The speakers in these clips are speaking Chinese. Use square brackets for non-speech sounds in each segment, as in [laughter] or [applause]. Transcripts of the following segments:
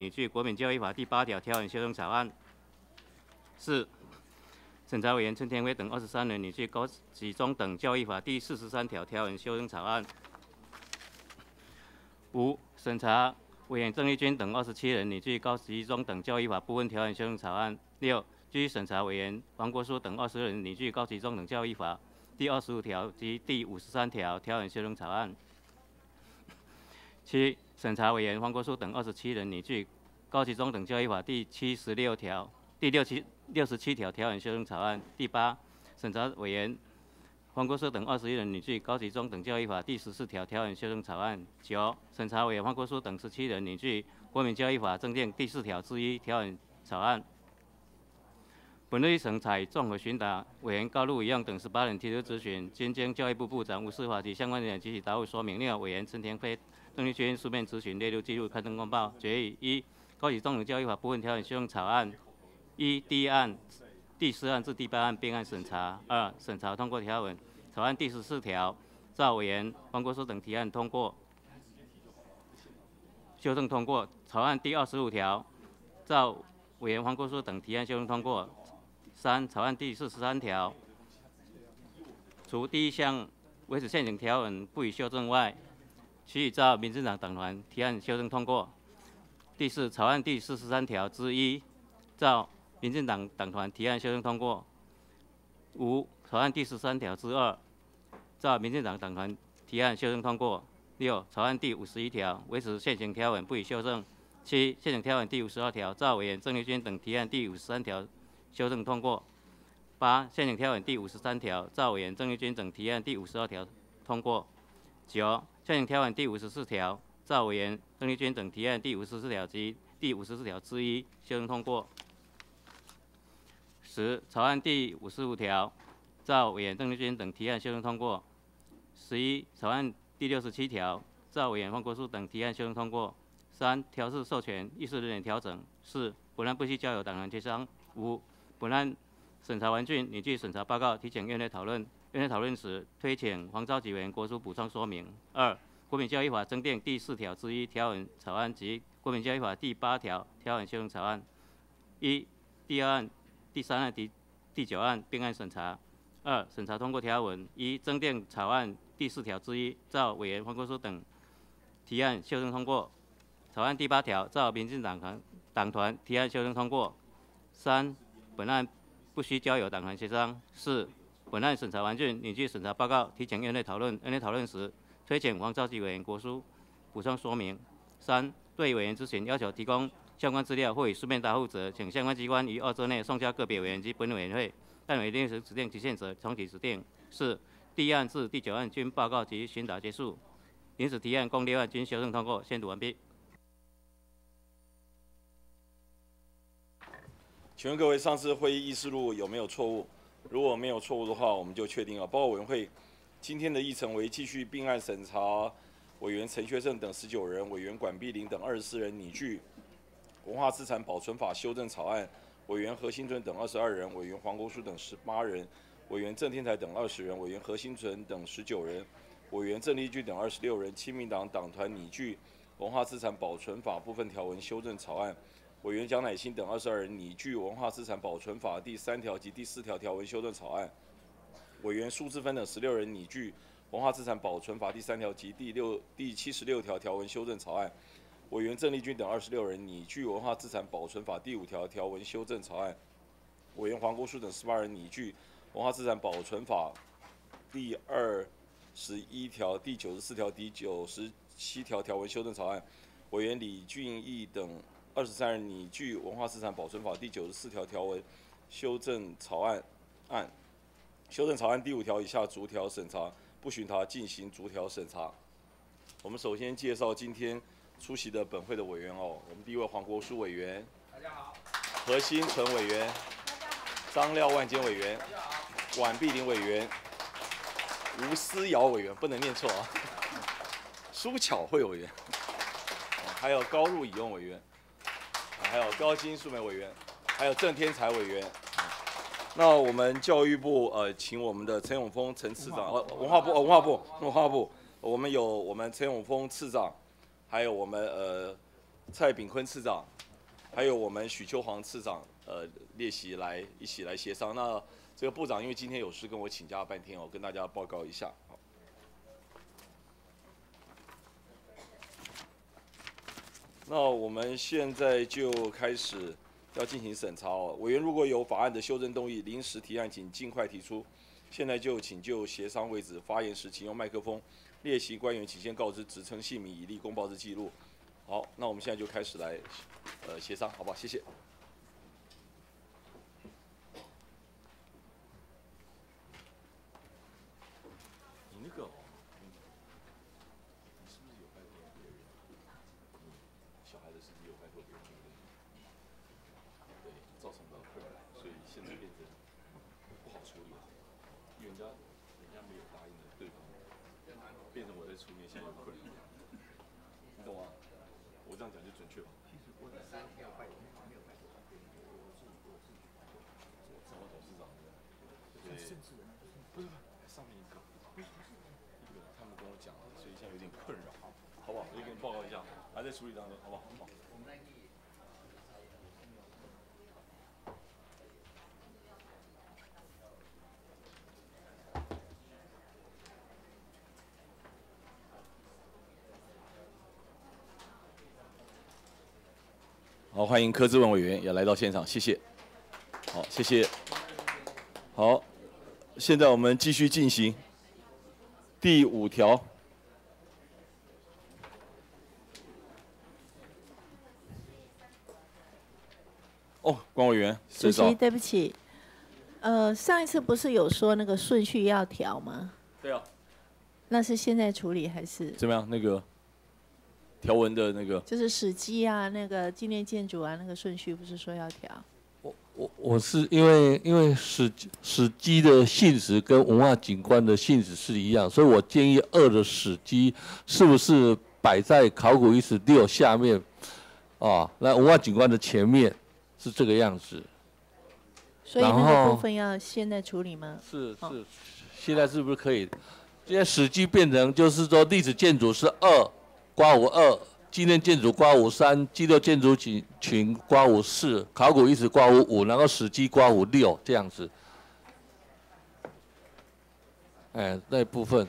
拟具国民教育法第八条条文修正草案。四、审查委员陈天辉等二十三人拟具高级中等教育法第四十三条条文修正草案。五、审查委员郑丽君等二十七人拟具高级中等教育法部分条文修正草案。六、据审查委员王国书等二十人拟具高级中等教育法第二十五条及第五十三条条文修正草案。七、审查委员黄国书等二十七人拟具《高级中等教育法》第七十六条、第六七六十七条条文修正草案。第八、审查委员黄国书等二十一人拟具《高级中等教育法》第十四条条文修正草案。九、审查委员黄国书等十七人拟具《国民教育法》增订第四条之一条文草案。本日审采综合询答，委员高路一样等十八人提出咨询，经经教育部部长吴世华及相关人员及其答复说明。另外，委员陈田飞。邓丽君书面咨询列入记录刊登公报。决议一：高级中等教育法部分条文修正草案一第一案、第四案至第八案并案审查。二、审查通过条文。草案第十四条，赵委员黄国书等提案通过，修正通过。草案第二十五条，赵委员黄国书等提案修正通过。三、草案第四十三条，除第一项维持现行条文不予修正外。其余照民进党党团提案修正通过。第四，草案第四十三条之一，照民进党党团提案修正通过。五，草案第十三条之二，照民进党党团提案修正通过。六，草案第五十一条，维持现行条文不予修正。七，现行条文第五十二条，赵委员郑丽君等提案第五十三条修正通过。八，现行条文第五十三条，赵委员郑丽君等提案第五十二条通过。九。现行条文第五十四条，赵委员邓丽君等提案第五十四条及第五十四条之一修正通过。十、草案第五十五条，赵委员邓丽君等提案修正通过。十一、草案第六十七条，赵委员黄国树等提案修正通过。三、调试授权议事人员调整。四、本案不需交由党员协商。五、本案审查完竣，拟具审查报告，提请院内讨论。院内讨论时，推请黄召集委员国书补充说明。二、国民教育法增订第四条之一条文草案及国民教育法第八条条文修正草案。一、第二案、第三案及第九案并案审查。二、审查通过条文。一、增订草案第四条之一，照委员黄国书等提案修正通过。草案第八条，照民进党团党团提案修正通过。三、本案不需交由党团协商。四、本案审查完竣，拟具审查报告，提请院内讨论。院内讨论时，推请黄召集委员国书补充说明。三、对委员咨询要求提供相关资料或以书面答复者，请相关机关于二周内送交个别委员及本委员会。但委临时指定期限者，重启指定。四、第一案至第九案均报告及询答结束。临时提案共六案均修正通过。宣读完毕。请问各位，上次会议议事录有没有错误？如果没有错误的话，我们就确定了。报告委员会今天的议程为继续并案审查委员陈学正等十九人，委员管碧玲等二十四人拟具文化资产保存法修正草案，委员何新存等二十二人，委员黄国书等十八人，委员郑天才等二十人，委员何新存等十九人，委员郑丽君等二十六人。亲民党党团拟具文化资产保存法部分条文修正草案。委员蒋乃馨等二十二人拟具《文化资产保存法》第三条及第四条条文修正草案；委员苏志芬等十六人拟具《文化资产保存法》第三条及第六、第七十六条条文修正草案；委员郑丽君等二十六人拟具《文化资产保存法》第五条条文修正草案；委员黄国书等十八人拟具《文化资产保存法》第二十一条、第九十四条、第九十七条条文修正草案；委员李俊义等。二十三日拟具《文化资产保存法》第九十四条条文修正草案案，修正草案第五条以下逐条审查，不循他进行逐条审查。我们首先介绍今天出席的本会的委员哦。我们第一位黄国书委员，大家好；何新存委员，张廖万坚委员，管碧玲委员，吴思瑶委员，不能念错啊。苏巧慧委员，还有高入以用委员。还有高金素梅委员，还有郑天才委员。那我们教育部呃，请我们的陈永峰陈次长，文化部文化部文化部，我们有我们陈永峰次长，还有我们呃蔡炳坤次长，还有我们许秋煌次长，呃，列席来一起来协商。那这个部长因为今天有事跟我请假半天我，跟大家报告一下。那我们现在就开始要进行审查哦。委员如果有法案的修正动议、临时提案，请尽快提出。现在就请就协商位置。发言时请用麦克风。列席官员请先告知职称姓名，以立公报之记录。好，那我们现在就开始来呃协商，好不好？谢谢。你那个。小孩的事情有拜托别人，对，造成了困扰，所以现在变成不好处理了。人家人家没有答应的对方，变成我在出面，现在有困扰，你懂吗？我这样讲就准确吧？什么董事长？对，不是上面一个，一个他们跟我讲，所以现在有点困扰，好不好？我就跟你报告一下，还在处理当中，好不好？好。好，欢迎柯志文委员也来到现场，谢谢。好，谢谢。好，现在我们继续进行第五条。哦，关委员，主席，对不起，呃，上一次不是有说那个顺序要调吗？对啊。那是现在处理还是？怎么样？那个条文的那个？就是史记啊，那个纪念建筑啊，那个顺序不是说要调？我我我是因为因为史史基的性质跟文化景观的性质是一样，所以我建议二的史基是不是摆在考古遗址六下面啊？那文化景观的前面是这个样子。所以那个部分要现在处理吗？是是，现在是不是可以？现在史基变成就是说历史建筑是二瓜五二，纪念建筑瓜五三，纪念建筑群群瓜五四，考古遗址瓜五五，然后史迹瓜五六这样子。哎，那部分。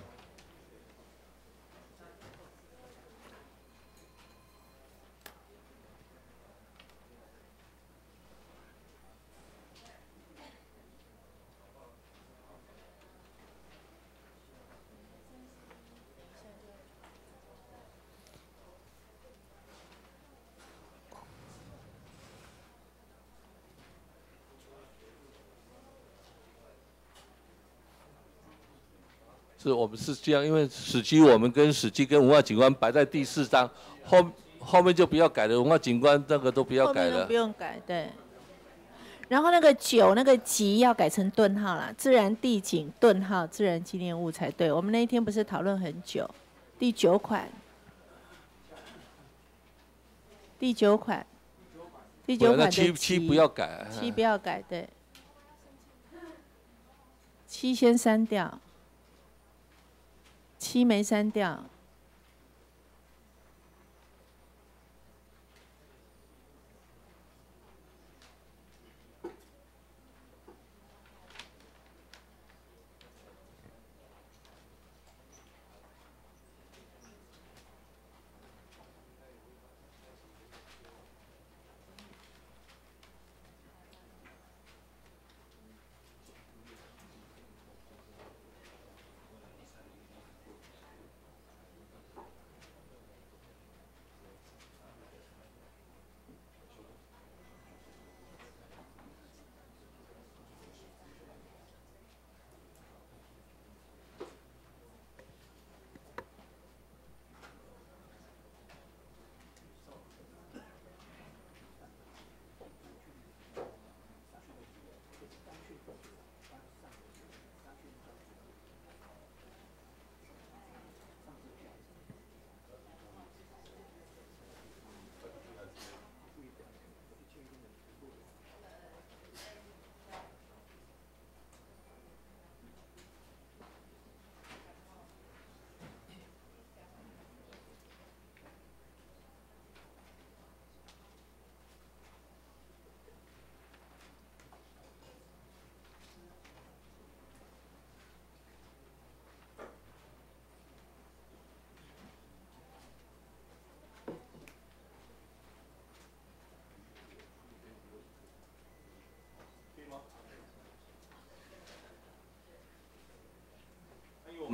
是我们是这样，因为史记我们跟史记跟文化景观摆在第四章，后后面就不要改了，文化景观那个都不要改了。不用改，对。然后那个九那个级要改成顿号了，自然地景顿号自然纪念物才对。我们那一天不是讨论很久，第九款，第九款，第九款的七七不要改，七不要改，对。七先删掉。七没删掉。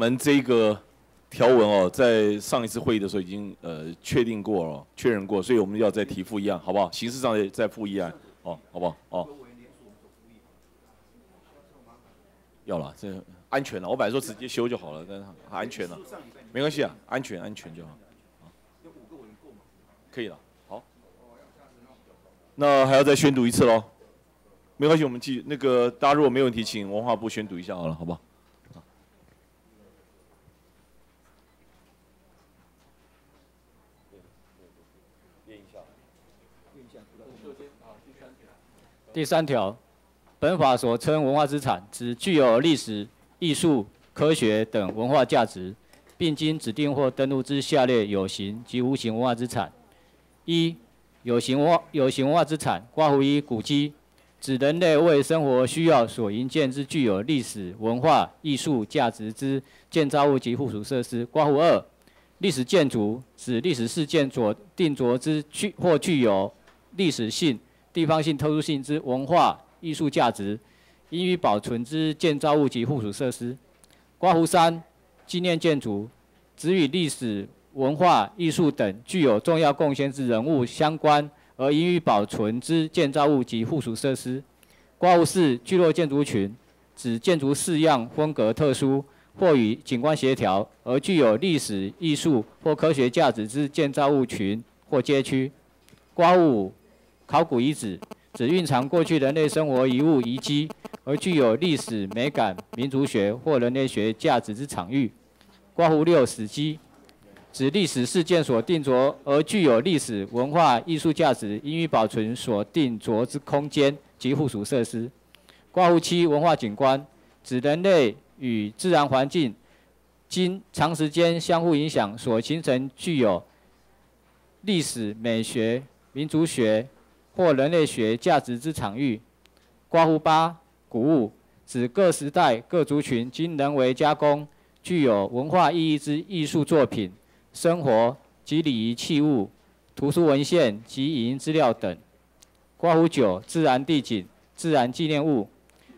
我们这个条文哦，在上一次会议的时候已经呃确定过了，确认过，所以我们要再提复议案，好不好？形式上再复议案，哦，好不好？哦。要了，这安全了。我本来说直接修就好了，但是安全了，没关系啊，安全安全就好。可以了，好。那还要再宣读一次喽？没关系，我们继那个大家如果没有问题，请文化部宣读一下好了，好不好？第三条，本法所称文化资产，指具有历史、艺术、科学等文化价值，并经指定或登录之下列有形及无形文化资产：一、有形文化有形文化资产，括弧一古迹，指人类为生活需要所营建之具有历史文化艺术价值之建造物及附属设施；括弧二历史建筑，指历史事件所定着之具或具有历史性。地方性、特殊性之文化艺术价值，应予保存之建造物及附属设施。刮胡山纪念建筑，指与历史文化艺术等具有重要贡献之人物相关，而应予保存之建造物及附属设施。刮胡寺聚落建筑群，指建筑式样风格特殊，或与景观协调，而具有历史、艺术或科学价值之建造物群或街区。刮五。考古遗址指蕴藏过去人类生活遗物遗迹，而具有历史美感、民族学或人类学价值之场域。刮胡六史迹指历史事件所定着而具有历史文化艺术价值，应予保存所定着之空间及附属设施。刮胡七文化景观指人类与自然环境经长时间相互影响所形成具有历史美学、民族学。或人类学价值之场域，刮胡八古物指各时代各族群经人为加工，具有文化意义之艺术作品、生活及礼仪器物、图书文献及影音资料等。刮胡九自然地景、自然纪念物，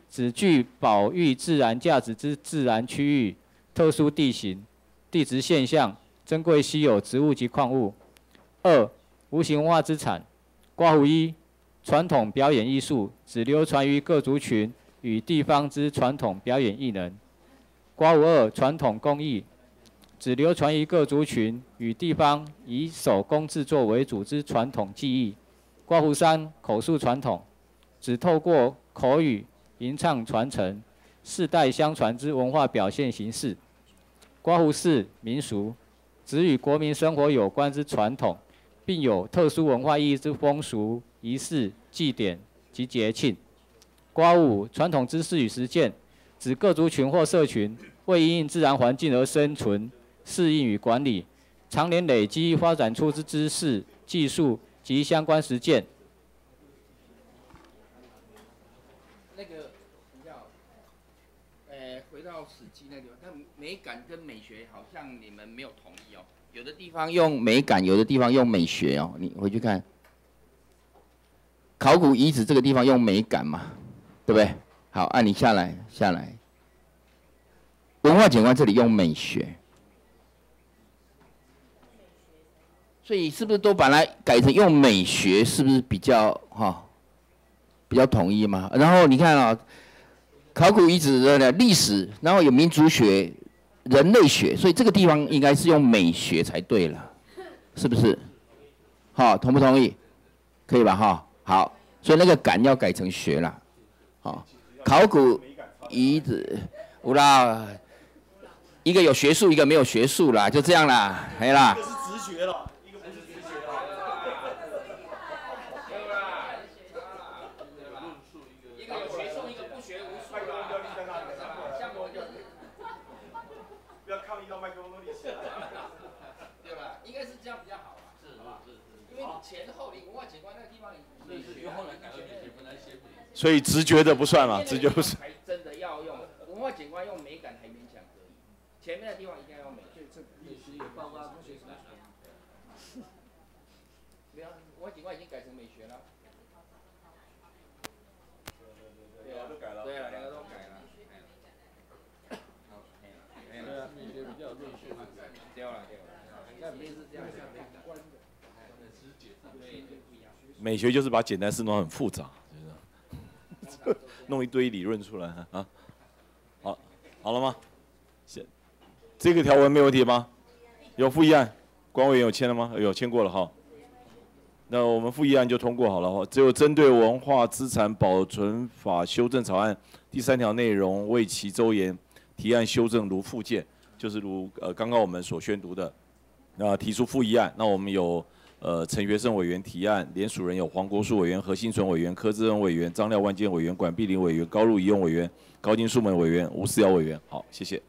指具保育自然价值之自然区域、特殊地形、地质现象、珍贵稀有植物及矿物。二无形文化资产。刮胡一，传统表演艺术只流传于各族群与地方之传统表演艺能。刮胡二，传统工艺只流传于各族群与地方以手工制作为主之传统技艺。刮胡三，口述传统只透过口语吟唱传承、世代相传之文化表现形式。刮胡四，民俗只与国民生活有关之传统。并有特殊文化意义之风俗、仪式、祭典及节庆。刮舞传统知识与实践，指各族群或社群为因应自然环境而生存、适应与管理，常年累积发展出之知识、技术及相关实践。那个，比较，呃，回到史记那地方，但美感跟美学好像你们没有同。有的地方用美感，有的地方用美学哦。你回去看，考古遗址这个地方用美感嘛，对不对？好，按你下来下来。文化景观这里用美学，所以是不是都把它改成用美学？是不是比较哈，比较统一嘛？然后你看啊，考古遗址的历史，然后有民族学。人类学，所以这个地方应该是用美学才对了，是不是？好，同不同意？可以吧？哈，好，所以那个感要改成学了，好，考古遗址，无啦，一个有学术，一个没有学术啦，就这样啦，可以啦。是直觉了。所以直觉的不算了，直觉不是。真的要用文化景观用美感还勉强可以，前面的地方一定要用美。这这历史有报告，不学什么？没有，文化景观已经改成美学了。对啊，都改了。对啊，两个都改了。好，可以了。美学就是把简单事弄得很复杂，弄一堆理论出来啊。好，好了吗？这这个条文没问题吗？有复议案，官委员有签了吗？有签过了哈。那我们复议案就通过好了哈。只有针对文化资产保存法修正草案第三条内容为其周延提案修正如附件，就是如呃刚刚我们所宣读的，那提出复议案。那我们有。呃，陈学圣委员提案，联署人有黄国树委员、何新存委员、柯志恩委员、张廖万坚委员、管碧玲委员、高路仪用委员、高金树门委员、吴思尧委员。好，谢谢。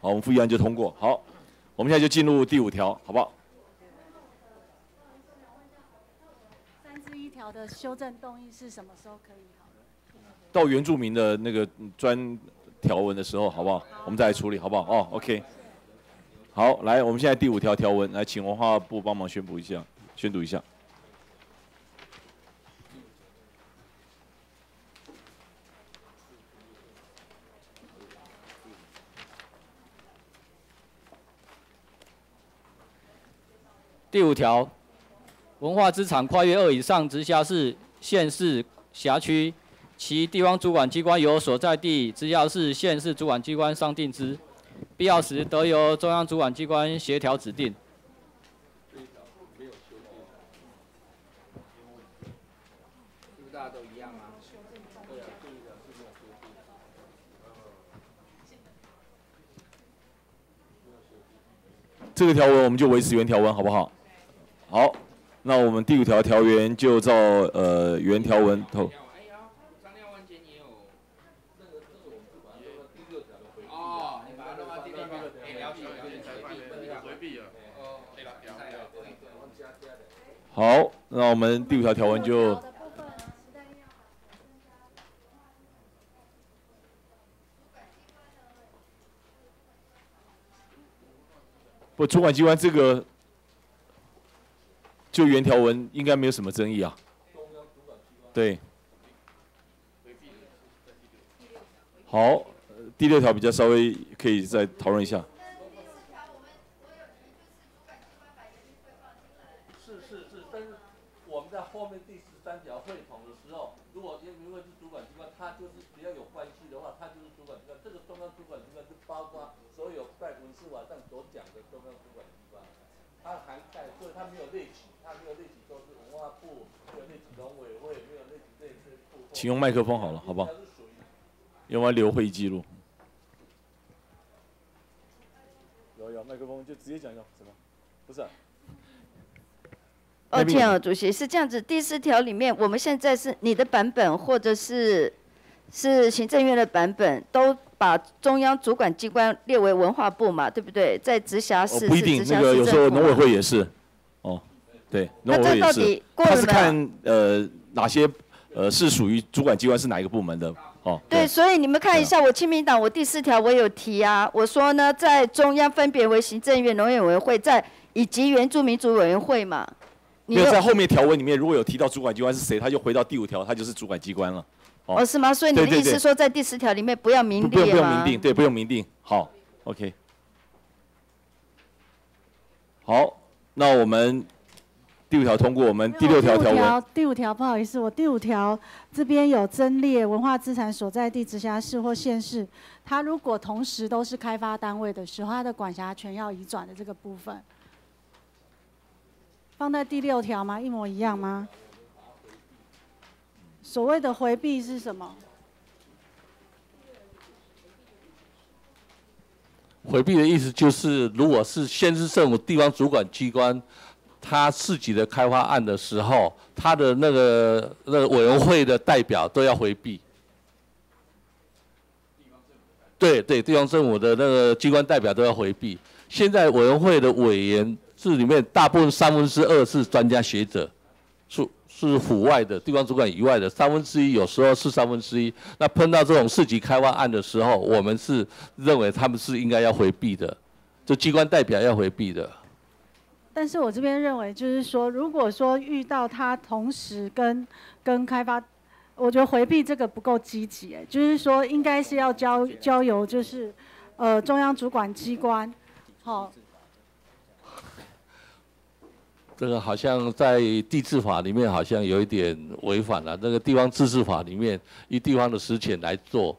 好，我们复议案就通过。好，我们现在就进入第五条，好不好？三十一条的修正动议是什么时候可以？到原住民的那个专条文的时候，好不好？我们再来处理，好不好？哦，OK。好，来，我们现在第五条条文，来请文化部帮忙宣布一下，宣读一下。第五条，文化资产跨越二以上直辖市、县市、辖区，其地方主管机关由所在地直辖市、县市主管机关商定之。必要时，得由中央主管机关协调指定。这个条文我们就维持原条文，好不好？好，那我们第五条条文就照呃原条文投。好，那我们第五条条文就不主管机关这个就原条文应该没有什么争议啊。对。好，第六条比较稍微可以再讨论一下。请用麦克风好了，好不好？用完留会议记录。有有麦克风就直接讲讲什么？不是。抱歉啊，主席是这样子。第四条里面，我们现在是你的版本，或者是是行政院的版本，都把中央主管机关列为文化部嘛，对不对？在直辖市不一定，那个有时候农委会也是。哦，对，农委会也是。他是看呃哪些。呃，是属于主管机关是哪一个部门的？哦，对，所以你们看一下，我亲民党我第四条我有提啊，我说呢，在中央分别为行政院、农业委员会，在以及原住民族委员会嘛。你有在后面条文里面，如果有提到主管机关是谁，他就回到第五条，他就是主管机关了。哦，是吗？所以你的意思说，在第十条里面不要明定不用不用明定，对，不用明定。好，OK。好，那我们。第五条通过，我们第六条条文。第五条，不好意思，我第五条这边有增列文化资产所在地直辖市或县市，它如果同时都是开发单位的时候，它的管辖权要移转的这个部分，放在第六条吗？一模一样吗？所谓的回避是什么？回避的意思就是，如果是县市政府地方主管机关。他自己的开发案的时候，他的那个那个委员会的代表都要回避。对对，地方政府的那个机关代表都要回避。现在委员会的委员这里面大部分三分之二是专家学者，是是府外的地方主管以外的三分之一，有时候是三分之一。那碰到这种市级开发案的时候，我们是认为他们是应该要回避的，就机关代表要回避的。但是我这边认为，就是说，如果说遇到他同时跟跟开发，我觉得回避这个不够积极，哎，就是说应该是要交交由就是，呃，中央主管机关好，这个好像在地质法里面好像有一点违反了。那个地方自治法里面，以地方的实权来做，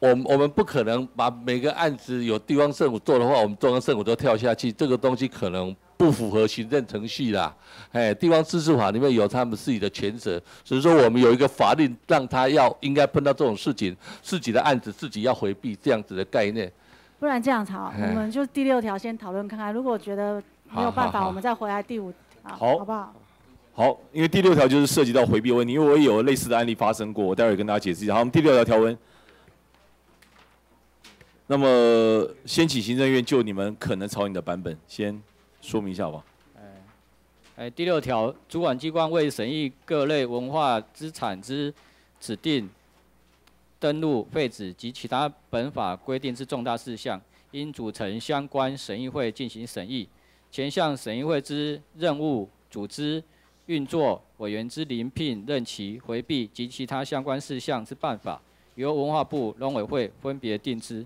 我我们不可能把每个案子有地方政府做的话，我们中央政府都跳下去，这个东西可能不符合行政程序啦。哎，地方自治法里面有他们自己的权责，所以说我们有一个法令让他要应该碰到这种事情，自己的案子自己要回避这样子的概念。不然这样子好，哎我们就第六条先讨论看看，如果觉得没有办法，我们再回来第五条，好好不好？好，因为第六条就是涉及到回避问题，因为我也有类似的案例发生过，我待会儿跟大家解释一下。好，我们第六条条文。那么，先请行政院就你们可能草拟的版本先说明一下吧。哎，第六条，主管机关为审议各类文化资产之指定登录废止及其他本法规定之重大事项，应组成相关审议会进行审议。前项审议会之任务、组织、运作、委员之遴聘、任期、回避及其他相关事项之办法，由文化部农委会分别定之。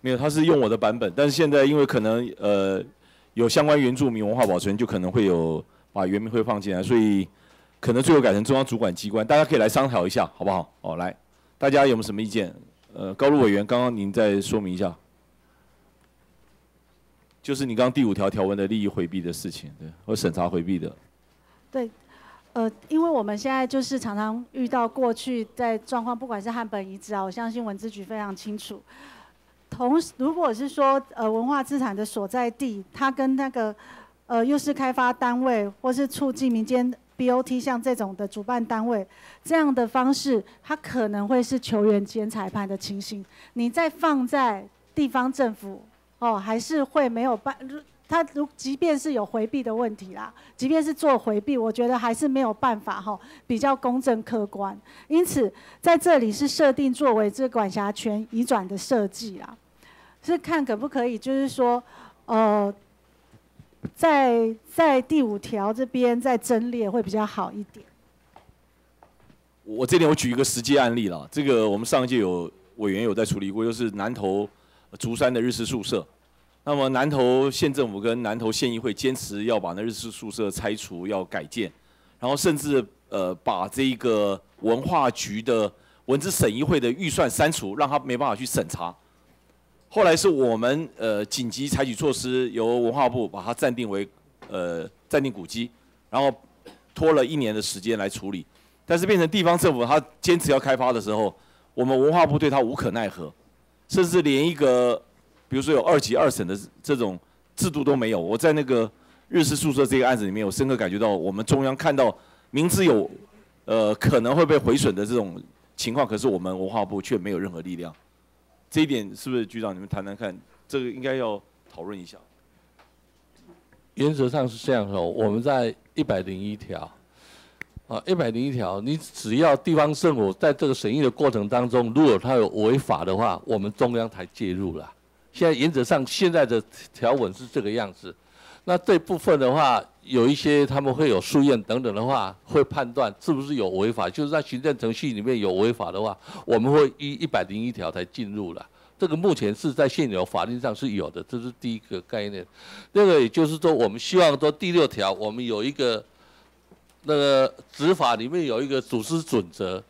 没有，他是用我的版本，但是现在因为可能呃有相关原住民文化保存，就可能会有把原民会放进来，所以可能最后改成中央主管机关，大家可以来商讨一下，好不好？哦，来，大家有没有什么意见？呃，高路委员，刚刚您再说明一下，就是你刚刚第五条条文的利益回避的事情，对，或审查回避的。对，呃，因为我们现在就是常常遇到过去在状况，不管是汉本遗址啊，我相信文资局非常清楚。同时，如果是说呃文化资产的所在地，它跟那个呃又是开发单位或是促进民间 BOT 像这种的主办单位，这样的方式，它可能会是球员兼裁判的情形。你再放在地方政府哦，还是会没有办。他如即便是有回避的问题啦，即便是做回避，我觉得还是没有办法哈，比较公正客观。因此在这里是设定作为这管辖权移转的设计啦，是看可不可以就是说，呃，在在第五条这边再增列会比较好一点。我这里我举一个实际案例了，这个我们上一届有委员有在处理过，就是南投竹山的日式宿舍。那么南投县政府跟南投县议会坚持要把那日式宿舍拆除，要改建，然后甚至呃把这个文化局的文字审议会的预算删除，让他没办法去审查。后来是我们呃紧急采取措施，由文化部把它暂定为呃暂定古迹，然后拖了一年的时间来处理。但是变成地方政府他坚持要开发的时候，我们文化部对他无可奈何，甚至连一个比如说有二级二审的这种制度都没有。我在那个日式宿舍这个案子里面，我深刻感觉到我们中央看到明知有呃可能会被毁损的这种情况，可是我们文化部却没有任何力量。这一点是不是局长你们谈谈看？这个应该要讨论一下。原则上是这样的，我们在一百零一条，啊，一百零一条，你只要地方政府在这个审议的过程当中，如果他有违法的话，我们中央才介入了。现在原则上现在的条文是这个样子，那这部分的话，有一些他们会有诉愿等等的话，会判断是不是有违法，就是在行政程序里面有违法的话，我们会依一百零一条才进入了。这个目前是在现有法律上是有的，这是第一个概念。那个也就是说，我们希望说第六条，我们有一个那个执法里面有一个组织准则。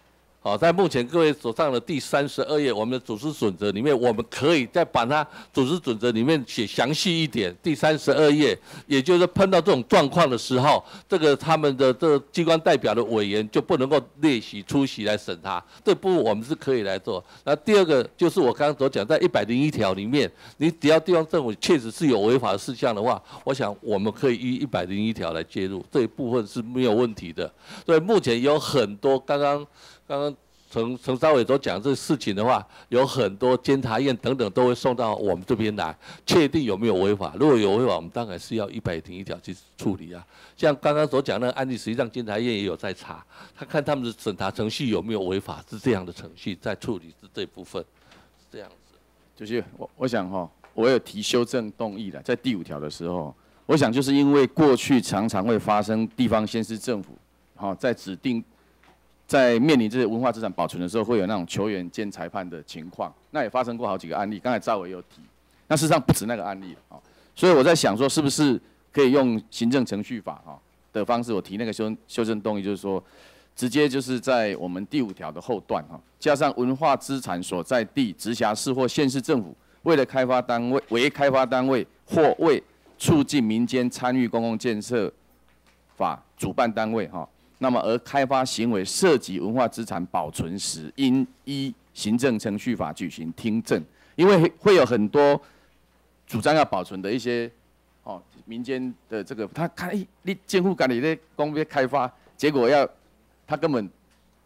好，在目前各位手上的第三十二页，我们的组织准则里面，我们可以再把它组织准则里面写详细一点。第三十二页，也就是碰到这种状况的时候，这个他们的这个机关代表的委员就不能够列席出席来审查，这部分我们是可以来做。那第二个就是我刚刚所讲，在一百零一条里面，你只要地方政府确实是有违法事项的话，我想我们可以依一百零一条来介入，这一部分是没有问题的。所以目前有很多刚刚。刚刚陈陈稍伟所讲这个事情的话，有很多监察院等等都会送到我们这边来，确定有没有违法。如果有违法，我们当然是要一百零一条去处理啊。像刚刚所讲那个案例，实际上监察院也有在查，他看他们的审查程序有没有违法，是这样的程序在处理是这部分，是这样子。就是我我想哈、我有提修正动议的，在第五条的时候，我想就是因为过去常常会发生地方县市政府，哈、在指定在面临这些文化资产保存的时候，会有那种球员兼裁判的情况，那也发生过好几个案例。刚才赵伟有提，那事实上不止那个案例啊，所以我在想说，是不是可以用行政程序法啊的方式，我提那个修修正动议，就是说，直接就是在我们第五条的后段哈，加上文化资产所在地直辖市或县市政府为了开发单位为开发单位或为促进民间参与公共建设法主办单位哈，那么而开发行为涉及文化资产保存时，应依行政程序法举行听证，因为会有很多主张要保存的一些哦民间的这个，他看哎，你监护管理的公约开发，结果要他根本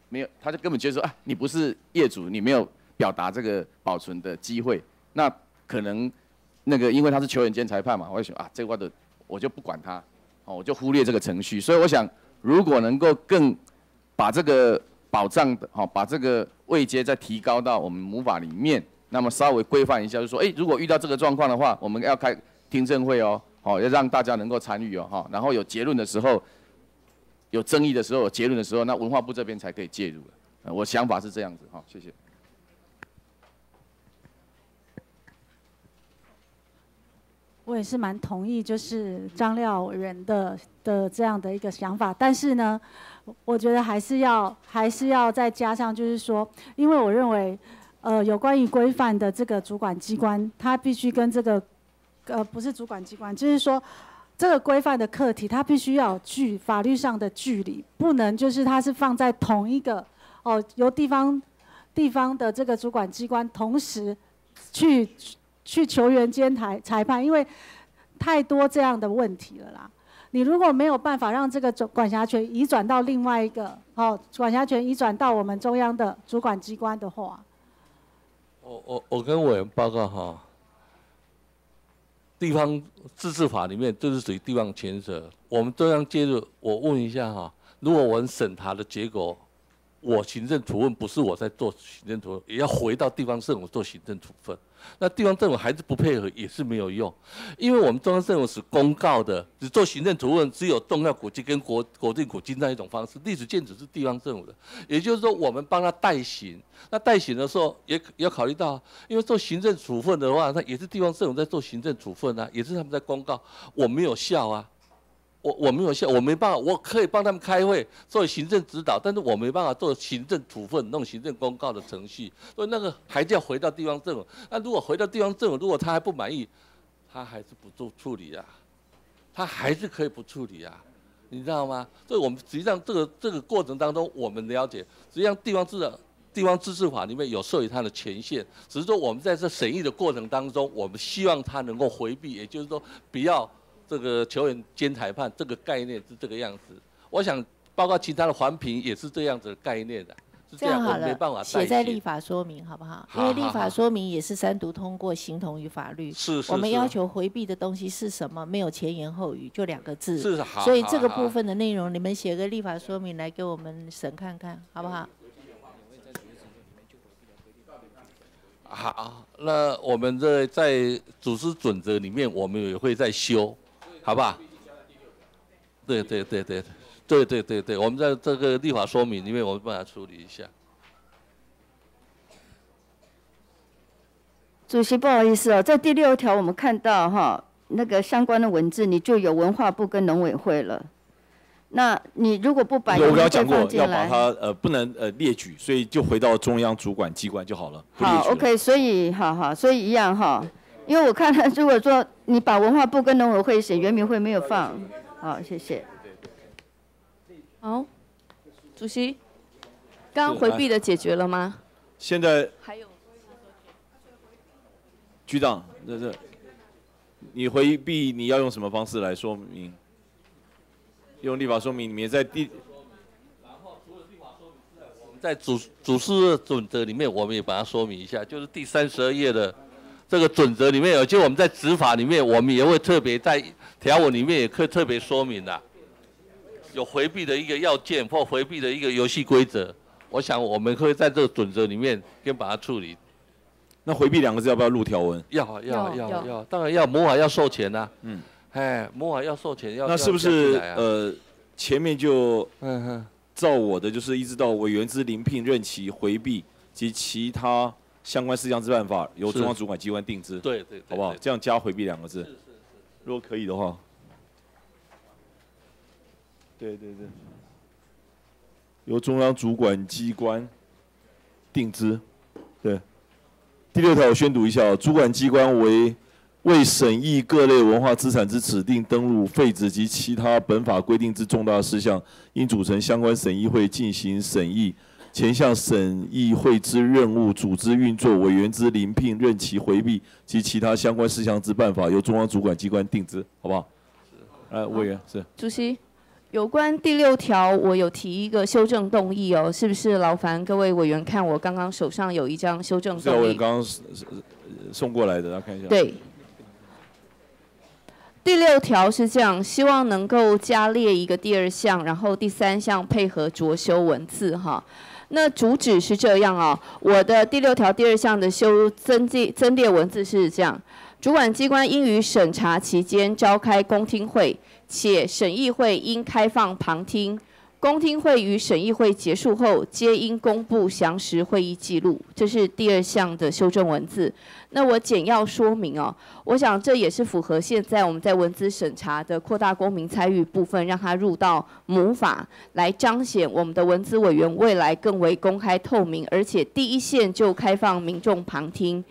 没有，他就根本觉得说啊，你不是业主，你没有表达这个保存的机会，那可能那个因为他是球员兼裁判嘛，我就想啊，这块的我就不管他，哦，我就忽略这个程序，所以我想。如果能够更把这个保障的，哈，把这个位阶再提高到我们母法里面，那么稍微规范一下，就说，哎，如果遇到这个状况的话，我们要开听证会哦，好，要让大家能够参与哦，哈，然后有结论的时候，有争议的时候，有结论的时候，那文化部这边才可以介入了。我想法是这样子，好，谢谢。我也是蛮同意，就是张廖委员的的这样的一个想法，但是呢，我觉得还是要还是要再加上，就是说，因为我认为，呃，有关于规范的这个主管机关，它必须跟这个，呃，不是主管机关，就是说，这个规范的课题，它必须要有距法律上的距离，不能就是它是放在同一个哦，由地方地方的这个主管机关同时去。去球员监裁裁判，因为太多这样的问题了啦。你如果没有办法让这个管辖权移转到另外一个，哦，管辖权移转到我们中央的主管机关的话，我我我跟委员报告哈，地方自治法里面就是属于地方权责，我们中央介入。我问一下哈，如果我们审查的结果，我行政处分不是我在做行政处分，也要回到地方政府做行政处分。那地方政府还是不配合，也是没有用，因为我们中央政府是公告的，只做行政处分，只有重要古迹跟国国定古迹那一种方式，历史建筑是地方政府的，也就是说我们帮他代行，那代行的时候也要考虑到，因为做行政处分的话，那也是地方政府在做行政处分啊，也是他们在公告，我没有效啊。我我没有效，我没办法，我可以帮他们开会做行政指导，但是我没办法做行政处分、弄行政公告的程序，所以那个还是要回到地方政府。那如果回到地方政府，如果他还不满意，他还是不做处理啊，他还是可以不处理啊，你知道吗？所以我们实际上这个这个过程当中，我们了解，实际上地方治地方自治法里面有授予他的权限，只是说我们在这审议的过程当中，我们希望他能够回避，也就是说不要。这个球员兼裁判这个概念是这个样子，我想包括其他的环评也是这样子的概念的，是这样，我没办法写在立法说明好不好？因为立法说明也是三读通过，形同于法律。是是。我们要求回避的东西是什么？没有前言后语，就两个字。是好。所以这个部分的内容，你们写个立法说明来给我们审看看，好不好？好，那我们这在组织准则里面，我们也会再修。好不好？对对对对对对对对，我们在这个立法说明里面，我们帮他处理一下。主席，不好意思哦，在第六条我们看到哈，那个相关的文字，你就有文化部跟农委会了。那你如果不把我刚刚讲过，要把它呃不能呃列举，所以就回到中央主管机关就好了。好，OK，所以好好，所以一样哈。因为我看了，如果说你把文化部跟农委会写，原民会没有放，好，谢谢。好，主席，刚刚回避的解决了吗？现在还有。局长，这这，你回避你要用什么方式来说明？用立法说明，你在第。在主主事准则里面，我们也把它说明一下，就是第三十二页的。这个准则里面有，就我们在执法里面，我们也会特别在条文里面也可以特别说明的，有回避的一个要件或回避的一个游戏规则。我想我们可以在这个准则里面先把它处理。那回避两个字要不要录条文？要要要要，当然要，魔法要授权呐。嗯，哎，魔法要授权要。那是不是呃前面就嗯哼照我的就是一直到委员之临聘、任期、回避及其他相关事项之办法，由中央主管机关定之。对对，好不好？这样加回避两个字。如果可以的话。对对对。由中央主管机关定之。对。第六条我宣读一下：主管机关为为审议各类文化资产之指定登录废止及其他本法规定之重大事项，应组成相关审议会进行审议。前项审议会之任务、组织运作、委员之临聘、任期回避及其他相关事项之办法，由中央主管机关定之，好不好？呃，委员是。主席，有关第六条，我有提一个修正动议哦，是不是劳烦各位委员看我刚刚手上有一张修正动议？是我刚刚送过来的，大家看一下。对。第六条是这样，希望能够加列一个第二项，然后第三项配合着修文字哈。那主旨是这样啊，我的第六条第二项的修增记增列文字是这样：主管机关应于审查期间召开公听会，且审议会应开放旁听。公听会与审议会结束后，皆应公布详实会议记录。这是第二项的修正文字。那我简要说明哦，我想这也是符合现在我们在文字审查的扩大公民参与部分，让它入到母法来彰显我们的文字委员未来更为公开透明，而且第一线就开放民众旁听。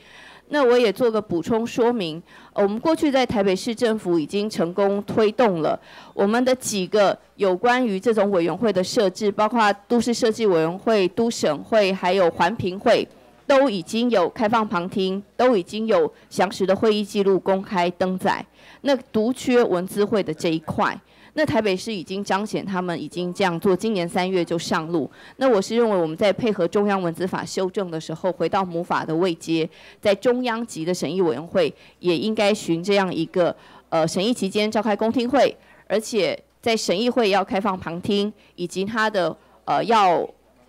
那我也做个补充说明，我们过去在台北市政府已经成功推动了我们的几个有关于这种委员会的设置，包括都市设计委员会、都审会，还有环评会，都已经有开放旁听，都已经有详实的会议记录公开登载。那独缺文资会的这一块。那台北市已经彰显他们已经这样做，今年三月就上路。那我是认为我们在配合中央文字法修正的时候，回到母法的位阶，在中央级的审议委员会也应该循这样一个呃审议期间召开公听会，而且在审议会要开放旁听，以及他的呃要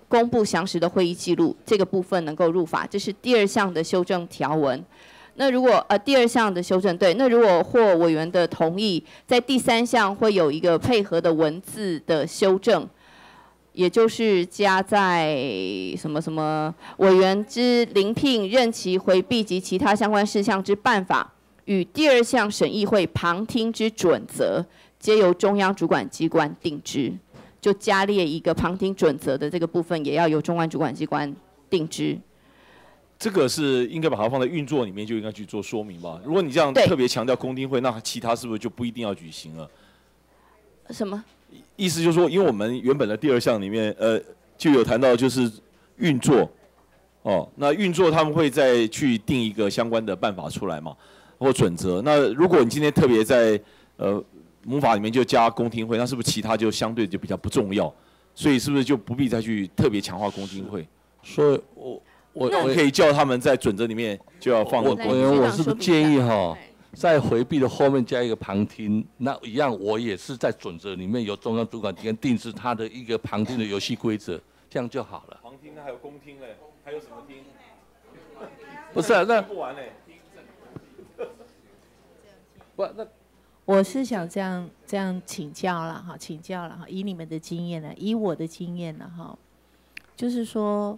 公布详实的会议记录，这个部分能够入法，这是第二项的修正条文。那如果呃第二项的修正对，那如果获委员的同意，在第三项会有一个配合的文字的修正，也就是加在什么什么委员之临聘、任期回避及其他相关事项之办法，与第二项审议会旁听之准则，皆由中央主管机关定之，就加列一个旁听准则的这个部分，也要由中央主管机关定之。这个是应该把它放在运作里面，就应该去做说明吧。如果你这样特别强调公听会，那其他是不是就不一定要举行了？什么？意思就是说，因为我们原本的第二项里面，呃，就有谈到就是运作，哦，那运作他们会再去定一个相关的办法出来嘛，或准则。那如果你今天特别在呃母法里面就加公听会，那是不是其他就相对就比较不重要？所以是不是就不必再去特别强化公听会？所以我。我我可以叫他们在准则里面就要放。我我我是不建议哈，在回避的后面加一个旁听，那一样我也是在准则里面由中央主管机关定制他的一个旁听的游戏规则，这样就好了。旁听那还有公听嘞，还有什么听？不是啊，那不完嘞。[laughs] 不那，我是想这样这样请教了哈，请教了哈，以你们的经验呢，以我的经验呢哈，就是说。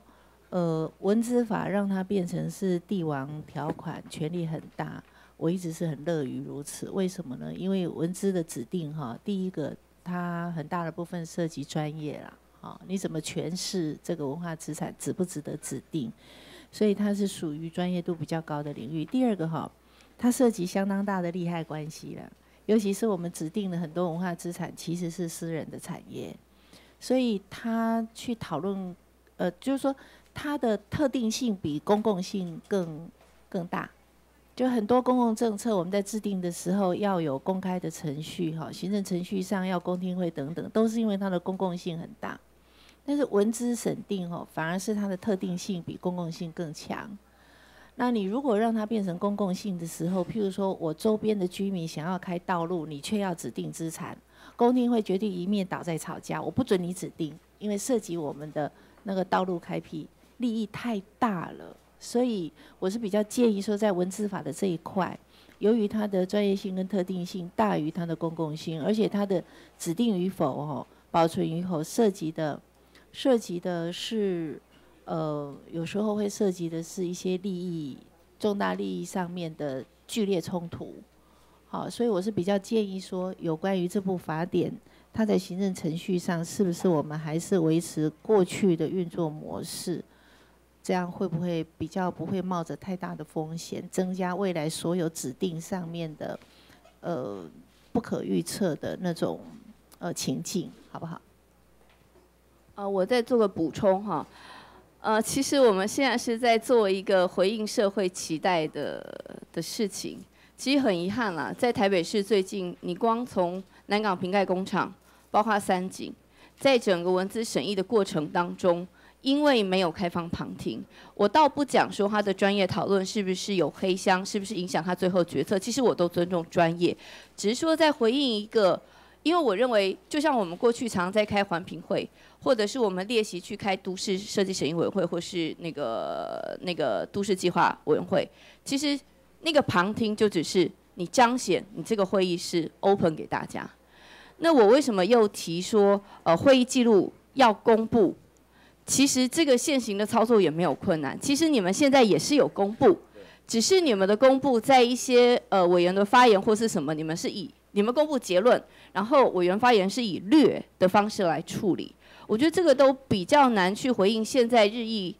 呃，文资法让它变成是帝王条款，权力很大。我一直是很乐于如此。为什么呢？因为文资的指定哈，第一个它很大的部分涉及专业啦，好，你怎么诠释这个文化资产值不值得指定？所以它是属于专业度比较高的领域。第二个哈，它涉及相当大的利害关系了，尤其是我们指定的很多文化资产其实是私人的产业，所以他去讨论，呃，就是说。它的特定性比公共性更更大，就很多公共政策我们在制定的时候要有公开的程序，哈，行政程序上要公听会等等，都是因为它的公共性很大。但是文资审定，哦，反而是它的特定性比公共性更强。那你如果让它变成公共性的时候，譬如说我周边的居民想要开道路，你却要指定资产，公听会决定一面倒在吵架，我不准你指定，因为涉及我们的那个道路开辟。利益太大了，所以我是比较建议说，在文字法的这一块，由于它的专业性跟特定性大于它的公共性，而且它的指定与否、哦保存与否涉及的涉及的是，呃，有时候会涉及的是一些利益、重大利益上面的剧烈冲突。好，所以我是比较建议说，有关于这部法典，它在行政程序上是不是我们还是维持过去的运作模式？这样会不会比较不会冒着太大的风险，增加未来所有指定上面的，呃，不可预测的那种呃情境，好不好？呃，我再做个补充哈，呃，其实我们现在是在做一个回应社会期待的的事情。其实很遗憾啦，在台北市最近，你光从南港瓶盖工厂，包括三井，在整个文字审议的过程当中。因为没有开放旁听，我倒不讲说他的专业讨论是不是有黑箱，是不是影响他最后决策。其实我都尊重专业，只是说在回应一个，因为我认为，就像我们过去常在开环评会，或者是我们列席去开都市设计审议委员会，或是那个那个都市计划委员会，其实那个旁听就只是你彰显你这个会议是 open 给大家。那我为什么又提说，呃，会议记录要公布？其实这个现行的操作也没有困难。其实你们现在也是有公布，只是你们的公布在一些呃委员的发言或是什么，你们是以你们公布结论，然后委员发言是以略的方式来处理。我觉得这个都比较难去回应现在日益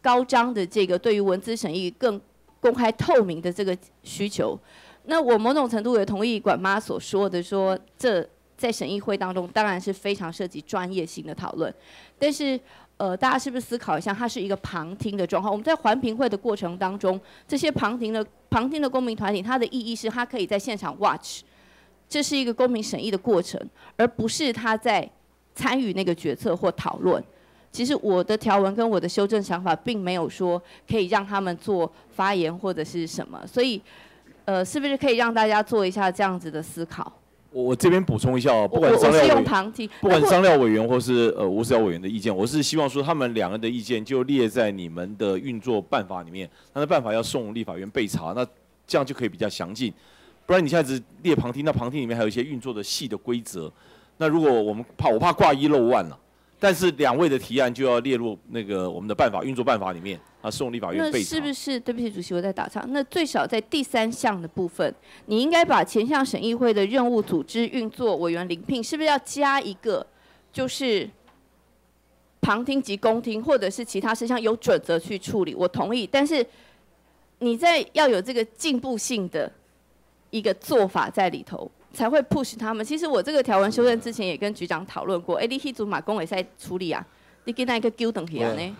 高涨的这个对于文字审议更公开透明的这个需求。那我某种程度也同意管妈所说的，说这在审议会当中当然是非常涉及专业性的讨论，但是。呃，大家是不是思考一下，它是一个旁听的状况？我们在环评会的过程当中，这些旁听的旁听的公民团体，它的意义是它可以在现场 watch，这是一个公民审议的过程，而不是他在参与那个决策或讨论。其实我的条文跟我的修正想法，并没有说可以让他们做发言或者是什么，所以，呃，是不是可以让大家做一下这样子的思考？我我这边补充一下哦，不管张廖委员，不管张廖委员或是呃吴思瑶委员的意见，我是希望说他们两个人的意见就列在你们的运作办法里面，那办法要送立法院备查，那这样就可以比较详尽。不然你现在只列旁听，那旁听里面还有一些运作的细的规则，那如果我们怕我怕挂一漏万了，但是两位的提案就要列入那个我们的办法运作办法里面。啊，送立法院备那是不是？对不起，主席，我在打岔。那最少在第三项的部分，你应该把前项审议会的任务、组织、运作、委员遴聘，是不是要加一个，就是旁听及公听，或者是其他事项有准则去处理？我同意，但是你在要有这个进步性的一个做法在里头，才会 push 他们。其实我这个条文修正之前也跟局长讨论过，A D T 组马工委在处理啊，你给那一个丢等起来呢？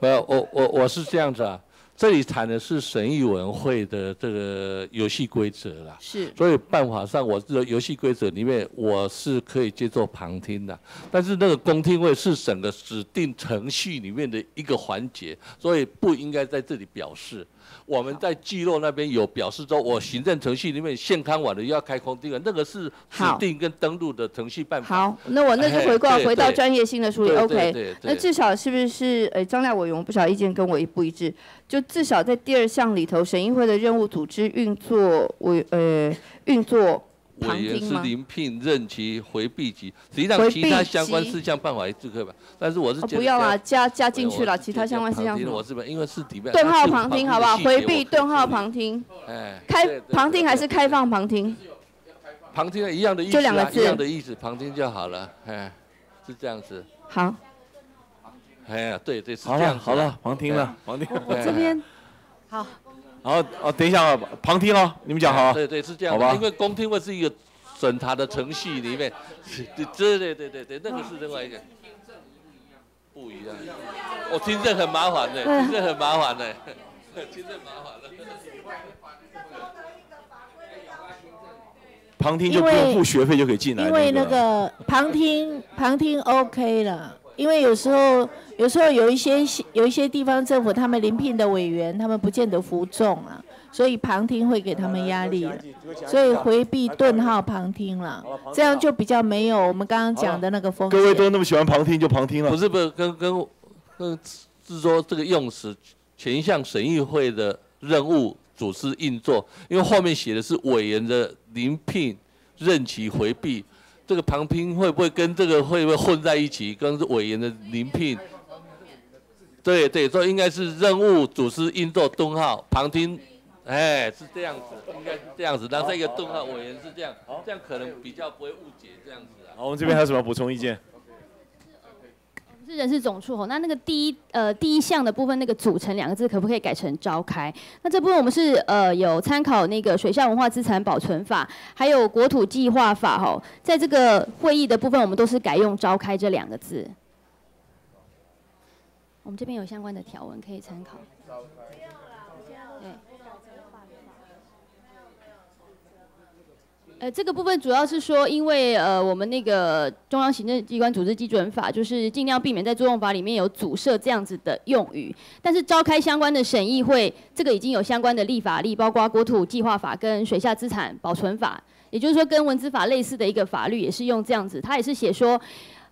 没有，我我我是这样子啊，这里谈的是审议委员会的这个游戏规则啦，是，所以办法上，我这游戏规则里面我是可以接受旁听的，但是那个公听会是整个指定程序里面的一个环节，所以不应该在这里表示。我们在记录那边有表示说，我行政程序里面现刊完了要开空地了，那个是指定跟登录的程序办法。好，那我那就回过回到专业性的处理。OK，那至少是不是？呃，张亮委员不少意见跟我一不一致，就至少在第二项里头，审议会的任务组织运作委呃运作。委员是临聘任期回避级，实际上其他相关事项办法也是可以吧？但是我是不要啊，加加进去了，其他相关事项。我是不，因为是底面。顿号旁听好不好？回避顿号旁听。哎。开旁听还是开放旁听？旁听一样的意思。就两个字。一样的意思，旁听就好了。哎，是这样子。好。哎呀，对对是这样。好了，旁听了，旁听。我这边好。然后哦，等一下啊，旁听哦，你们讲好。对对是这样，好吧？因为公听会是一个审查的程序里面，[laughs] 对对对对对，那个是另外一个。不一样。我听证很麻烦的，听证很麻烦的，[laughs] 听证麻烦的。旁听就不用付学费就可以进来。因为那个旁听旁听 OK 了。因为有时候，有时候有一些有一些地方政府，他们临聘的委员，他们不见得服众啊，所以旁听会给他们压力，所以回避顿号旁听了，这样就比较没有我们刚刚讲的那个风险。各位都那么喜欢旁听，就旁听了。不是不是，跟跟跟是说这个用词，前项审议会的任务、组织运作，因为后面写的是委员的临聘任期回避。这个旁听会不会跟这个会不会混在一起，跟委员的聆聘？对对，所以应该是任务主司应作顿号，旁听，哎，是这样子，应该是这样子。然后这个顿号委员是这样，这样可能比较不会误解这样子啊。好，我们这边还有什么补充意见？是人事总处吼，那那个第一呃第一项的部分那个组成两个字可不可以改成召开？那这部分我们是呃有参考那个水下文化资产保存法，还有国土计划法吼，在这个会议的部分我们都是改用召开这两个字。我们这边有相关的条文可以参考。呃，这个部分主要是说，因为呃，我们那个中央行政机关组织基准法，就是尽量避免在作用法里面有阻塞这样子的用语。但是召开相关的审议会，这个已经有相关的立法例，包括国土计划法跟水下资产保存法，也就是说跟文资法类似的一个法律，也是用这样子。它也是写说，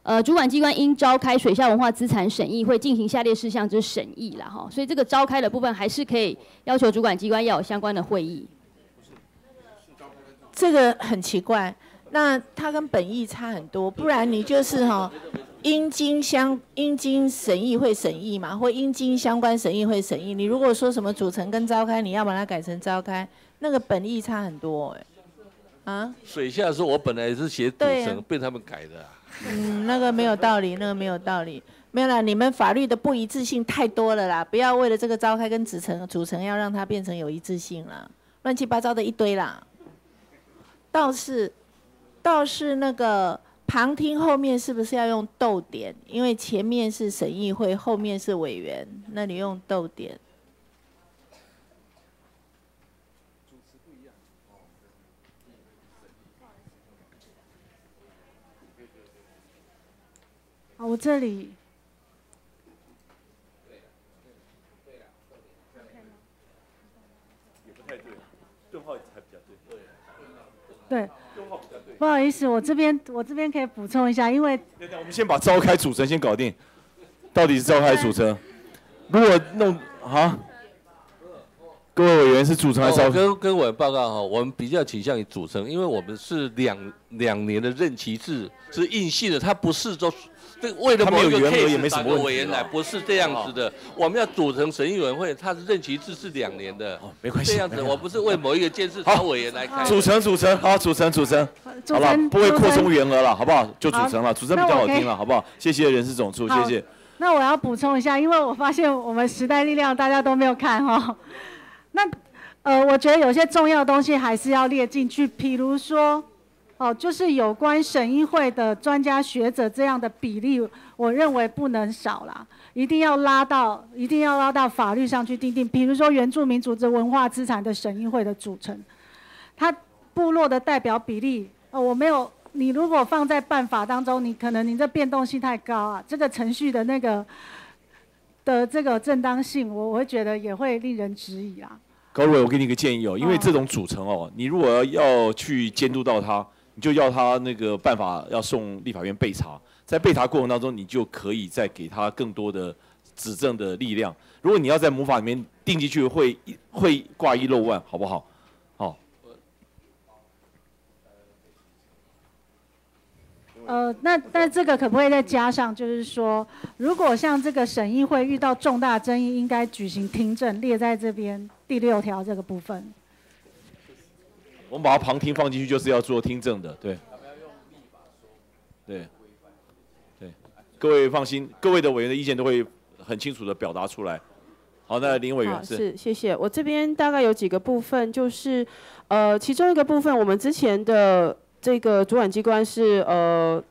呃，主管机关应召开水下文化资产审议会，进行下列事项之审议了哈。所以这个召开的部分，还是可以要求主管机关要有相关的会议。这个很奇怪，那它跟本意差很多，不然你就是哈，应经相应经审议会审议嘛，或应经相关审议会审议。你如果说什么组成跟召开，你要把它改成召开，那个本意差很多哎，啊？水下是我本来是写组成，被他们改的。嗯，那个没有道理，那个没有道理，没有啦，你们法律的不一致性太多了啦，不要为了这个召开跟组成组成要让它变成有一致性了，乱七八糟的一堆啦。倒是，倒是那个旁听后面是不是要用逗点？因为前面是审议会，后面是委员，那你用逗点。我这里。对，不好意思，我这边我这边可以补充一下，因为我们先把召开组成先搞定，到底是召开组成？如果弄啊，各位委员是组成还是召开？跟跟委员报告哈，我们比较倾向于组成，因为我们是两两年的任期制，是硬性的，它不是说。为了某一个 case 个委员来，不是这样子的。我们要组成审议委员会，他是任期制是两年的。哦，没关系。这样子，我不是为某一个件事找委员来开。组成，组成，好，组成，组成。好了，不会扩充员额了，好不好？就组成了，组成比较好听了，好不好？谢谢人事总处，谢谢。那我要补充一下，因为我发现我们时代力量大家都没有看哈。[laughs] 那呃，我觉得有些重要的东西还是要列进去，譬如说。哦，就是有关审议会的专家学者这样的比例，我认为不能少啦，一定要拉到，一定要拉到法律上去定定。比如说原住民组织文化资产的审议会的组成，它部落的代表比例，哦，我没有，你如果放在办法当中，你可能你这变动性太高啊，这个程序的那个的这个正当性，我我会觉得也会令人质疑啊。高伟，我给你一个建议哦，因为这种组成哦，你如果要去监督到他。你就要他那个办法要送立法院备查，在备查过程当中，你就可以再给他更多的指证的力量。如果你要在母法里面定进去，会会挂一漏万，好不好？好。呃，那那这个可不可以再加上，就是说，如果像这个审议会遇到重大争议，应该举行听证，列在这边第六条这个部分。我们把它旁听放进去，就是要做听证的，对。对，对，各位放心，各位的委员的意见都会很清楚的表达出来。好，那林委员是，谢谢。我这边大概有几个部分，就是呃，其中一个部分，我们之前的这个主管机关是呃。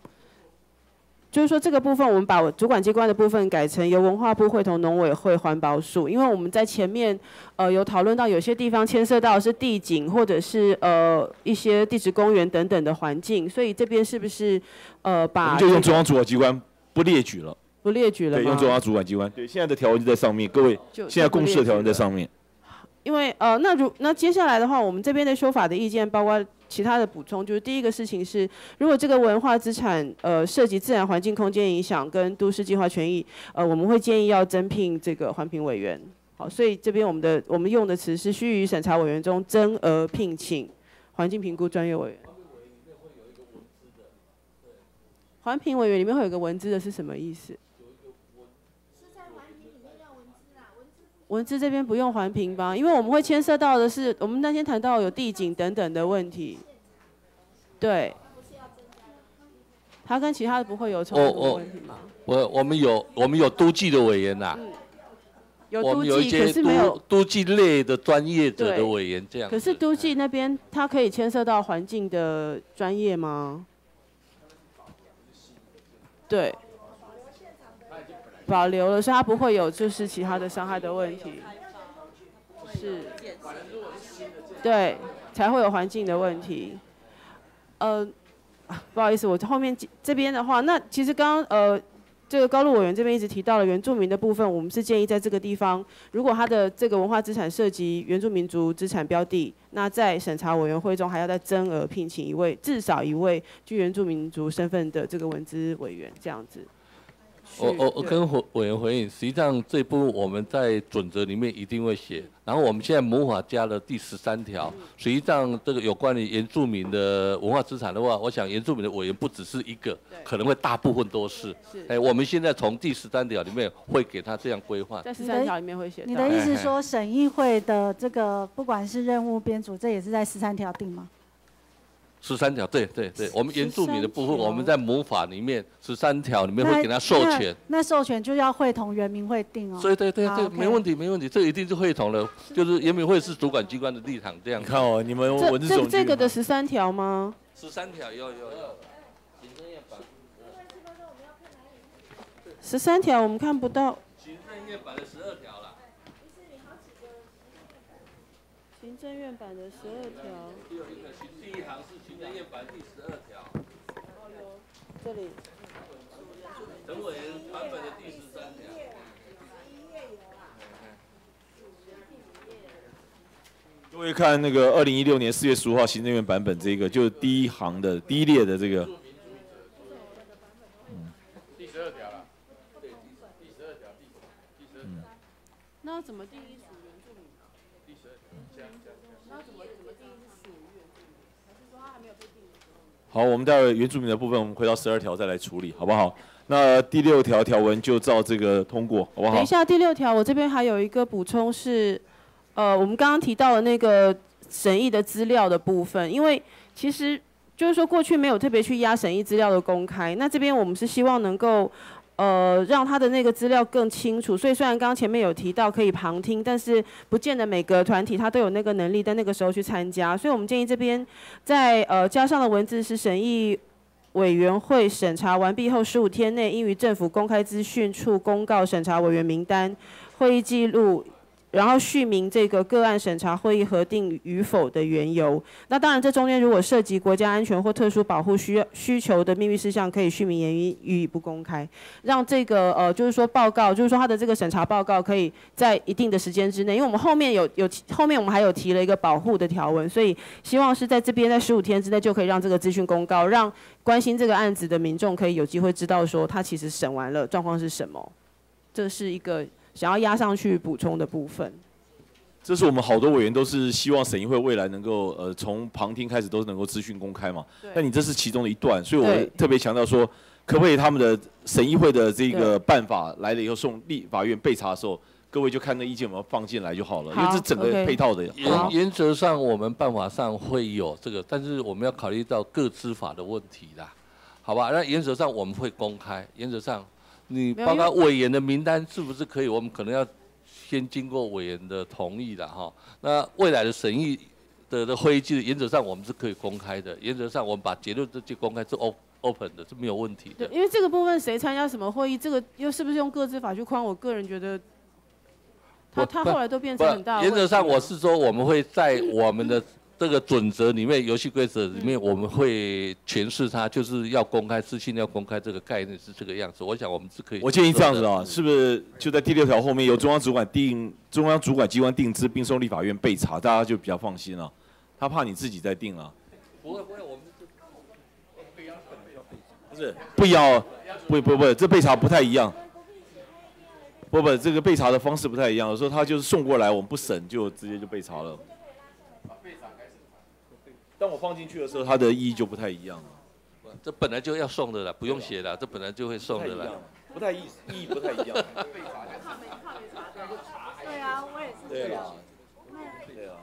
就是说，这个部分我们把主管机关的部分改成由文化部会同农委会环保署，因为我们在前面呃有讨论到有些地方牵涉到是地景或者是呃一些地质公园等等的环境，所以这边是不是呃把就用中央主管机关不列举了？不列举了对，用中央主管机关。对，现在的条文就在上面，各位现在共识的条文在上面。因为呃，那如那接下来的话，我们这边的修法的意见包括。其他的补充就是第一个事情是，如果这个文化资产呃涉及自然环境空间影响跟都市计划权益，呃我们会建议要增聘这个环评委员。好，所以这边我们的我们用的词是须于审查委员中增额聘请环境评估专业委员。环评委员里面会有个文字的是什么意思？文字这边不用环评吧，因为我们会牵涉到的是，我们那天谈到有地景等等的问题。对。他跟其他的不会有冲突的问题吗？我我们有我们有都记的委员呐，有我们有一都记，可些是没有都都记类的专业者的委员这样。可是都记那边，他可以牵涉到环境的专业吗？对，保留了，所以它不会有就是其他的伤害的问题。是，对，才会有环境的问题。呃，啊不好意思，我后面这边的话，那其实刚刚呃。这个高路委员这边一直提到了原住民的部分，我们是建议在这个地方，如果他的这个文化资产涉及原住民族资产标的，那在审查委员会中还要再增额聘请一位至少一位具原住民族身份的这个文资委员，这样子。我我我跟委委员回应，实际上这部分我们在准则里面一定会写，然后我们现在魔法加了第十三条，实际上这个有关于原住民的文化资产的话，我想原住民的委员不只是一个，可能会大部分都是。是哎，我们现在从第十三条里面会给他这样规划。在十三条里面会写。你的意思说，审议会的这个不管是任务编组，这也是在十三条定吗？十三条，对对对，我们原住民的部分，我们在魔法里面十三条里面会给他授权。那。那授权就要会同原民会定哦。对对对好对，，OK 没问题没问题，这一定是会同的，就是原民会是主管机关的立场这样。你看哦，你们这这文字总这个的十三条吗？十三条有有有。十三条我们看不到。行政院版的十二条了。行政院版的十二条。只有一个行第一行是行政院版第十二条。这里。陈委员版本的第十三条。各位看那个二零一六年四月十五号行政院版本这个，就是第一行的第一列的这个，第十二条了。对，第十二条，第第十二条。那怎么定义属原住民啊？第十二条。那怎么怎么定义是属于原住民？还是说他还没有被定义？好，我们待会原住民的部分，我们回到十二条再来处理，好不好？那第六条条文就照这个通过，好不好？等一下，第六条我这边还有一个补充是，呃，我们刚刚提到的那个审议的资料的部分，因为其实就是说过去没有特别去压审议资料的公开，那这边我们是希望能够。呃，让他的那个资料更清楚，所以虽然刚前面有提到可以旁听，但是不见得每个团体他都有那个能力在那个时候去参加，所以我们建议这边在呃加上的文字是审议委员会审查完毕后十五天内，应于政府公开资讯处公告审查委员名单、会议记录，然后续明这个个案审查会议核定与否的缘由。那当然，这中间如果涉及国家安全或特殊保护需要需求的秘密事项，可以续明言予予以不公开，让这个呃，就是说报告，就是说他的这个审查报告可以在一定的时间之内，因为我们后面有有后面我们还有提了一个保护的条文，所以希望是在这边在十五天之内就可以让这个资讯公告，让关心这个案子的民众可以有机会知道说他其实审完了状况是什么，这是一个想要压上去补充的部分。这是我们好多委员都是希望审议会未来能够呃从旁听开始都能够资讯公开嘛。那你这是其中的一段，所以我特别强调说，可不可以他们的审议会的这个办法来了以后送立法院备查的时候，各位就看那意见有没有放进来就好了，因为好这整个配套的。原原则上我们办法上会有这个，但是我们要考虑到各资法的问题啦，好吧？那原则上我们会公开，原则上你包括委员的名单是不是可以？我们可能要先经过委员的同意的哈。那未来的审议的的会议记录，原则上我们是可以公开的，原则上我们把结论这就公开是 o open 的，是没有问题的对，。因为这个部分谁参加什么会议，这个又是不是用各自法去框？我个人觉得，他他后来都变成很大原则上我是说，我们会在我们的这个准则里面、游戏规则里面，我们会诠释它，就是要公开资讯，要公开这个概念是这个样子。我想我们是可以。我建议这样子啊，是不是就在第六条后面由中央主管定中央主管机关定之，并送立法院备查，大家就比较放心了。他怕你自己在定了，不会不会，我们不是不要，不不不，这备查不太一样。不不，这个备查的方式不太一样。有时候他就是送过来，我们不审就直接就被查了。当我放进去的时候，它的意义就不太一样了。这本来就要送的了，不用写了，这本来就会送的了。不太意思，意义不太一样。对啊，我也是。对啊，对啊。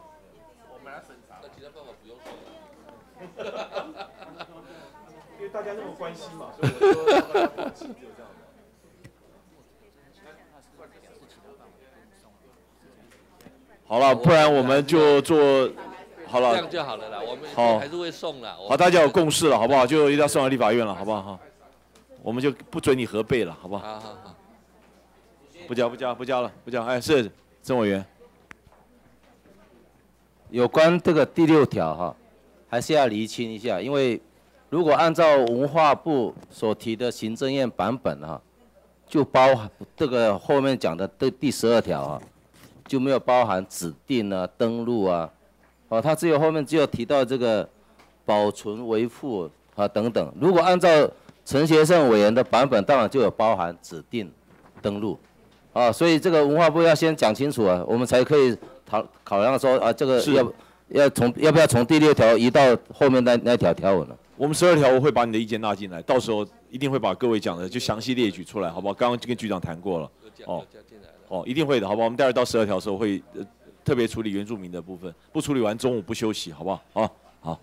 我们来审查，那其他办法不用送了。[laughs] 因为大家那么关心嘛，所以我说这样。好了，不然我们就做好了。这样就好了啦，我们好还是会送了。好，大家有共识了，好不好？就一定要送到立法院了，好不好？哈，我们就不准你核备了，好不好？好好好。不交不交不交了，不交。哎，是曾委员。有关这个第六条哈，还是要厘清一下，因为如果按照文化部所提的行政院版本哈，就包含这个后面讲的第第十二条啊。就没有包含指定啊、登录啊，哦，他只有后面只有提到这个保存维护啊等等。如果按照陈学圣委员的版本，当然就有包含指定登录，啊，所以这个文化部要先讲清楚啊，我们才可以考考量说啊，这个要要从要不要从第六条移到后面那那条条文了。我们十二条我会把你的意见纳进来，到时候一定会把各位讲的就详细列举出来，好不好？刚刚就跟局长谈过了，哦。哦，一定会的，好不好？我们待会到十二条的时候会呃特别处理原住民的部分，不处理完中午不休息，好不好？好，好，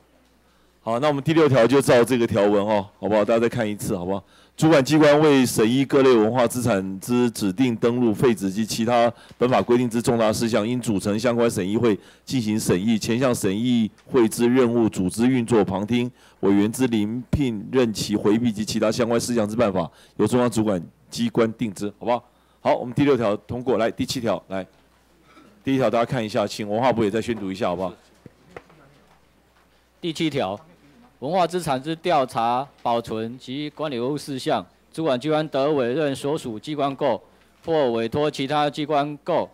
好，那我们第六条就照这个条文哦，好不好？大家再看一次，好不好？主管机关为审议各类文化资产之指定登录废止及其他本法规定之重大事项，应组成相关审议会进行审议。前项审议会之任务、组织运作、旁听委员之临聘任期回避及其他相关事项之办法，由中央主管机关定之，好不好？好，我们第六条通过，来第七条，来第一条大家看一下，请文化部也再宣读一下，好不好？第七条，文化资产之调查、保存及管理维护事项，主管机关得委任所属机关构或委托其他机关构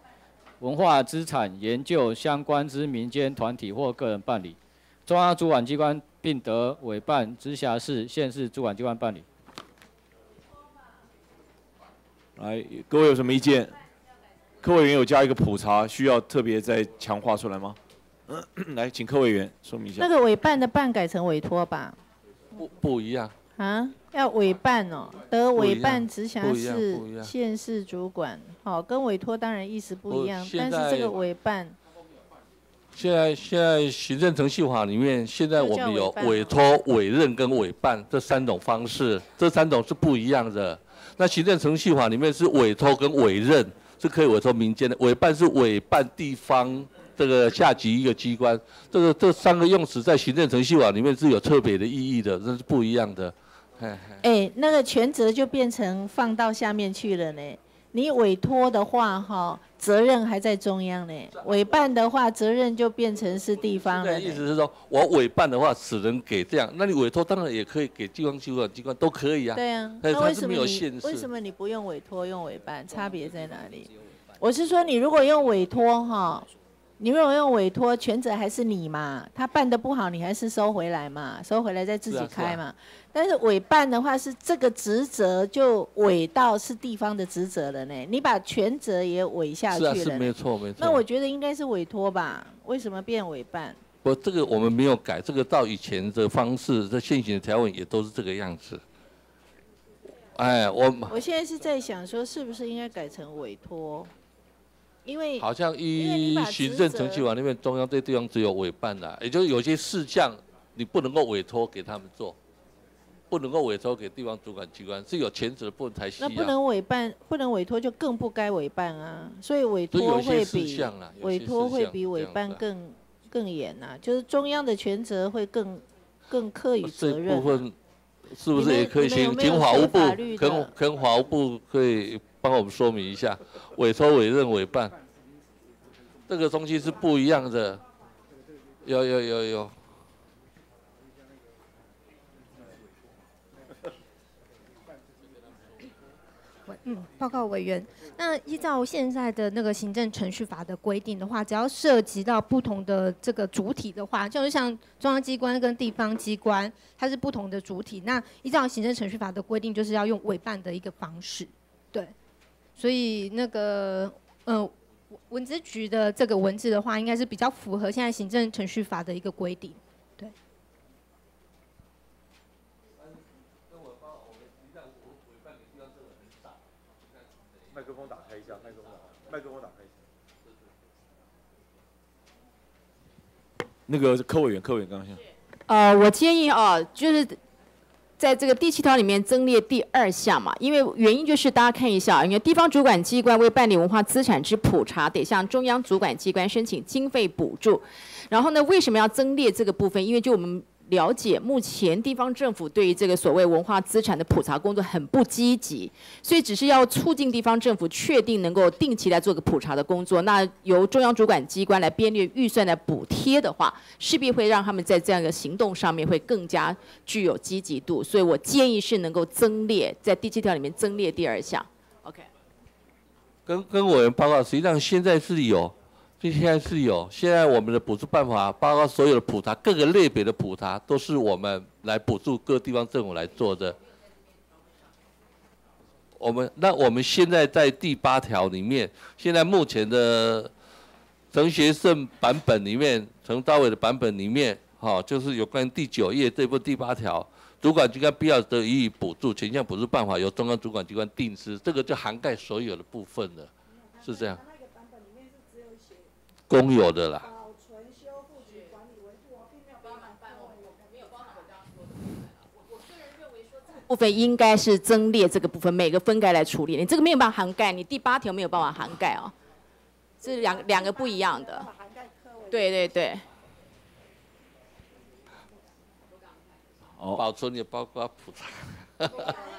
文化资产研究相关之民间团体或个人办理，中央主管机关并得委办直辖市、县市主管机关办理。来，各位有什么意见？柯委员有加一个普查，需要特别再强化出来吗？[coughs] 来，请科委员说明一下。那个委办的办改成委托吧？不不一样。啊，要委办哦，得委办直辖市、县市主管，好，跟委托当然意思不一样，但是这个委办。现在现在行政程序法里面，现在我们有委托、委任跟委办这三种方式，这三种是不一样的。那行政程序法里面是委托跟委任是可以委托民间的，委办是委办地方这个下级一个机关，这个这三个用词在行政程序法里面是有特别的意义的，这是不一样的。哎，那个权责就变成放到下面去了呢。你委托的话，哈。责任还在中央呢，委办的话，责任就变成是地方了。意思是说，我委办的话只能给这样，那你委托当然也可以给地方、机关、机关都可以啊。对啊，那为什么你为什么你不用委托用委办？差别在哪里？我是说，你如果用委托哈。你如果用委托，全责还是你嘛？他办的不好，你还是收回来嘛，收回来再自己开嘛。但是委办的话，是这个职责就委到是地方的职责了呢。你把全责也委下去了。是啊，是没错没错。那我觉得应该是委托吧？为什么变委办？不，这个我们没有改，这个照以前的方式，这现行的条文也都是这个样子。哎，我我现在是在想说，是不是应该改成委托？因为好像一行政程序法那边中央对地方只有委办的，也就是有些事项你不能够委托给他们做，不能够委托给地方主管机关，是有全责的部分才需要。那不能委办，不能委托就更不该委办啊！所以委托会比委托会比委办更更严啊，就是中央的权责会更更课予责任。这部分是不是也可以请请法务部跟跟法务部可以？帮我们说明一下，委托、委任、委办，这个东西是不一样的。有有有有。嗯，报告委员，那依照现在的那个行政程序法的规定的话，只要涉及到不同的这个主体的话，就是像中央机关跟地方机关，它是不同的主体。那依照行政程序法的规定，就是要用委办的一个方式，对。所以那个，呃，文资局的这个文字的话，应该是比较符合现在行政程序法的一个规定，对。麦克风打开一下，麦克风，麦克风打开一下。那个柯委员，柯委员刚刚先。呃，我建议啊，就是在这个第七条里面增列第二项嘛，因为原因就是大家看一下，因为地方主管机关为办理文化资产之普查，得向中央主管机关申请经费补助。然后呢，为什么要增列这个部分？因为就我们了解，目前地方政府对于这个所谓文化资产的普查工作很不积极，所以只是要促进地方政府确定能够定期来做个普查的工作。那由中央主管机关来编列预算来补贴的话，势必会让他们在这样一个行动上面会更加具有积极度。所以我建议是能够增列在第七条里面增列第二项。OK。跟跟委员报告，实际上现在是有。现在是有，现在我们的补助办法，包括所有的普查，各个类别的普查，都是我们来补助各地方政府来做的。我们那我们现在在第八条里面，现在目前的陈学圣版本里面，陈道伟的版本里面，哈，就是有关第九页这部第八条，主管机关必要得予以补助，前项补助办法由中央主管机关定之，这个就涵盖所有的部分了，是这样。公有的啦。部分应该是增列这个部分，每个分开来处理。你这个没有办法涵盖，你第八条没有办法涵盖哦，这两两个不一样的。对对对。哦，保存也包括普查。[laughs]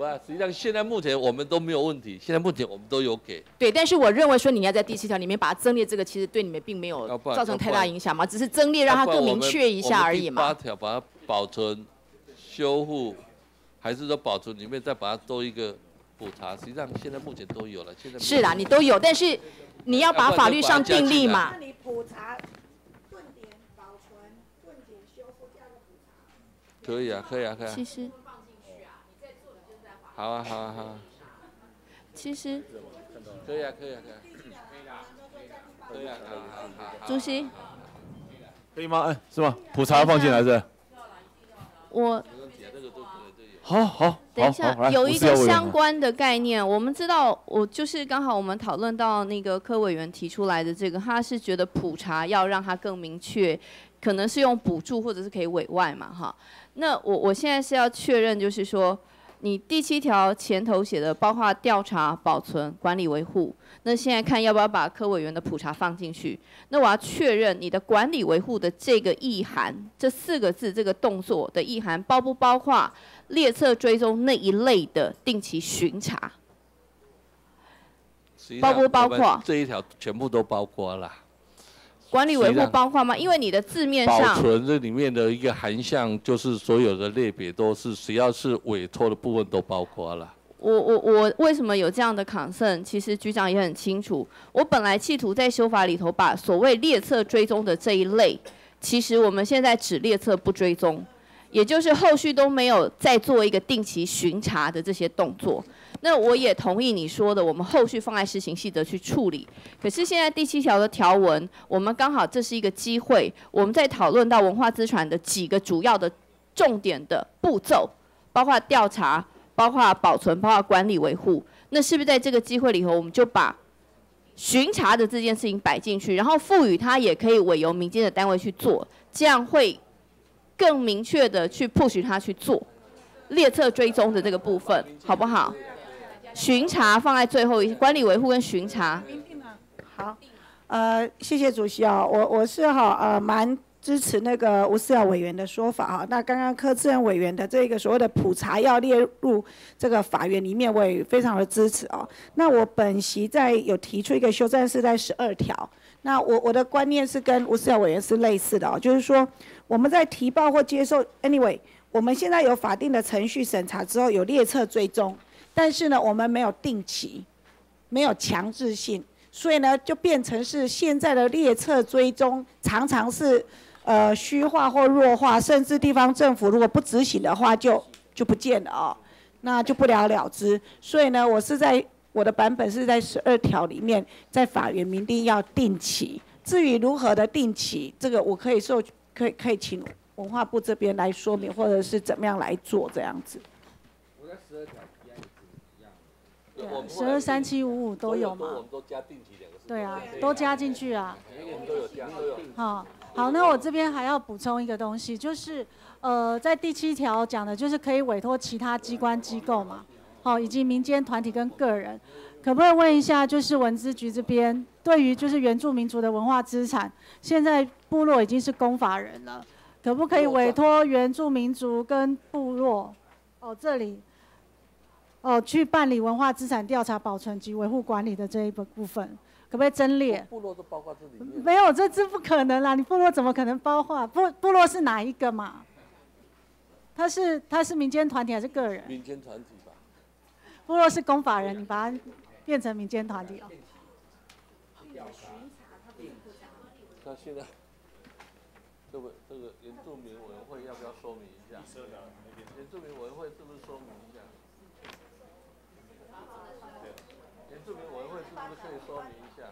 不，实际上现在目前我们都没有问题。现在目前我们都有给。对，但是我认为说你要在第七条里面把它增列，这个其实对你们并没有造成太大影响嘛，只是增列让它更明确一下而已嘛。八条把它保存、修复，还是说保存里面再把它做一个补查？实际上现在目前都有了。现在是啦，你都有，但是你要把法律上订立嘛。那你普查、顿点、保存、顿点、修复加个补查。可以啊，可以啊，可以啊。其实。好啊，好啊，好啊。其实可以啊，可以啊，可以。可以啊，可以啊。主席。可以吗？哎，是吗？普查放进来是？我。好好。等一下，有一个相关的概念，我们知道，我就是刚好我们讨论到那个柯委员提出来的这个，他是觉得普查要让它更明确，可能是用补助或者是可以委外嘛，哈。那我我现在是要确认，就是说。你第七条前头写的包括调查、保存、管理、维护，那现在看要不要把科委员的普查放进去？那我要确认你的管理维护的这个意涵，这四个字这个动作的意涵，包不包括列册追踪那一类的定期巡查？包不包括？这一条全部都包括了。管理维护包括吗？因为你的字面上保存这里面的一个含项，就是所有的类别都是，只要是委托的部分都包括了。我我我为什么有这样的 concern？其实局长也很清楚。我本来企图在修法里头把所谓列册追踪的这一类，其实我们现在只列册不追踪，也就是后续都没有再做一个定期巡查的这些动作。那我也同意你说的，我们后续放在施行细则去处理。可是现在第七条的条文，我们刚好这是一个机会，我们在讨论到文化资产的几个主要的重点的步骤，包括调查、包括保存、包括管理维护。那是不是在这个机会里头，我们就把巡查的这件事情摆进去，然后赋予它也可以委由民间的单位去做，这样会更明确的去 push 他去做列册追踪的这个部分，好不好？巡查放在最后一，管理维护跟巡查。好，呃，谢谢主席啊，我我是哈呃蛮支持那个吴思耀委员的说法哈。那刚刚柯志恩委员的这个所谓的普查要列入这个法源里面，我也非常的支持哦。那我本席在有提出一个修正是在十二条。那我我的观念是跟吴思耀委员是类似的哦，就是说我们在提报或接受，anyway，我们现在有法定的程序审查之后，有列册追踪。但是呢，我们没有定期，没有强制性，所以呢，就变成是现在的列册追踪常常是，呃，虚化或弱化，甚至地方政府如果不执行的话，就就不见了哦，那就不了了之。所以呢，我是在我的版本是在十二条里面，在法院明定要定期。至于如何的定期，这个我可以授，可以可以请文化部这边来说明，或者是怎么样来做这样子。我在十二条。对啊，十二三七五五都有嘛？我们都加定期两个。对啊，都加进去啊。每个人都有加，都有。好，好，那我这边还要补充一个东西，就是呃，在第七条讲的就是可以委托其他机关机构嘛，好，以及民间团体跟个人，可不可以问一下，就是文资局这边对于就是原住民族的文化资产，现在部落已经是公法人了，可不可以委托原住民族跟部落？哦，这里。哦，去办理文化资产调查、保存及维护管理的这一部部分，可不可以增列？部落都包括这里面。没有，这这不可能啦！你部落怎么可能包括？部部落是哪一个嘛？他是他是民间团体还是个人？民间团体吧。部落是公法人，你把它变成民间团体哦。那现在，这个这个原住民委员会要不要说明一下？原住民委员会是不是说明一下？原住民委员以说明一下？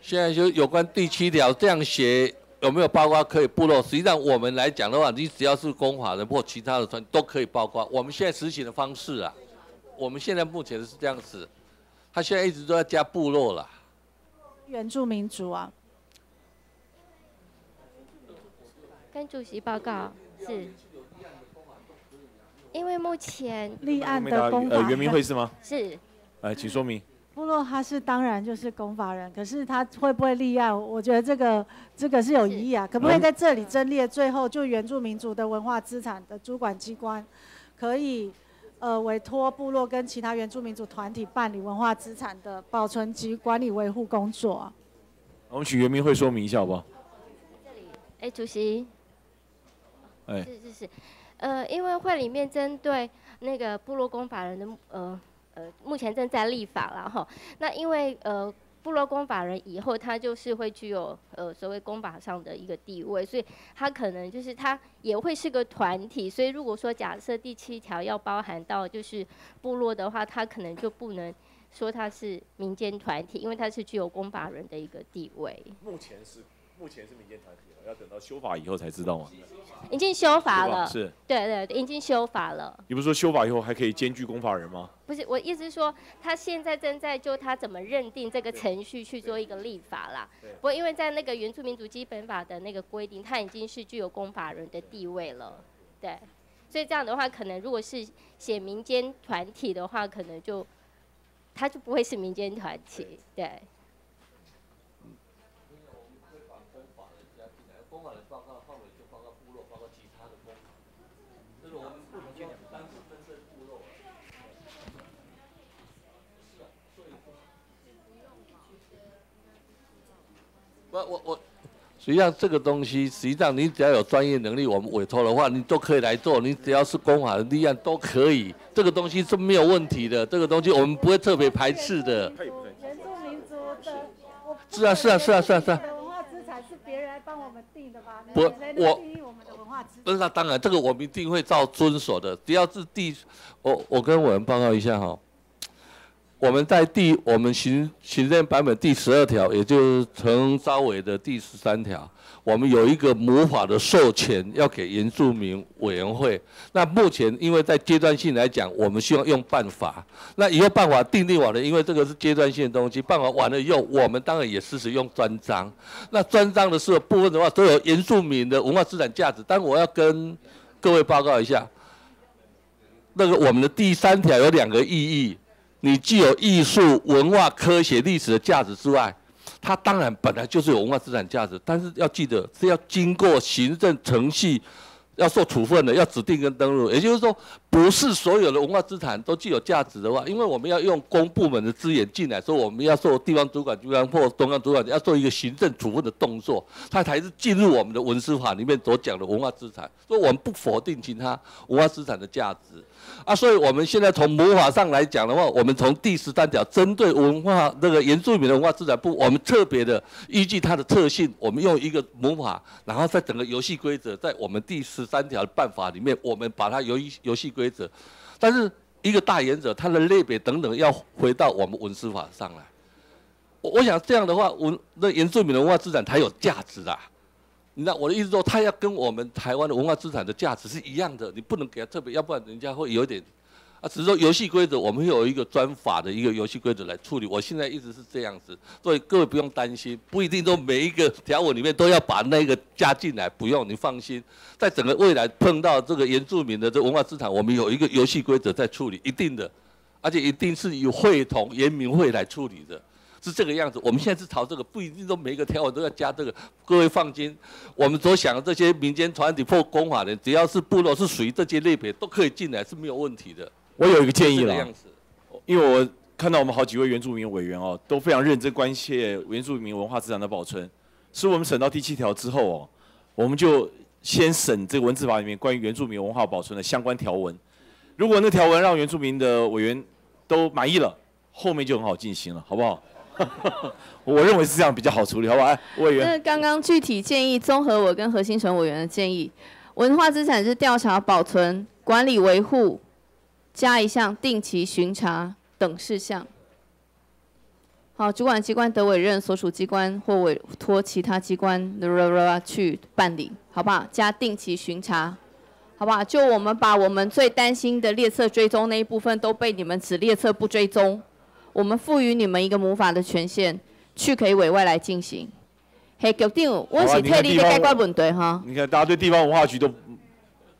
现在就有关第七条这样写有没有包括可以部落？实际上我们来讲的话，你只要是公法人或其他的团都可以包括。我们现在实行的方式啊，我们现在目前是这样子，他现在一直都在加部落了。原住民族啊，跟主席报告是，因为目前立案的公法呃，原民会是吗？是。呃，请说明。部落他是当然就是公法人，可是他会不会立案？我觉得这个这个是有疑义啊。可不可以在这里争列？最后就原住民族的文化资产的主管机关，可以呃委托部落跟其他原住民族团体办理文化资产的保存及管理维护工作。我们请原民会说明一下好不好？这里，哎，主席。哎。是是是，呃，因为会里面针对那个部落公法人的呃。呃，目前正在立法了哈。那因为呃，部落公法人以后他就是会具有呃所谓公法上的一个地位，所以他可能就是他也会是个团体。所以如果说假设第七条要包含到就是部落的话，他可能就不能说他是民间团体，因为他是具有公法人的一个地位。目前是目前是民间团体了，要等到修法以后才知道吗？已经修法了，是，对对对，已经修法了。你不是说修法以后还可以兼具公法人吗？不是，我意思是说，他现在正在就他怎么认定这个程序去做一个立法啦。不过因为在那个原住民族基本法的那个规定，他已经是具有公法人的地位了，对。所以这样的话，可能如果是写民间团体的话，可能就他就不会是民间团体，对。我我我，实际上这个东西，实际上你只要有专业能力，我们委托的话，你都可以来做。你只要是公法的立案都可以，这个东西是没有问题的。这个东西我们不会特别排斥的。原住民族的，是啊是啊是啊是啊是啊。文化资产是别人帮我们定的吧？不，我不是那当然，这个我们一定会照遵守的。只要是第，我我跟委员报告一下哈。我们在第我们行行政版本第十二条，也就是陈昭伟的第十三条，我们有一个母法的授权要给原住民委员会。那目前因为在阶段性来讲，我们希望用办法。那以后办法订定完了，因为这个是阶段性的东西，办法完了以后，我们当然也试试用专章。那专章的是部分的话，都有原住民的文化资产价值。但我要跟各位报告一下，那个我们的第三条有两个意义。你既有艺术、文化、科学、历史的价值之外，它当然本来就是有文化资产价值，但是要记得是要经过行政程序。要受处分的，要指定跟登录，[laughs] 也就是说，不是所有的文化资产都具有价值的话，因为我们要用公部门的资源进来，说我们要受地方主管机关或中央主管要做一个行政处分的动作，它才是进入我们的文书法里面所讲的文化资产。所以我们不否定其他文化资产的价值，啊，所以我们现在从魔法上来讲的话，我们从第十三条针对文化那个原住民的文化资产部，我们特别的依据它的特性，我们用一个魔法，然后在整个游戏规则，在我们第十。三条办法里面，我们把它游游戏规则，但是一个大原则，它的类别等等要回到我们文史法上来。我我想这样的话，文那原住民的文化资产才有价值啊。你知道我的意思说，他要跟我们台湾的文化资产的价值是一样的，你不能给他特别，要不然人家会有点。啊，只是说游戏规则，我们有一个专法的一个游戏规则来处理。我现在一直是这样子，所以各位不用担心，不一定都每一个条文里面都要把那个加进来，不用，你放心。在整个未来碰到这个原住民的这文化资产，我们有一个游戏规则在处理，一定的，而且一定是以会同原民会来处理的，是这个样子。我们现在是朝这个，不一定说每一个条文都要加这个。各位放心，我们所想的这些民间团体或公法人，只要是部落是属于这些类别，都可以进来，是没有问题的。我有一个建议了因为我看到我们好几位原住民委员哦，都非常认真关切原住民文化资产的保存。是我们审到第七条之后哦，我们就先审这个文字法里面关于原住民文化保存的相关条文。如果那条文让原住民的委员都满意了，后面就很好进行了，好不好？[laughs] 我认为是这样比较好处理，好不好？委员。那刚刚具体建议综合我跟何新成委员的建议，文化资产是调查、保存、管理、维护。加一项定期巡查等事项。好，主管机关得委任所属机关或委托其他机关去办理，好不好？加定期巡查，好不好？就我们把我们最担心的列册追踪那一部分都被你们只列册不追踪，我们赋予你们一个魔法的权限，去可以委外来进行。嘿，局长，我是特地的解决问题哈。你看，大家对地方文化局都，事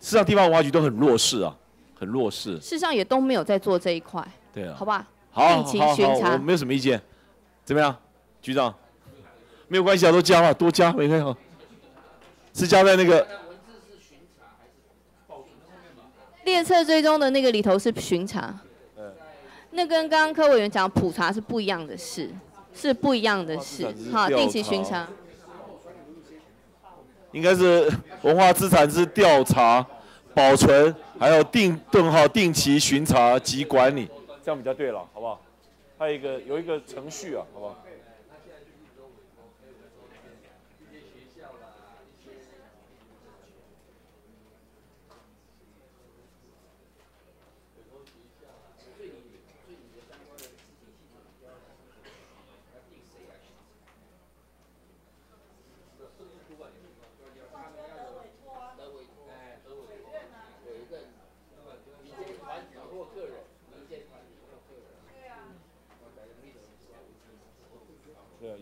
实上地方文化局都很弱势啊。很弱势，事实上也都没有在做这一块，对啊，好吧，好，定期巡查，我没有什么意见，怎么样，局长，没有关系啊，都加嘛，多加，没关系，是加在那个列册追踪的那个里头是巡查，那跟刚刚柯委员讲普查是不一样的事，是不一样的事，好，定期巡查，[laughs] 应该是文化资产是调查。保存，还有定顿号定期巡查及管理，这样比较对了，好不好？还有一个有一个程序啊，好不好？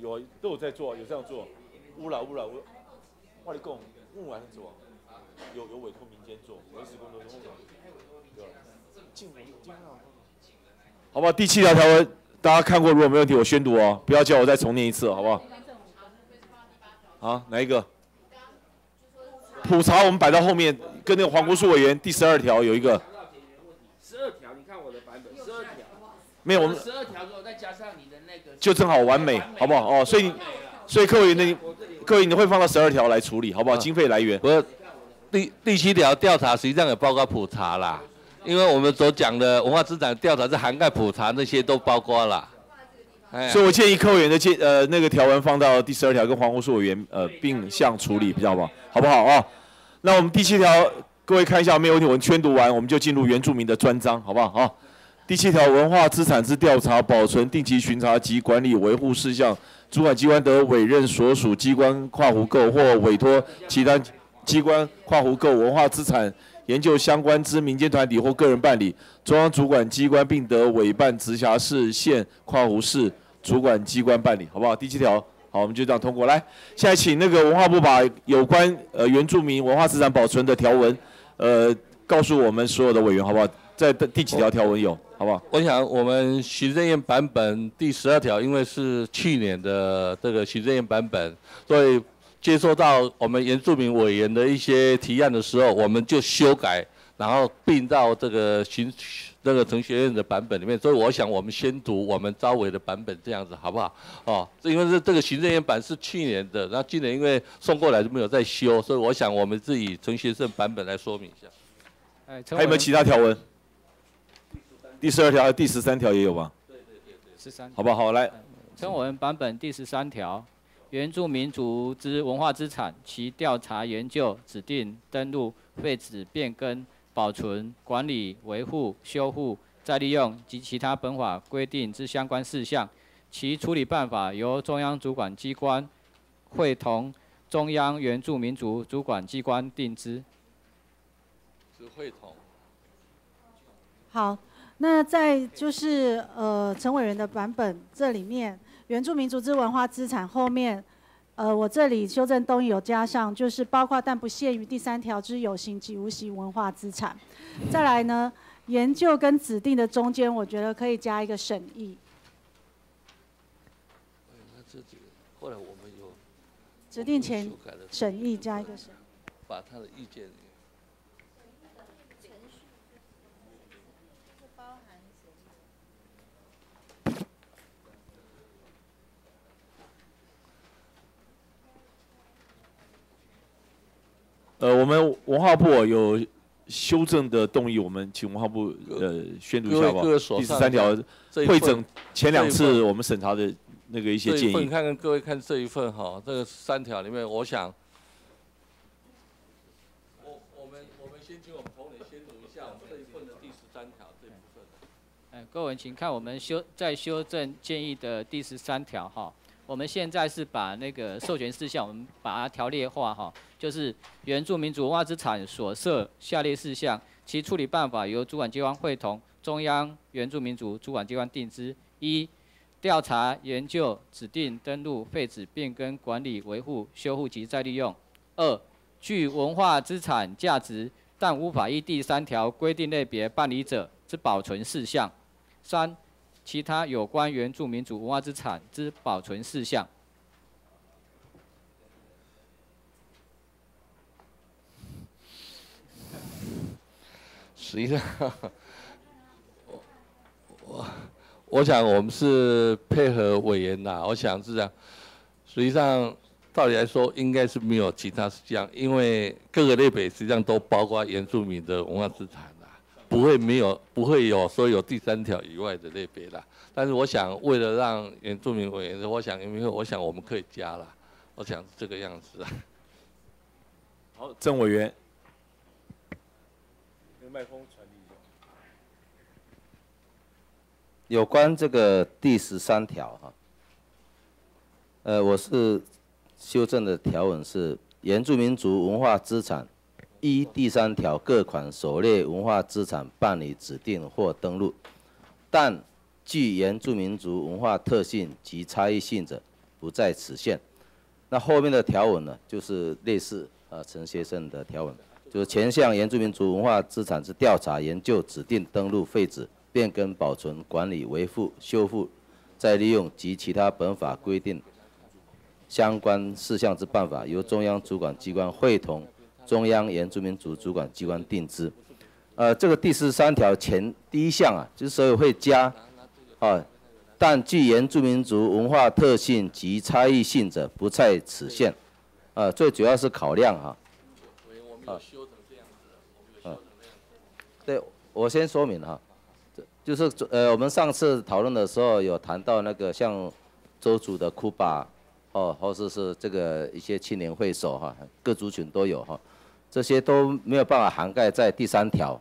有都有在做，有这样做，污染污染污，外力供污染做，有有委托民间做，维持工作中好不好？第七条条文大家看过，如果没问题，我宣读哦，不要叫我再重念一次，好不好？好，哪一个？普查我们摆到后面，跟那个黄国树委员第十二条有一个。十二条，你看我的版本，十二条。没有我们。十二条之后再加上你。就正好完美，好不好？哦，所以，所以客委员的客委员你会放到十二条来处理，好不好？经费来源。我，第第七条调查实际上也包括普查啦，因为我们所讲的文化资产调查是涵盖普查那些都包括了。所以我建议客委员的建呃那个条文放到第十二条跟黄国树委员呃并项处理比较好，好不好啊？那我们第七条各位看一下，没有问题，我们圈读完我们就进入原住民的专章，好不好？好。第七条，文化资产之调查、保存、定期巡查及管理维护事项，主管机关得委任所属机关跨湖购或委托其他机关跨湖购文化资产研究相关之民间团体或个人办理，中央主管机关并得委办直辖市、县跨湖市主管机关办理，好不好？第七条，好，我们就这样通过。来，现在请那个文化部把有关呃原住民文化资产保存的条文，呃，告诉我们所有的委员，好不好？在第几条条文有？好不好？我想我们行政院版本第十二条，因为是去年的这个行政院版本，所以接收到我们原住民委员的一些提案的时候，我们就修改，然后并到这个行那个程学院的版本里面。所以我想我们先读我们招委的版本，这样子好不好？哦，因为是这个行政院版是去年的，然后今年因为送过来就没有再修，所以我想我们自己程学院版本来说明一下。还有没有其他条文？第十二条、第十三条也有吧？对对对对，十三。好不好？来，称文版本第十三条，原住民族之文化资产，其调查研究、指定、登录、废止、变更、保存、管理、维护、修复再利用及其他本法规定之相关事项，其处理办法由中央主管机关会同中央原住民族主管机关定之。是会同。好，那在就是呃陈委员的版本这里面，原住民族之文化资产后面，呃我这里修正东西有加上，就是包括但不限于第三条之有形及无形文化资产。再来呢，研究跟指定的中间，我觉得可以加一个审议。那这几个后来我们有指定前审议加一个审。把他的意见。呃，我们文化部有修正的动议，我们请文化部呃宣读一下吧第十三条会诊前两次我们审查的那个一些建议。这一份看看各位看这一份哈，这个三条里面，我想，我我们我们先请我们同仁先读一下我们这一份的第十三条这部分。哎，各位，请看我们修在修正建议的第十三条哈。我们现在是把那个授权事项，我们把它条列化哈，就是原住民族文化资产所涉下列事项，其处理办法由主管机关会同中央原住民族主管机关定之。一、调查、研究、指定、登录、废止、变更、管理、维护、修复及再利用。二、具文化资产价值但无法依第三条规定类别办理者之保存事项。三、其他有关原住民族文化资产之保存事项。实际上，[laughs] 我我我想我们是配合委员呐，我想是这样。实际上，道理来说应该是没有其他事项，因为各个类别实际上都包括原住民的文化资产，不会没有不会有说有第三条以外的类别啦。但是我想，为了让原住民委员，我想因为我想我们可以加了，我想是这个样子啊。好，郑委员。那个麦克风传递一下。有关这个第十三条哈，呃，我是修正的条文是原住民族文化资产依第三条各款所列文化资产办理指定或登录，但具原住民族文化特性及差异性者，不在此限。那后面的条文呢，就是类似呃陈先生的条文，就是前项原住民族文化资产之调查、研究、指定、登录、废止、变更、保存、管理、维护、修复、再利用及其他本法规定相关事项之办法，由中央主管机关会同中央原住民族主管机关定制。呃，这个第十三条前第一项啊，就是所以会加啊，但具原住民族文化特性及差异性者，不在此限。呃，最主要是考量哈、啊。啊，对，我先说明哈，这就是呃，我们上次讨论的时候有谈到那个像周族的库巴，哦，或者是这个一些青年会所哈，各族群都有哈，这些都没有办法涵盖在第三条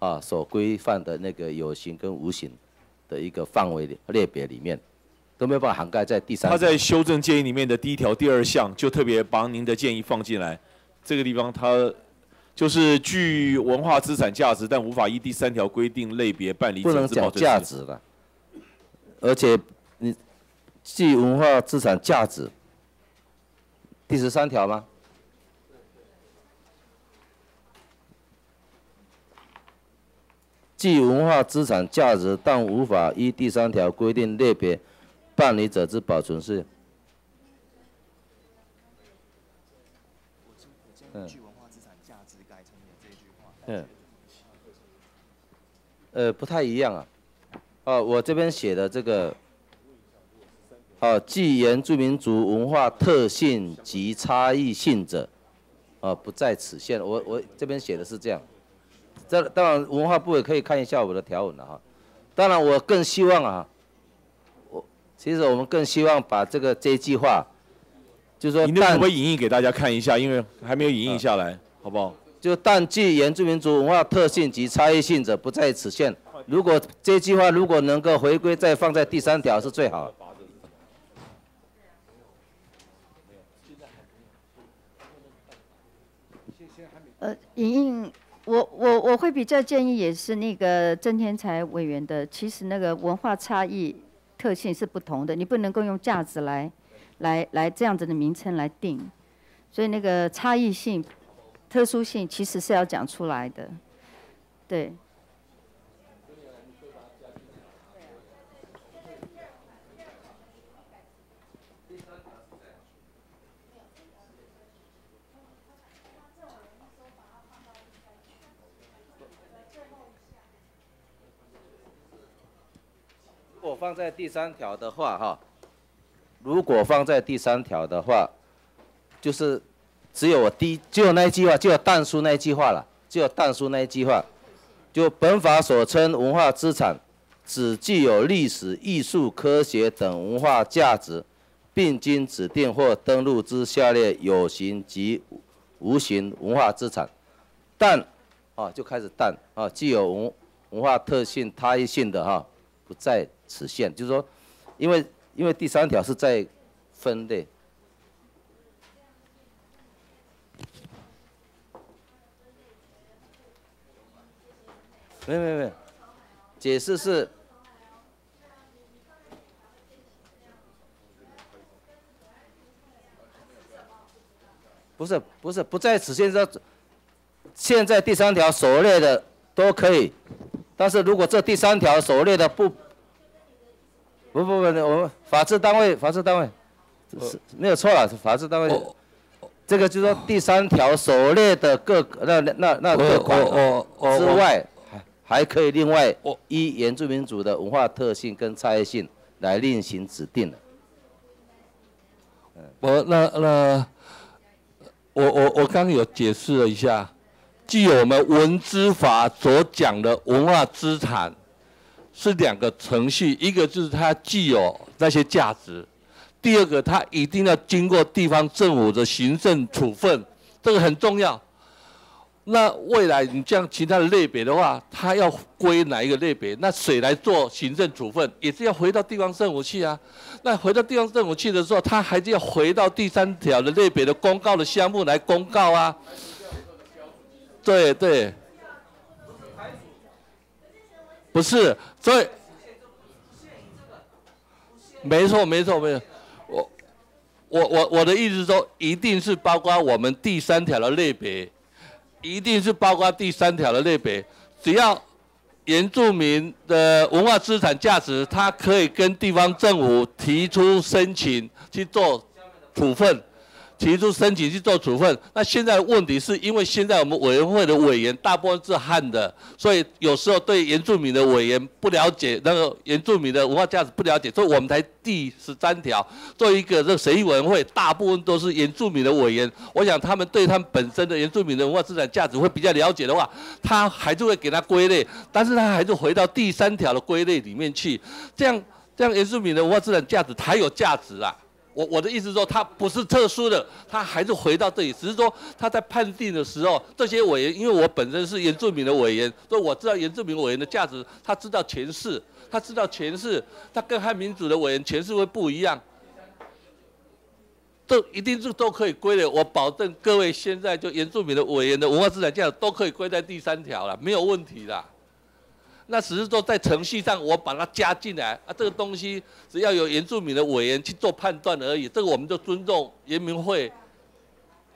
啊所规范的那个有形跟无形的一个范围里列别里面，都没有办法涵盖在第三。他在修正建议里面的第一条、第二项就特别把您的建议放进来，这个地方他就是具文化资产价值，但无法依第三条规定类别办理不能讲价值了，而且你具文化资产价值，第十三条吗？具文化资产价值，但无法依第三条规定类别办理者之保存是。嗯。嗯。呃，不太一样啊。哦，我这边写的这个，哦，具原住民族文化特性及差异性者，哦，不在此限。我我这边写的是这样。这当然文化部也可以看一下我的条文了哈。当然我更希望啊，我其实我们更希望把这个这一句话，就是说你那个但可不能影印给大家看一下？因为还没有影印下来，好不好？就但具原住民族文化特性及差异性者，不在此限。如果这句话如果能够回归再放在第三条是最好。呃，莹莹，我我我会比较建议也是那个曾天才委员的，其实那个文化差异特性是不同的，你不能够用价值来来来这样子的名称来定，所以那个差异性、特殊性其实是要讲出来的，对。放在第三条的话，哈，如果放在第三条的话，就是只有我第只有那一句话，就有但书那一句话了，只有但书那一句话，就本法所称文化资产，只具有历史、艺术、科学等文化价值，并经指定或登录之下列有形及无形文化资产，但，啊，就开始但啊，具有文文化特性、差异性的哈，不在。实现就是说，因为因为第三条是在分类，没没没，解释是，不是不是不在此限上，现在第三条所列的都可以，但是如果这第三条所列的不。不不不，我们法制单位，法制单位是没有错了，是法制单位。这个就是说第三条所列的各那那那各款之外，还还可以另外依原住民族的文化特性跟差异性来另行指定的。我那那我我我刚刚有解释了一下，既有我们文资法所讲的文化资产。是两个程序，一个就是它具有那些价值，第二个它一定要经过地方政府的行政处分，这个很重要。那未来你像其他的类别的话，它要归哪一个类别？那谁来做行政处分？也是要回到地方政府去啊。那回到地方政府去的时候，它还是要回到第三条的类别的公告的项目来公告啊。对对。不是，所以，没错没错没错，我我我我的意思说，一定是包括我们第三条的类别，一定是包括第三条的类别，只要原住民的文化资产价值，他可以跟地方政府提出申请去做处分。提出申请去做处分，那现在问题是因为现在我们委员会的委员大部分是汉的，所以有时候对原住民的委员不了解，那个原住民的文化价值不了解，所以我们才第十三条做一个这个审议委员会，大部分都是原住民的委员，我想他们对他们本身的原住民的文化资产价值会比较了解的话，他还是会给他归类，但是他还是回到第三条的归类里面去，这样这样原住民的文化资产价值才有价值啊。我我的意思说，他不是特殊的，他还是回到这里，只是说他在判定的时候，这些委员，因为我本身是原住民的委员，所以我知道原住民委员的价值，他知道前世，他知道前世，他跟汉民主的委员前世会不一样，这一定是都可以归的，我保证各位现在就原住民的委员的文化资产价值都可以归在第三条了，没有问题的。那只是说在程序上我把它加进来啊，这个东西只要有原住民的委员去做判断而已，这个我们就尊重原民会、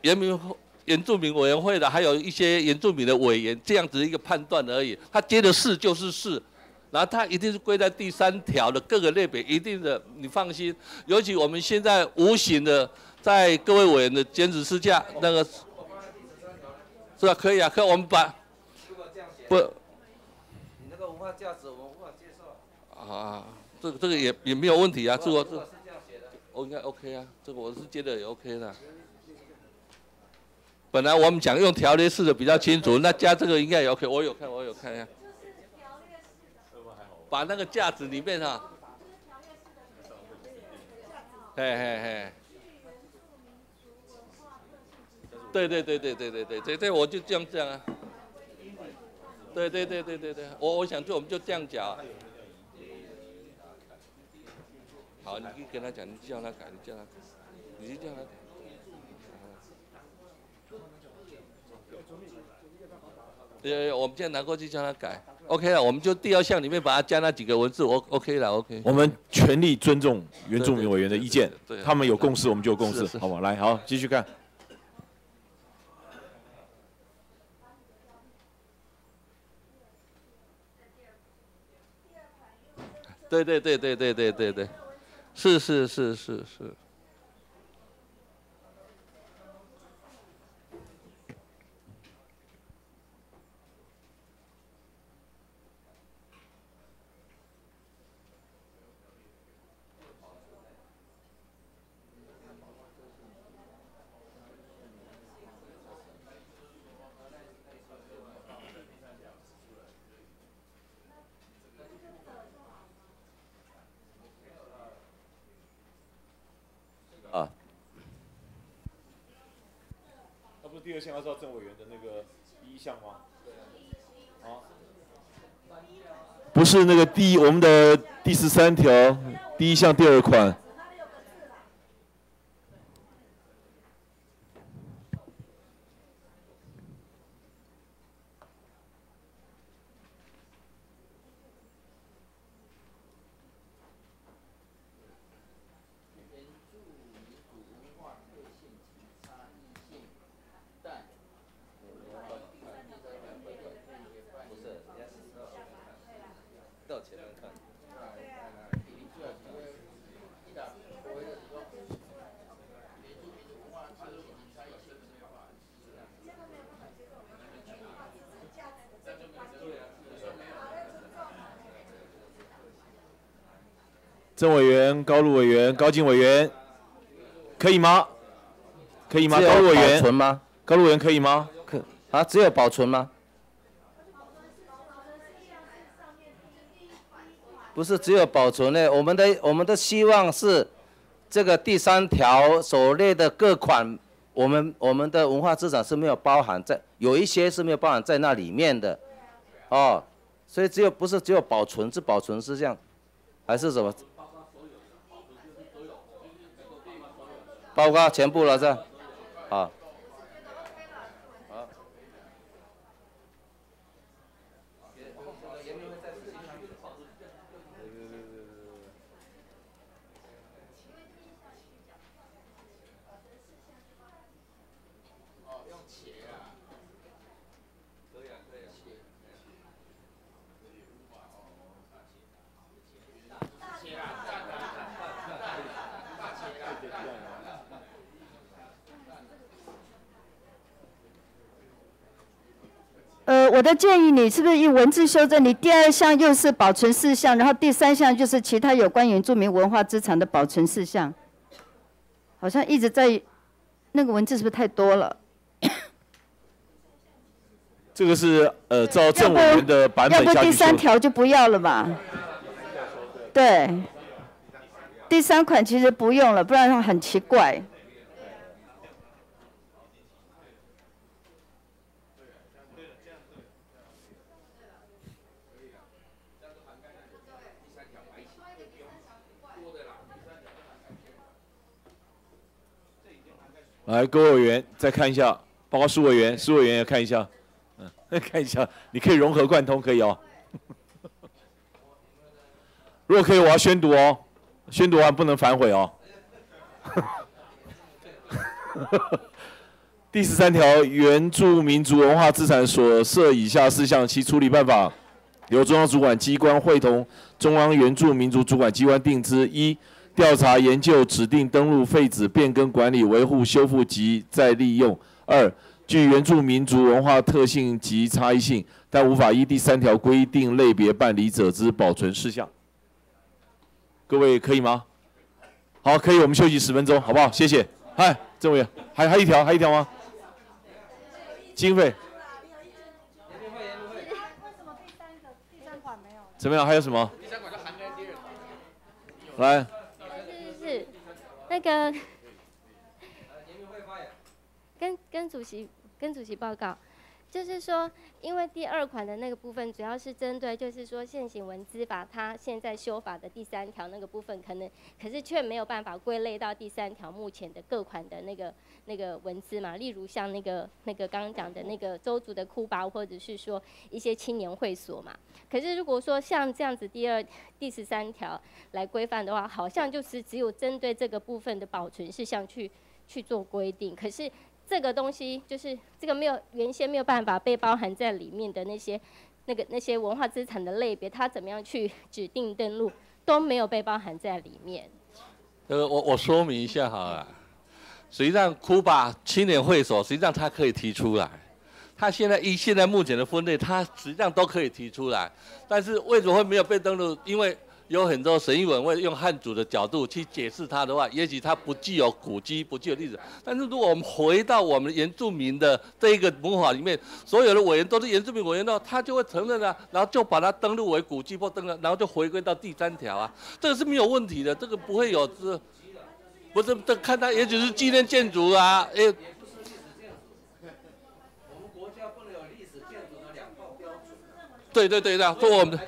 原民原住民委员会的，还有一些原住民的委员这样子一个判断而已。他接的是就是是，然后他一定是归在第三条的各个类别，一定的，你放心。尤其我们现在无形的在各位委员的兼职事下那个，是吧？可以啊，可我们把不。价值我们无法接受啊，这个这个也也没有问题啊，这个这我应该 OK 啊，这个我是觉得也 OK 的。本来我们讲用条列式的比较清楚，那加这个应该也 OK。我有看，我有看一下。把那个架子里面哈，嘿嘿嘿，对对对对对对对对对，我就这样这样啊。对对对对对对，我我想就我们就这样讲。好，你可以跟他讲，你叫他改，你叫他，你就叫他改。对，我们现在拿过去叫他改，OK 了，我们就第二项里面把它加那几个文字，我 OK 了，OK。我们全力尊重原住民委员的意见对对，他们有共识，我们就有共识好吗？来，好，继续看。对对对对对对对对，是是是是是。啊，那不是第二项要照郑委员的那个第一项吗？好，不是那个第一我们的第十三条第一项第二款。到前面看。郑委员、高路委员、高进委员，可以吗？可以吗？高路委员保存吗？高路委员可以吗？可啊，只有保存吗？不是只有保存呢，我们的我们的希望是，这个第三条所列的各款，我们我们的文化资产是没有包含在，有一些是没有包含在那里面的，哦，所以只有不是只有保存是保存是这样，还是什么？包括全部了是啊？呃，我的建议，你是不是以文字修正？你第二项又是保存事项，然后第三项就是其他有关原住民文化资产的保存事项，好像一直在那个文字是不是太多了？这个是呃照政委员的版要不第三条就不要了吧？对，第三款其实不用了，不然它很奇怪。来，各位委员再看一下，包括苏委员，苏委员也看一下，嗯，[laughs] 看一下，你可以融合贯通，可以哦。[laughs] 如果可以，我要宣读哦，宣读完不能反悔哦。[laughs] 第十三条，原住民族文化资产所涉以下事项，其处理办法由中央主管机关会同中央原住民族主管机关定之。一、调查研究指定登录废止变更管理维护修复及再利用。二、据原住民族文化特性及差异性，但无法依第三条规定类别办理者之保存事项。各位可以吗？好，可以，我们休息十分钟，好不好？谢谢。嗨，郑委员，还还一条，还一条吗？经费怎么样？还有什么？来，那个跟跟主席跟主席报告，就是说，因为第二款的那个部分，主要是针对就是说现行文字法，它现在修法的第三条那个部分，可能可是却没有办法归类到第三条目前的各款的那个那个文字嘛。例如像那个那个刚刚讲的那个周族的哭吧，或者是说一些青年会所嘛。可是如果说像这样子第二第十三条来规范的话，好像就是只有针对这个部分的保存事项去去做规定。可是这个东西就是这个没有原先没有办法被包含在里面的那些那个那些文化资产的类别，它怎么样去指定登录都没有被包含在里面。呃，我我说明一下好了，实际上库巴青年会所实际上它可以提出来，它现在依现在目前的分类，它实际上都可以提出来，但是为什么会没有被登录？因为有很多审议委员会用汉族的角度去解释它的话，也许它不具有古迹，不具有历史。但是如果我们回到我们原住民的这一个文化里面，所有的委员都是原住民委员的话，他就会承认啊，然后就把它登录为古迹或登了，然后就回归到第三条啊，这个是没有问题的，这个不会有这，不是这看它也许是纪念建筑啊，诶。对对对的，说我们。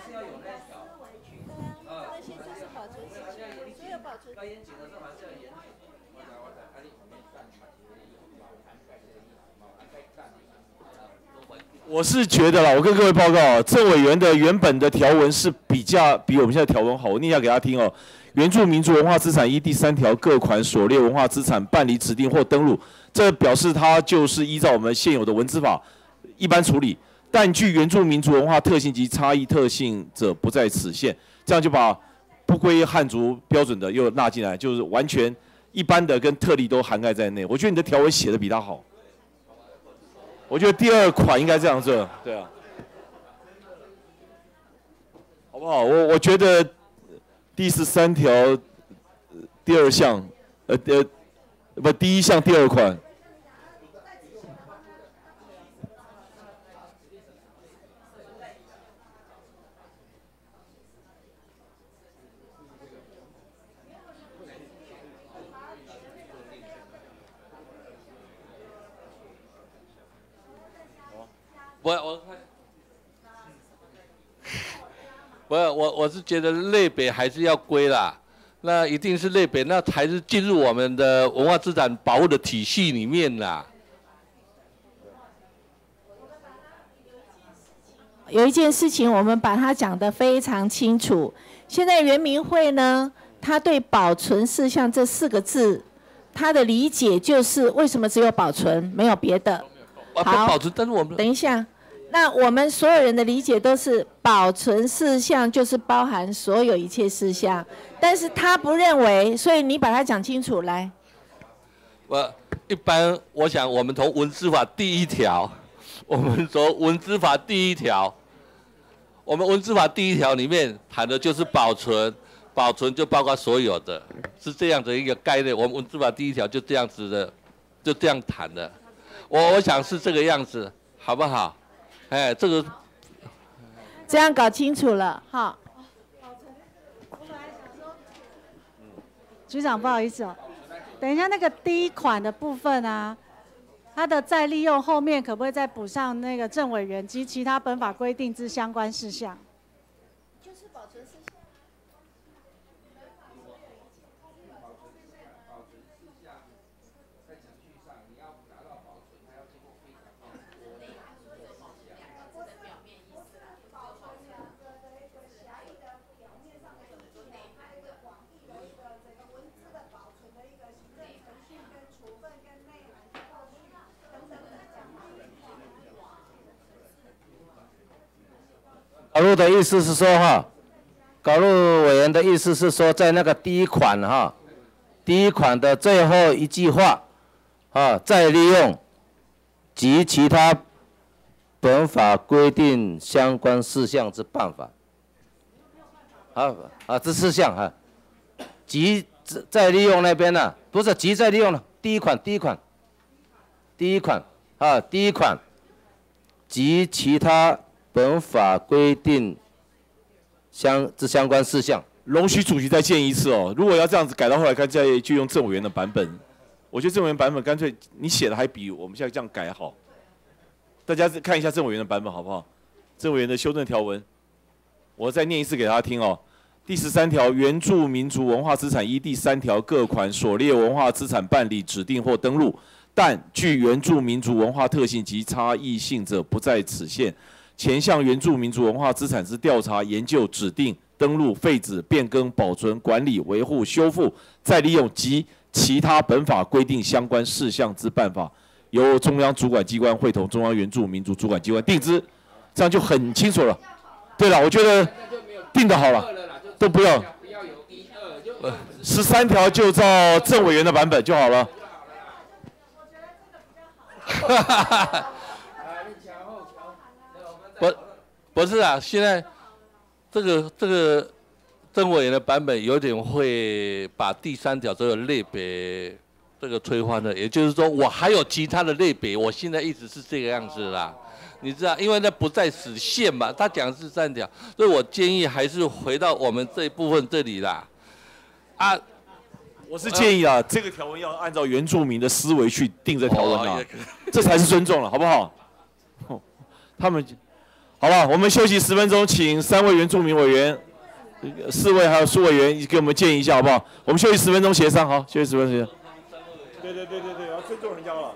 我是觉得啦，我跟各位报告啊，郑委员的原本的条文是比较比我们现在条文好。我念一下给大家听哦。原住民族文化资产依第三条各款所列文化资产办理指定或登录，这表示它就是依照我们现有的文资法一般处理。但具原住民族文化特性及差异特性者不在此限，这样就把不归汉族标准的又纳进来，就是完全一般的跟特例都涵盖在内。我觉得你的条文写的比他好。我觉得第二款应该这样做，对啊，好不好？我我觉得第十三条第二项，呃呃，不，第一项第二款。我 [laughs] 我不我我是觉得类别还是要归啦，那一定是类别，那才是进入我们的文化资产保护的体系里面啦。有一件事情，我们把它讲得非常清楚。现在圆明会呢，他对保存事项这四个字，他的理解就是为什么只有保存，没有别的。好，保存，但是我们等一下，那我们所有人的理解都是保存事项就是包含所有一切事项，但是他不认为，所以你把它讲清楚来。我一般我想，我们从文字法第一条，我们从文字法第一条，我们文字法第一条里面谈的就是保存，保存就包括所有的，是这样的一个概念。我们文字法第一条就这样子的，就这样谈的。我我想是这个样子，好不好？哎，这个这样搞清楚了哈。局长不好意思哦，等一下那个第一款的部分啊，它的再利用后面可不可以再补上那个政委员及其他本法规定之相关事项？搞路的意思是说哈，搞路委员的意思是说，在那个第一款哈，第一款的最后一句话，啊，再利用及其他本法规定相关事项之办法，啊啊，这四项哈，及再利用那边呢，不是及再利用了，第一款第一款，第一款啊，第一款及其他。本法规定相之相关事项，容许主席再建一次哦。如果要这样子改到后来，干脆就用政委员的版本。我觉得政委员版本干脆你写的还比我们现在这样改好。大家看一下郑委员的版本好不好？郑委员的修正条文，我再念一次给大家听哦。第十三条，原住民族文化资产依第三条各款所列文化资产办理指定或登录，但具原住民族文化特性及差异性者不在此限。前项原住民族文化资产之调查、研究、指定、登录、废止、变更、保存、管理、维护、修复、再利用及其他本法规定相关事项之办法，由中央主管机关会同中央原住民族主管机关定之，这样就很清楚了。对了，我觉得定的好了，都不要。十三条就照郑委员的版本就好了。[laughs] 不是啊，现在这个这个郑委员的版本有点会把第三条这个类别这个推翻了，也就是说我还有其他的类别，我现在一直是这个样子啦。你知道，因为那不在此限嘛，他讲是三条，所以我建议还是回到我们这一部分这里啦。啊，我是建议啊，这个条文要按照原住民的思维去定这条文啊，这才是尊重了，好不好？他们，好吧，我们休息十分钟，请三位原住民委员、四位还有苏委员给我们建议一下，好不好？我们休息十分钟协商，好，休息十分钟。对对对对对，要尊重人家了，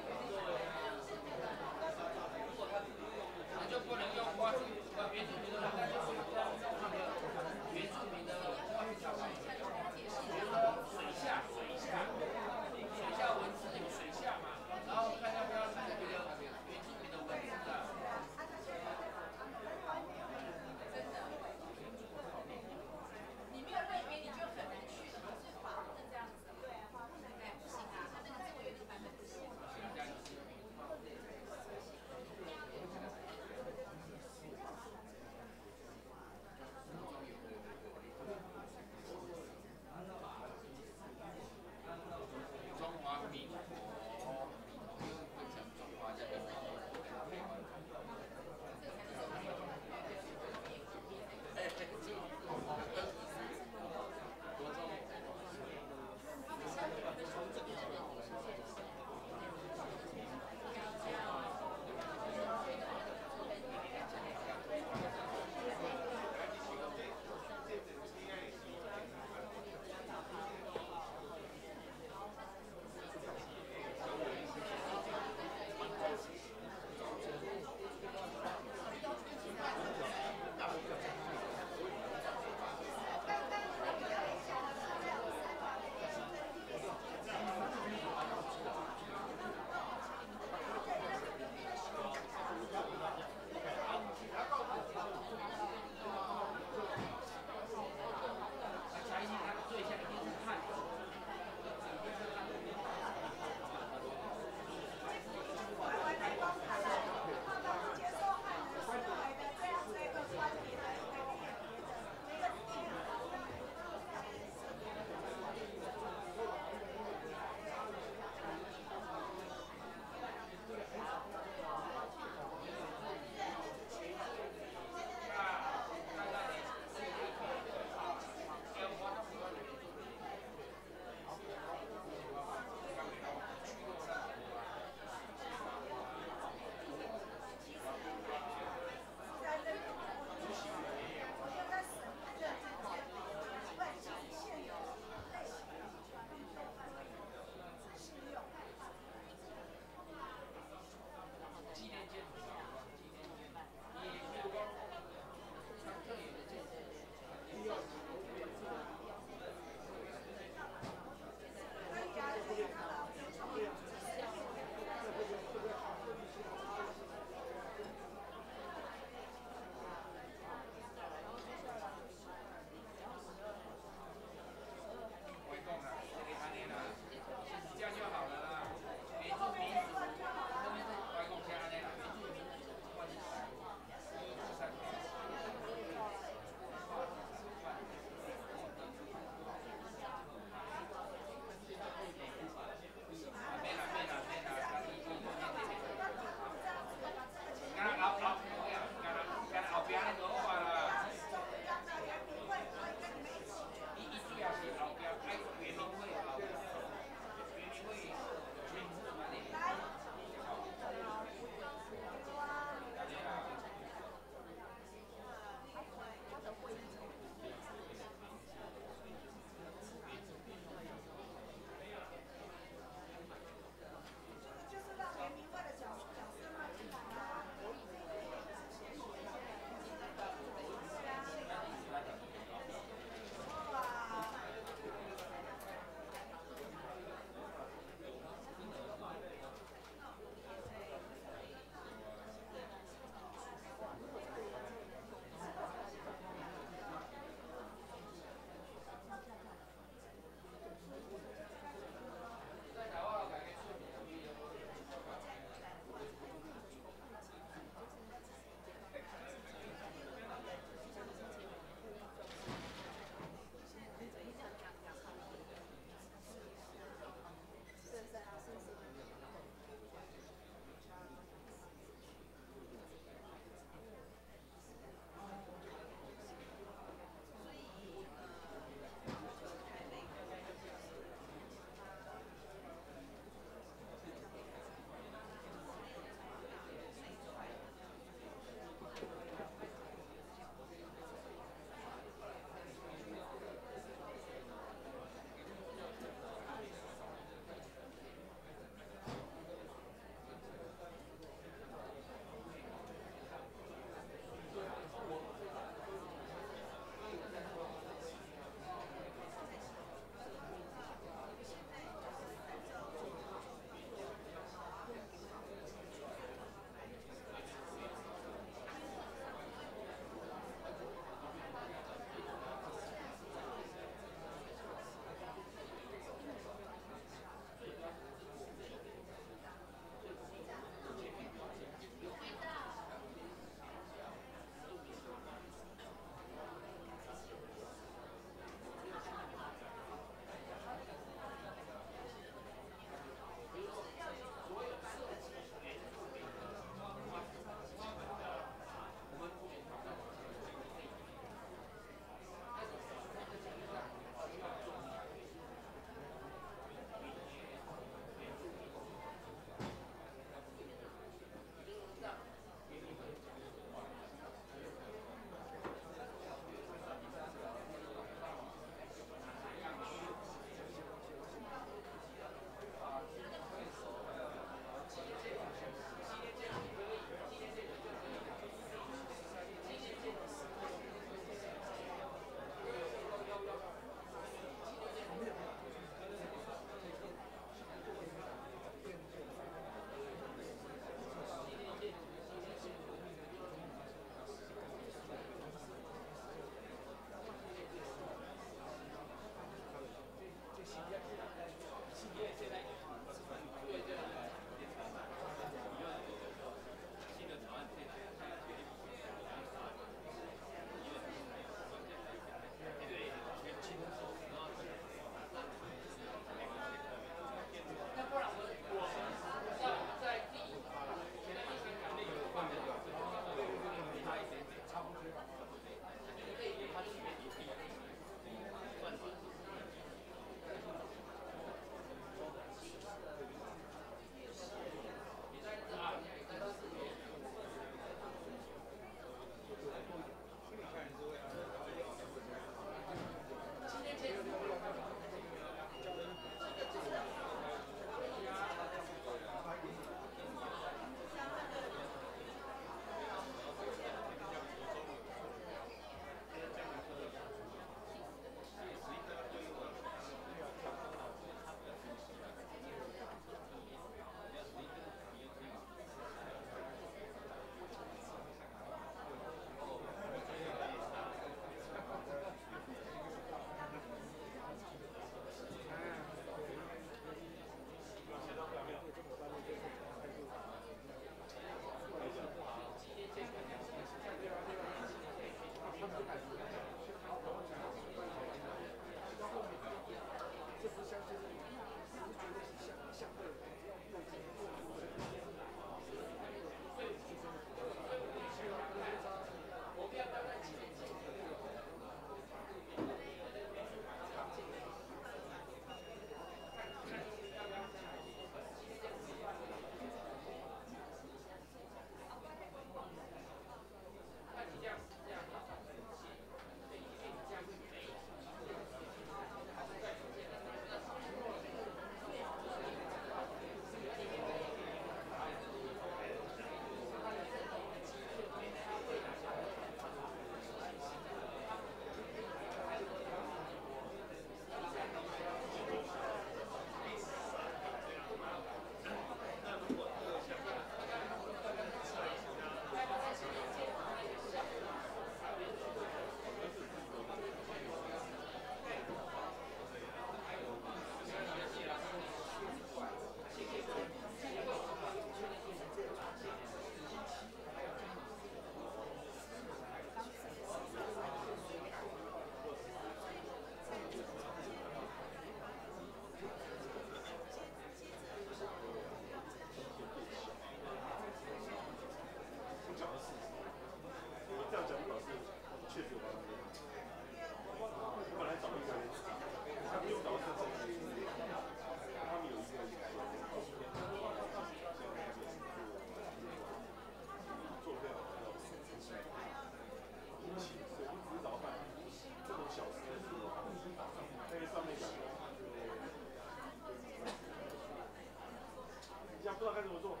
跟我做。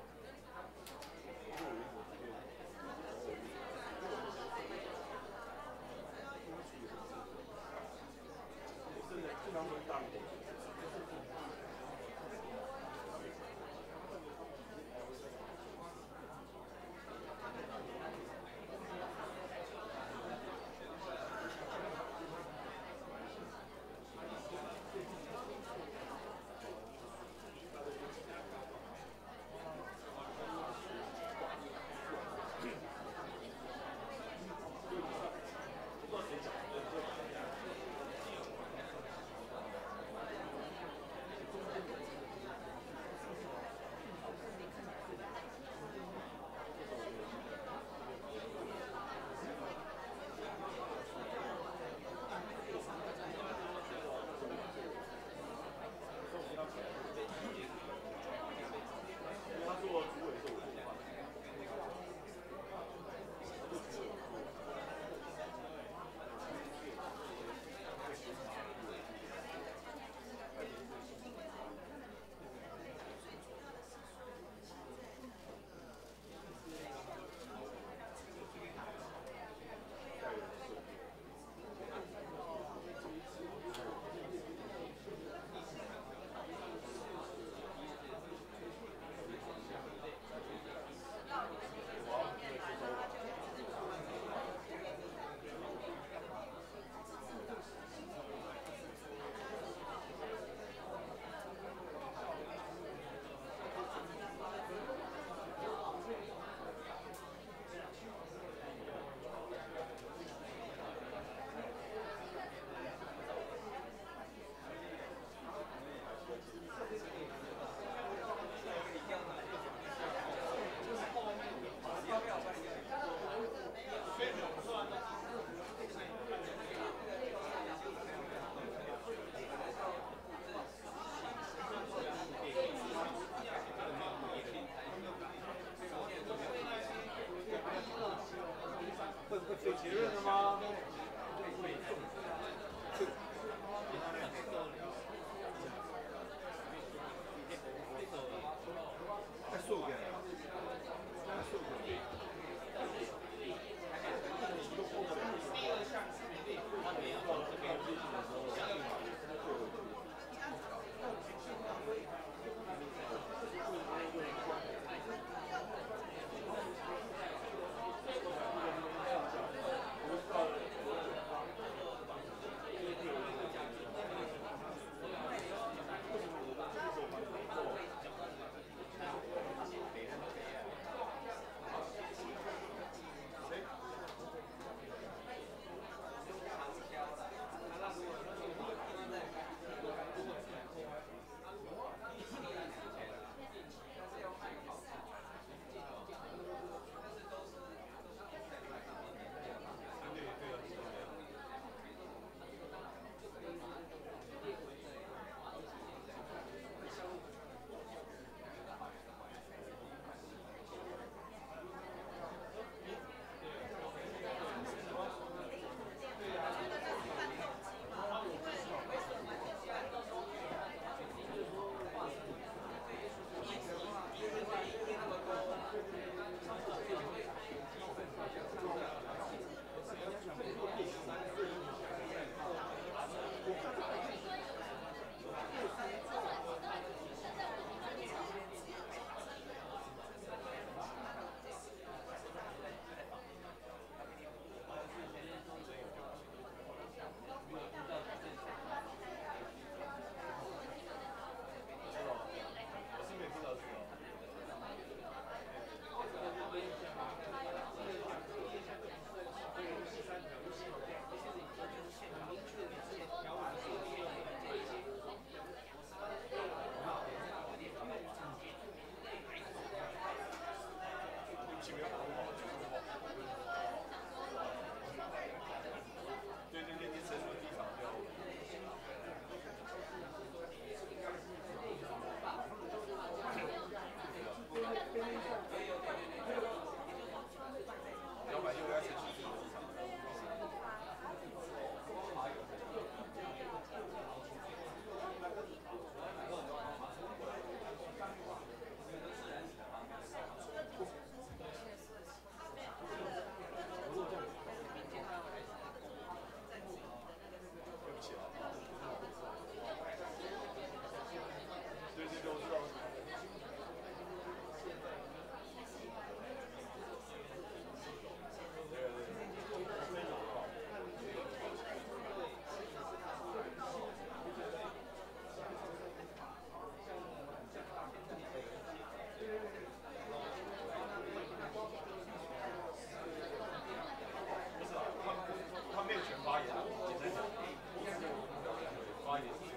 find it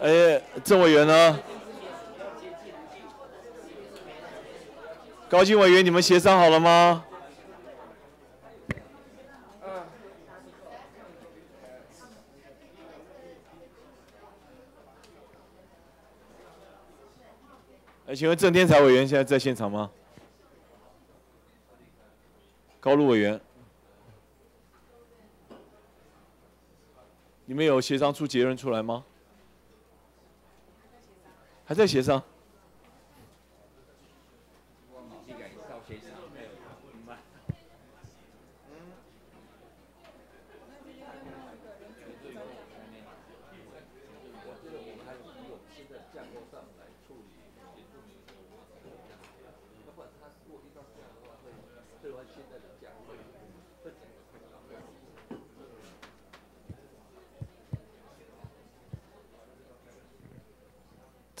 哎，郑委员呢？高金委员，你们协商好了吗？哎，请问郑天才委员现在在现场吗？高路委员，你们有协商出结论出来吗？还在协商。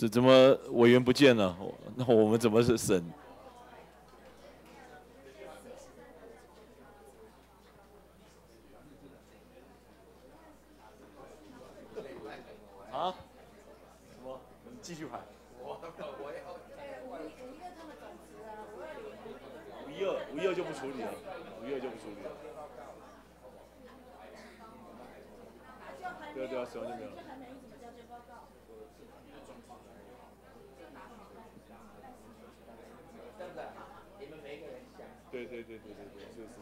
怎么委员不见了？那我们怎么是审？啊？什么？你继续排。五一二，五一二就不处理了，五一二就不处理了。对啊对啊，十万就没有了。对对对对对对，这个是。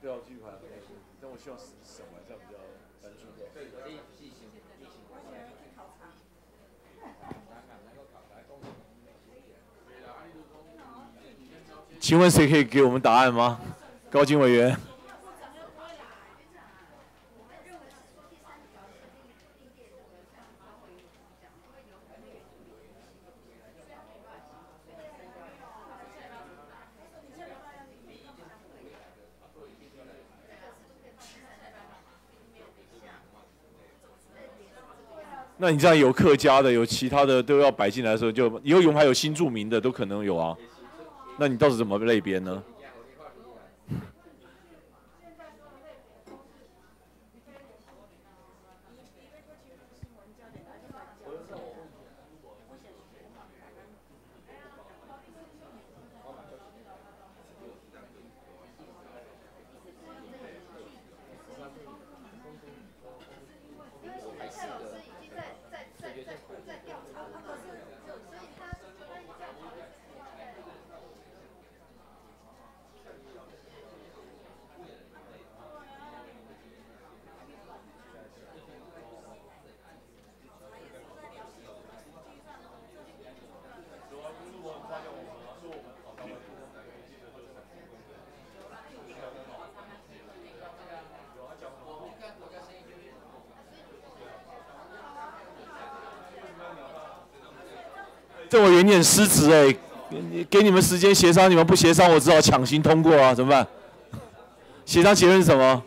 对啊，继续排，但我希望审审完这样比较单纯。请问谁可以给我们答案吗？高金委员。那你这样有客家的，有其他的都要摆进来的时候，就以后我们还有新住民的都可能有啊。那你到底怎么类别呢？有点失职哎，给给你们时间协商，你们不协商，我只好强行通过啊，怎么办？协商结论是什么？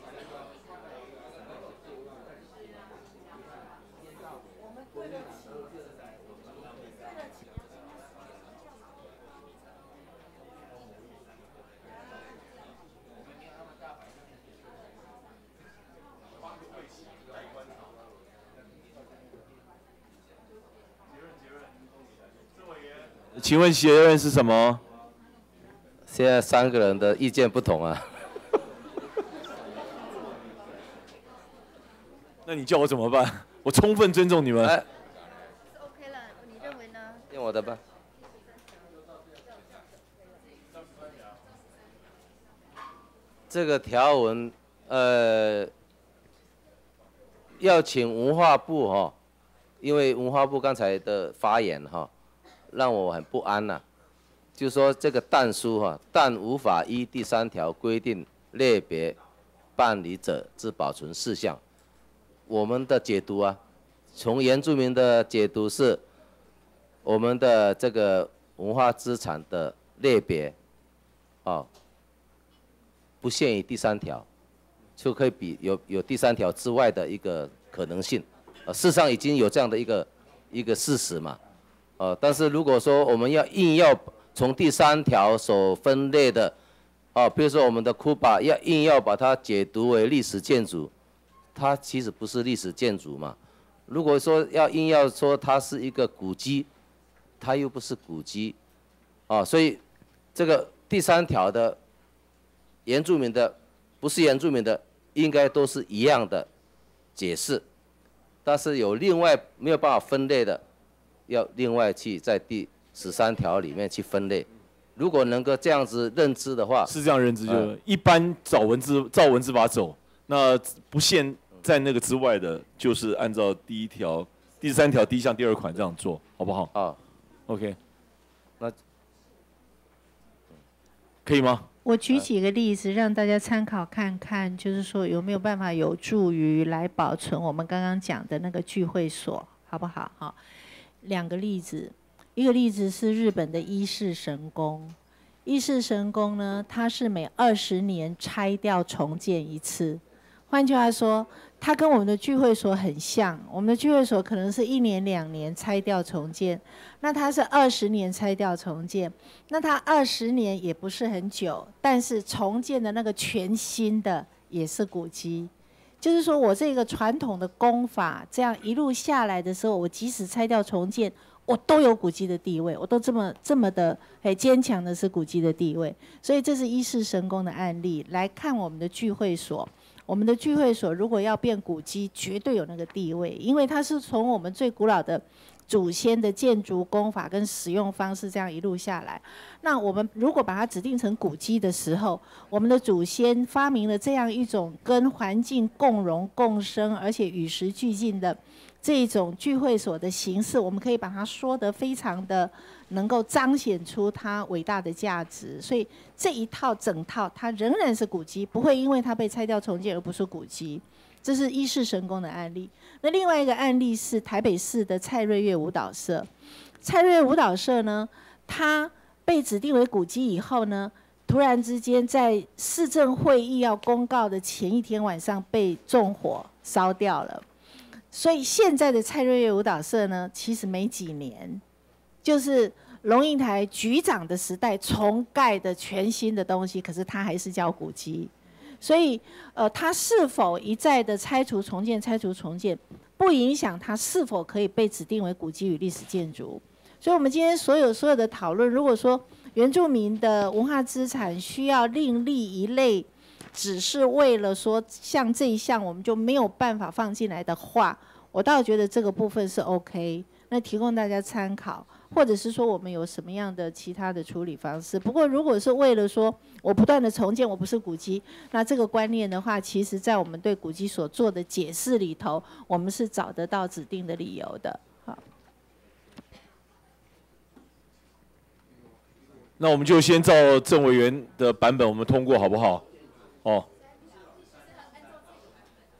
请问学院是什么？现在三个人的意见不同啊。[laughs] 那你叫我怎么办？我充分尊重你们。哎 OK 了，你认为呢？听我的吧。这个条文，呃，要请文化部哈、因为文化部刚才的发言哈、让我很不安呐、就说这个但书哈、但无法依第三条规定类别办理者之保存事项。我们的解读啊，从原住民的解读是，我们的这个文化资产的类别，哦，不限于第三条，就可以比有有第三条之外的一个可能性。呃，事实上已经有这样的一个一个事实嘛。呃，但是如果说我们要硬要从第三条所分类的，啊，比如说我们的库巴要硬要把它解读为历史建筑，它其实不是历史建筑嘛。如果说要硬要说它是一个古迹，它又不是古迹，啊，所以这个第三条的原住民的，不是原住民的，应该都是一样的解释，但是有另外没有办法分类的，要另外去在第十三条里面去分类。如果能够这样子认知的话，是这样认知就、嗯一般找文字照文字法走，那不限在那个之外的，就是按照第一条、第三条第一项第二款这样做，好不好？啊，OK，那可以吗？我举几个例子让大家参考看看，就是说有没有办法有助于来保存我们刚刚讲的那个聚会所，好不好？哈，两个例子，一个例子是日本的伊势神宫，伊势神宫呢，它是每二十年拆掉重建一次，换句话说，它跟我们的聚会所很像，我们的聚会所可能是一年两年拆掉重建，那它是二十年拆掉重建，那它二十年也不是很久，但是重建的那个全新的也是古迹，就是说我这个传统的功法这样一路下来的时候，我即使拆掉重建，我都有古迹的地位，我都这么这么的很坚强的是古迹的地位，所以这是一世神功的案例来看我们的聚会所。我们的聚会所如果要变古迹，绝对有那个地位，因为它是从我们最古老的祖先的建筑工法跟使用方式这样一路下来。那我们如果把它指定成古迹的时候，我们的祖先发明了这样一种跟环境共荣共生，而且与时俱进的这种聚会所的形式，我们可以把它说得非常的。能够彰显出它伟大的价值，所以这一套整套它仍然是古迹，不会因为它被拆掉重建而不是古迹。这是一世神功的案例。那另外一个案例是台北市的蔡瑞月舞蹈社。蔡瑞月舞蹈社呢，它被指定为古迹以后呢，突然之间在市政会议要公告的前一天晚上被纵火烧掉了。所以现在的蔡瑞月舞蹈社呢，其实没几年。就是龙应台局长的时代重盖的全新的东西，可是它还是叫古迹，所以呃，它是否一再的拆除重建、拆除重建，不影响它是否可以被指定为古迹与历史建筑。所以，我们今天所有所有的讨论，如果说原住民的文化资产需要另立一类，只是为了说像这一项我们就没有办法放进来的话，我倒觉得这个部分是 OK，那提供大家参考。或者是说我们有什么样的其他的处理方式？不过如果是为了说我不断的重建，我不是古迹，那这个观念的话，其实在我们对古迹所做的解释里头，我们是找得到指定的理由的。好，那我们就先照郑委员的版本，我们通过好不好？哦，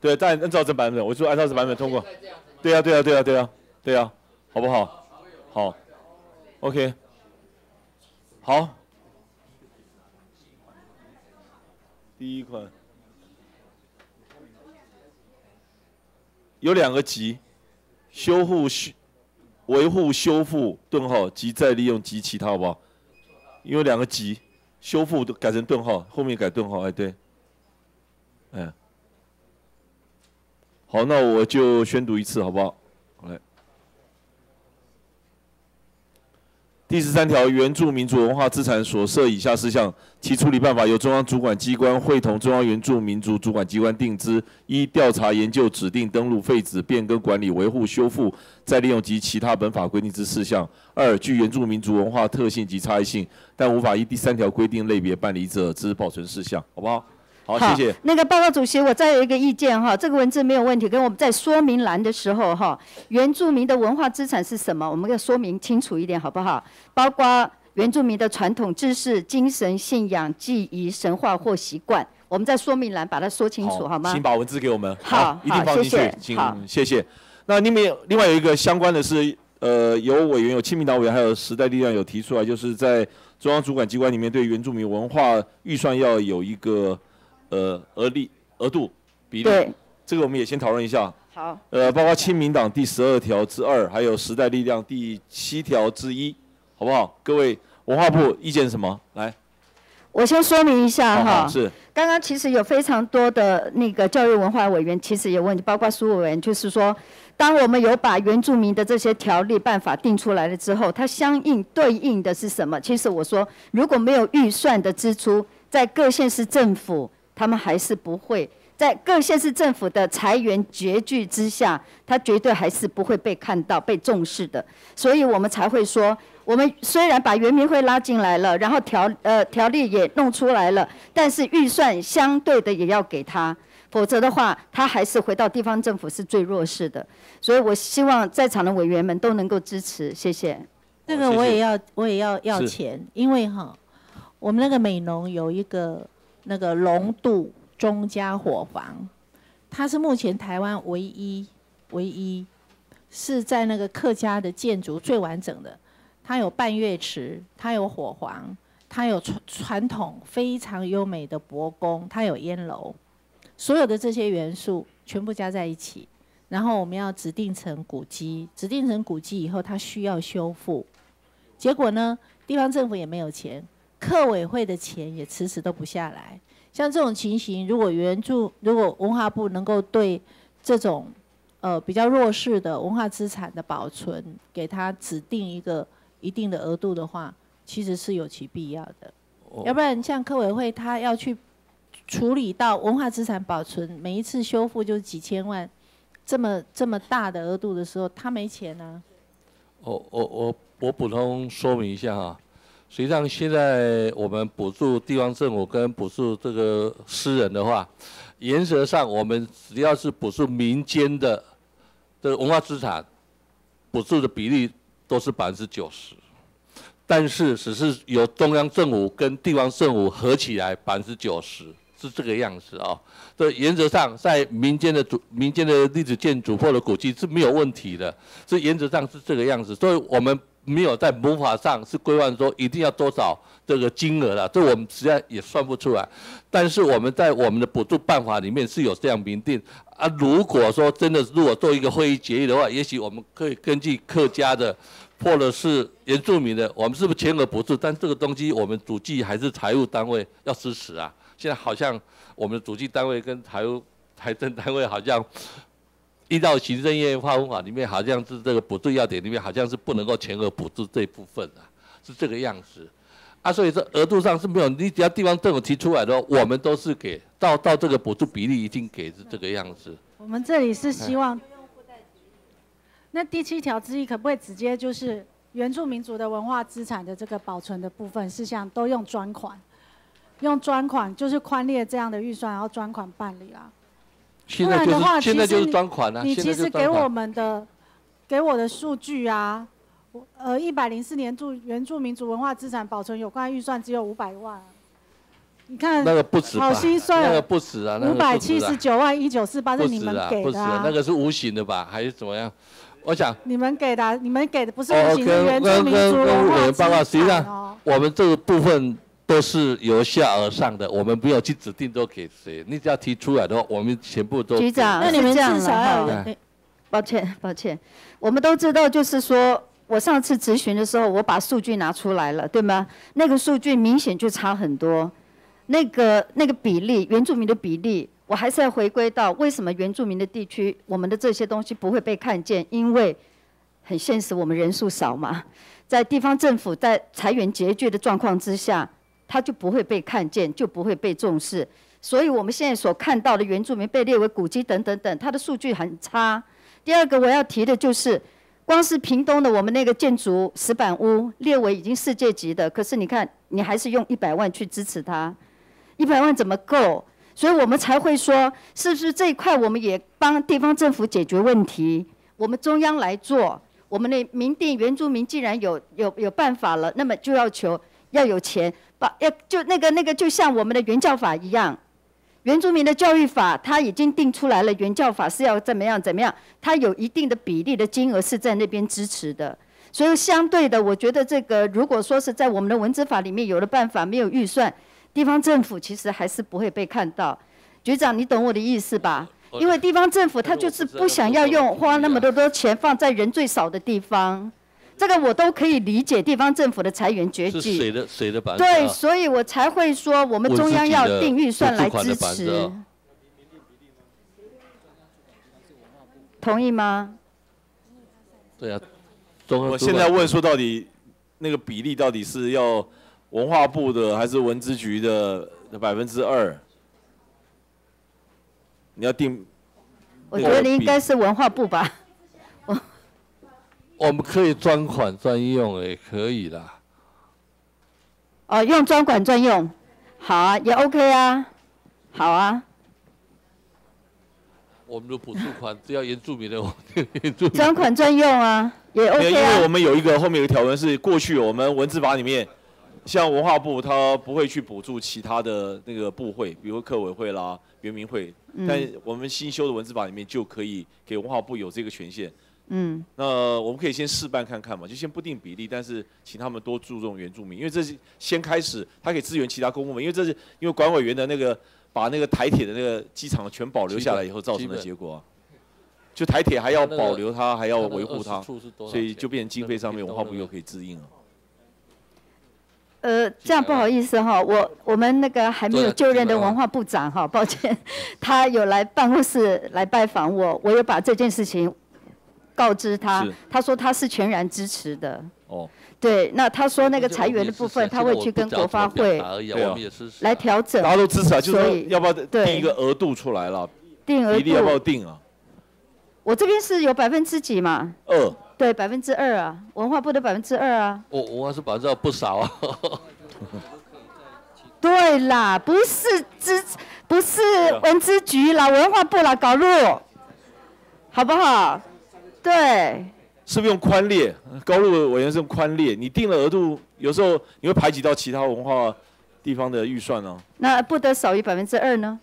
对，但按照这版本，我就按照这版本通过。对啊，对啊，对啊，对啊，对啊，好不好？好。OK，好，第一款。有两个级，修复修维护修复顿号及再利用及其他好不好？因为两个级，修复都改成顿号，后面改顿号，哎对，哎，好，那我就宣读一次好不好？来。第十三条，原住民族文化资产所涉以下事项，其处理办法由中央主管机关会同中央原住民族主管机关定之：一、调查研究指定登录废止变更管理维护修复再利用及其他本法规定之事项；二、具原住民族文化特性及差异性，但无法依第三条规定类别办理者之保存事项，好不好？好，谢谢。那个报告主席，我再有一个意见哈，这个文字没有问题，跟我们在说明栏的时候哈，原住民的文化资产是什么？我们要说明清楚一点，好不好？包括原住民的传统知识、精神信仰、记忆、神话或习惯，我们在说明栏把它说清楚，好吗？请把文字给我们。好，一定放进去。请谢谢。那另外另外有一个相关的是，呃，有委员有亲民党委员还有时代力量有提出来，就是在中央主管机关里面对原住民文化预算要有一个。呃，额利额度比例，这个我们也先讨论一下。好。呃，包括亲民党第十二条之二，还有时代力量第七条之一，好不好？各位文化部意见什么？来。我先说明一下哈。是。刚刚其实有非常多的那个教育文化委员，其实也问题，包括苏委员，就是说，当我们有把原住民的这些条例办法定出来了之后，它相应对应的是什么？其实我说，如果没有预算的支出，在各县市政府。他们还是不会在各县市政府的裁员拮据之下，他绝对还是不会被看到、被重视的。所以我们才会说，我们虽然把原民会拉进来了，然后条呃条例也弄出来了，但是预算相对的也要给他，否则的话，他还是回到地方政府是最弱势的。所以我希望在场的委员们都能够支持，谢谢。这个我也要，我也要要钱，因为哈，我们那个美农有一个。那个龙渡中家伙房，它是目前台湾唯一唯一是在那个客家的建筑最完整的。它有半月池，它有火房，它有传传统非常优美的博宫，它有烟楼，所有的这些元素全部加在一起，然后我们要指定成古迹，指定成古迹以后，它需要修复，结果呢，地方政府也没有钱，客委会的钱也迟迟都不下来。像这种情形，如果援助，如果文化部能够对这种呃比较弱势的文化资产的保存，给他指定一个一定的额度的话，其实是有其必要的。要不然，像客委会他要去处理到文化资产保存，每一次修复就是几千万，这么这么大的额度的时候，他没钱啊。我我我我补充说明一下哈。实际上，现在我们补助地方政府跟补助这个私人的话，原则上我们只要是补助民间的这个文化资产，补助的比例都是百分之九十。但是只是由中央政府跟地方政府合起来百分之九十，是这个样子啊。这原则上在民间的主民间的历史建筑或者古迹是没有问题的，是原则上是这个样子。所以我们。没有在模法上是规范说一定要多少这个金额的，这我们实际上也算不出来。但是我们在我们的补助办法里面是有这样明定啊。如果说真的如果做一个会议决议的话，也许我们可以根据客家的或者是原住民的，我们是不是全额补助？但这个东西我们主计还是财务单位要支持啊。现在好像我们的主计单位跟财务财政单位好像。依照行政业划分法里面，好像是这个补助要点里面，好像是不能够全额补助这部分的，是这个样子。啊，所以说额度上是没有，你只要地方政府提出来的，我们都是给到到这个补助比例一定给是这个样子。我们这里是希望，那第七条之一可不可以直接就是原住民族的文化资产的这个保存的部分事项都用专款，用专款就是宽列这样的预算，然后专款办理啊。不然的话，其实你其实给我们的给我的数据啊，呃，一百零四年住原住民族文化资产保存有关预算只有五百万，你看那个不止好心酸，那个不止啊，五百七十九万一九四八是你们给的啊，那个是无形的吧，还是怎么样？我想你们给的，你们给的不是无形的原住民族文化资产实际上我们这个部分。都是由下而上的，我们不要去指定都给谁。你只要提出来的话，我们全部都。局长，那你们这样了。抱歉，抱歉，我们都知道，就是说我上次咨询的时候，我把数据拿出来了，对吗？那个数据明显就差很多，那个那个比例，原住民的比例，我还是要回归到为什么原住民的地区，我们的这些东西不会被看见？因为很现实，我们人数少嘛，在地方政府在裁员拮据的状况之下。他就不会被看见，就不会被重视。所以我们现在所看到的原住民被列为古迹等等等，它的数据很差。第二个我要提的就是，光是屏东的我们那个建筑石板屋列为已经世界级的，可是你看，你还是用一百万去支持它，一百万怎么够？所以我们才会说，是不是这一块我们也帮地方政府解决问题？我们中央来做，我们的民定原住民既然有有有办法了，那么就要求要有钱。要就那个那个，就像我们的原教法一样，原住民的教育法，它已经定出来了。原教法是要怎么样怎么样，它有一定的比例的金额是在那边支持的。所以相对的，我觉得这个如果说是在我们的文字法里面有了办法，没有预算，地方政府其实还是不会被看到。局长，你懂我的意思吧？因为地方政府他就是不想要用花那么多多钱放在人最少的地方。这个我都可以理解，地方政府的裁员决是谁的谁的版？对，所以我才会说，我们中央要定预算来支持。同意吗？对啊，我现在问说，到底那个比例到底是要文化部的还是文资局的百分之二？你要定？我觉得应该是文化部吧。我们可以专款专用，也可以啦。哦，用专款专用，好啊，也 OK 啊，好啊。我们的补助款只要原住民的，原住民。专款专用啊，也 OK 啊。因为我们有一个后面有个条文是，过去我们文字法里面，像文化部它不会去补助其他的那个部会，比如客委会啦、原民会，但我们新修的文字法里面就可以给文化部有这个权限。嗯，那我们可以先试办看看嘛，就先不定比例，但是请他们多注重原住民，因为这是先开始，他可以支援其他公部门，因为这是因为管委员的那个把那个台铁的那个机场全保留下来以后造成的结果啊。就台铁还要保留它，还要维护它，所以就变成经费上面文化部又可以支应了。呃，这样不好意思哈，我我们那个还没有就任的文化部长哈，抱歉，他有来办公室来拜访我，我有把这件事情告知他，他说他是全然支持的。哦，对，那他说那个裁员的部分，他会去跟国发会来调整。大家都支持啊，就是要不要定一个额度出来了？定额度要不要定啊？我这边是有百分之几嘛？二。对，百分之二啊，文化部的百分之二啊。我我是百分之二不少啊。[laughs] 对啦，不是资，不是文资局啦，文化部啦，搞路，好不好？对。是不是用宽列？高路委员是用宽列，你定了额度，有时候你会排挤到其他文化地方的预算呢。那不得少于百分之二呢？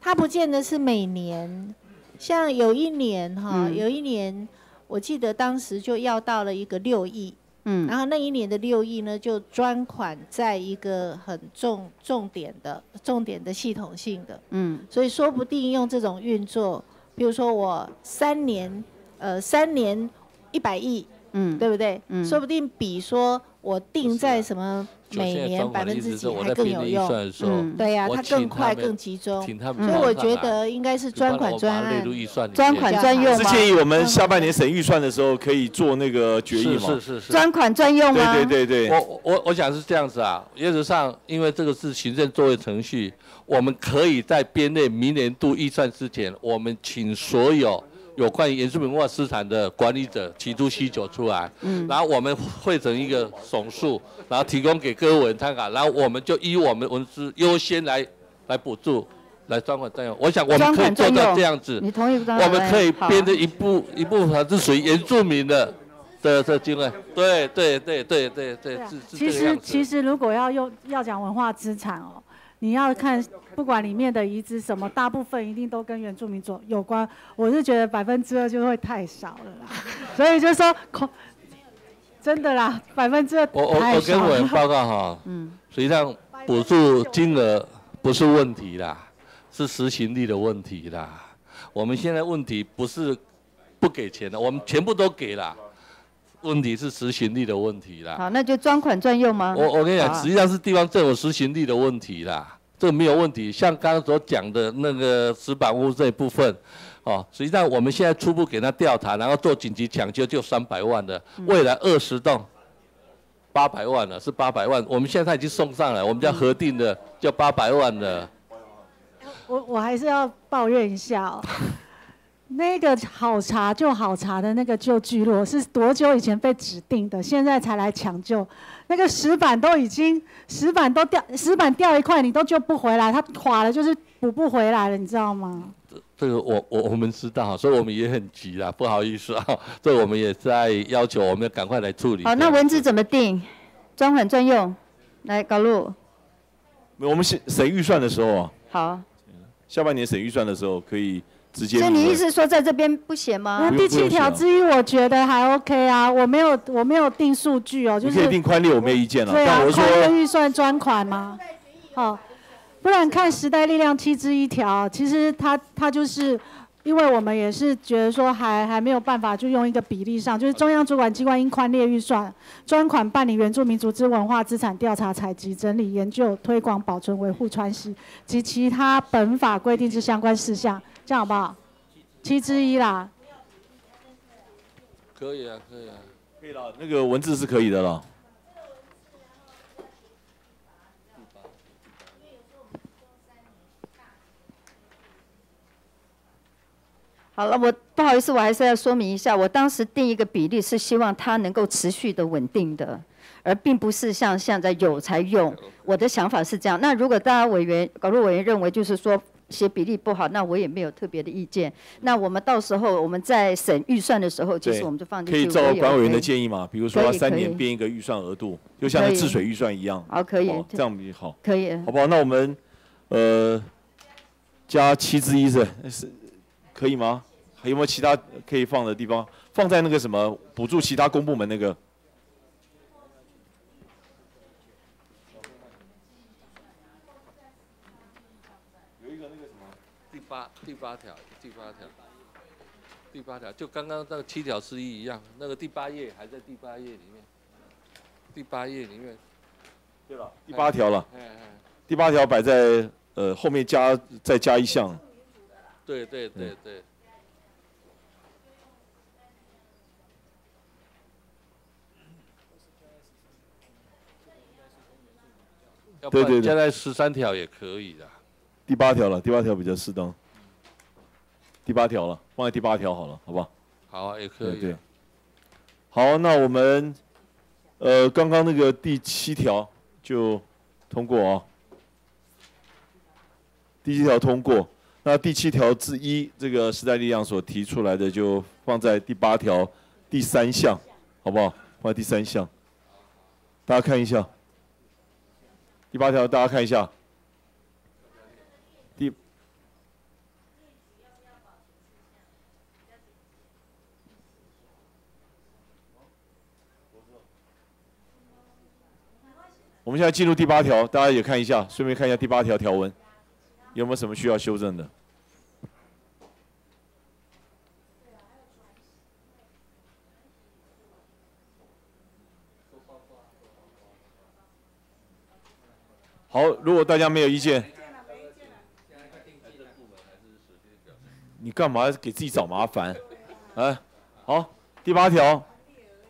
他不见得是每年。像有一年哈，有一年我记得当时就要到了一个六亿，嗯，然后那一年的六亿呢，就专款在一个很重重点的重点的系统性的，嗯，所以说不定用这种运作，比如说我三年，呃，三年一百亿，嗯，对不对？嗯，说不定比说我定在什么。每年百分之几还更有用，嗯，对呀，它更快更集中，所以我觉得应该是专款专案，专款专用是建议我们下半年审预算的时候可以做那个决议吗？是是是。专款专用吗？对对对对。我我我想是这样子啊，原则上因为这个是行政作业程序，我们可以在编列明年度预算之前，我们请所有。有关于原住民文化资产的管理者提出需求出来，嗯，然后我们汇成一个总数，然后提供给各位委员参考，然后我们就依我们文资优先来来补助，来专款专用。我想我们可以做到这样子，你同意不？我们可以编的一部一部分是属于原住民的的的经费。对对对对对对，是是其实其实如果要用要讲文化资产哦。你要看，不管里面的遗址什么，大部分一定都跟原住民做有关。我是觉得百分之二就会太少了啦，[laughs] 所以就说，真的啦，百分之二我我我跟委员报告哈，[laughs] 嗯，实际上补助金额不是问题啦，是实行力的问题啦。我们现在问题不是不给钱的，我们全部都给了，问题是执行力的问题啦。好，那就专款专用吗？我我跟你讲，实际上是地方政府执行力的问题啦，这没有问题。像刚刚所讲的那个石板屋这一部分，哦，实际上我们现在初步给他调查，然后做紧急抢救就三百万的，未来二十栋八百万了，是八百万。我们现在已经送上来，我们家核定的就八百万了。我我还是要抱怨一下哦。[laughs] 那个好茶就好茶的那个旧聚落是多久以前被指定的？现在才来抢救，那个石板都已经石板都掉，石板掉一块你都救不回来，它垮了就是补不回来了，你知道吗？这个我我我们知道，所以我们也很急啦，不好意思啊，这我们也在要求我们要赶快来处理。好，那文字怎么定？专款专用，来高露。我们审审预算的时候啊，好，下半年审预算的时候可以。所以你意思说在这边不写吗？那第七条之一，我觉得还 OK 啊，我没有我没有定数据哦，就是可以定宽列，我没意见了。对啊，宽列预算专款吗？好，不然看时代力量七之一条，其实它它就是，因为我们也是觉得说还还没有办法，就用一个比例上，就是中央主管机关应宽列预算专款办理原住民族之文化资产调查、采集、整理、研究、推广、保存、维护、传习及其他本法规定之相关事项。这样好不好？七之一啦。可以啊，可以啊。可以了，那个文字是可以的了。好了，我不好意思，我还是要说明一下，我当时定一个比例是希望它能够持续的稳定的，而并不是像现在有才用。我的想法是这样。那如果大家委员、搞入委员认为就是说。写比例不好，那我也没有特别的意见。那我们到时候我们在审预算的时候，其实我们就放进去。可以照管委员的建议嘛？比如说三年编一个预算额度，就像治水预算一样。好，可以。这样比好。可以。好不好？那我们呃加七之一是是可以吗？还有没有其他可以放的地方？放在那个什么补助其他公部门那个？八第八条，第八条，第八条，就刚刚那个七条之一一样，那个第八页还在第八页里面，第八页里面，对了，第八条了哎哎，第八条摆在呃后面加再加一项，对对对对。对对对然加在十三条也可以的。第八条了，第八条比较适当。第八条了，放在第八条好了，好不好？好啊，也可以。对对。好，那我们呃刚刚那个第七条就通过啊。第七条通过，那第七条之一，这个时代力量所提出来的就放在第八条第三项，好不好？放在第三项，大家看一下。第八条，大家看一下。第我们现在进入第八条，大家也看一下，顺便看一下第八条条文有没有什么需要修正的。好，如果大家没有意见，你干嘛给自己找麻烦？哎，好，第八条，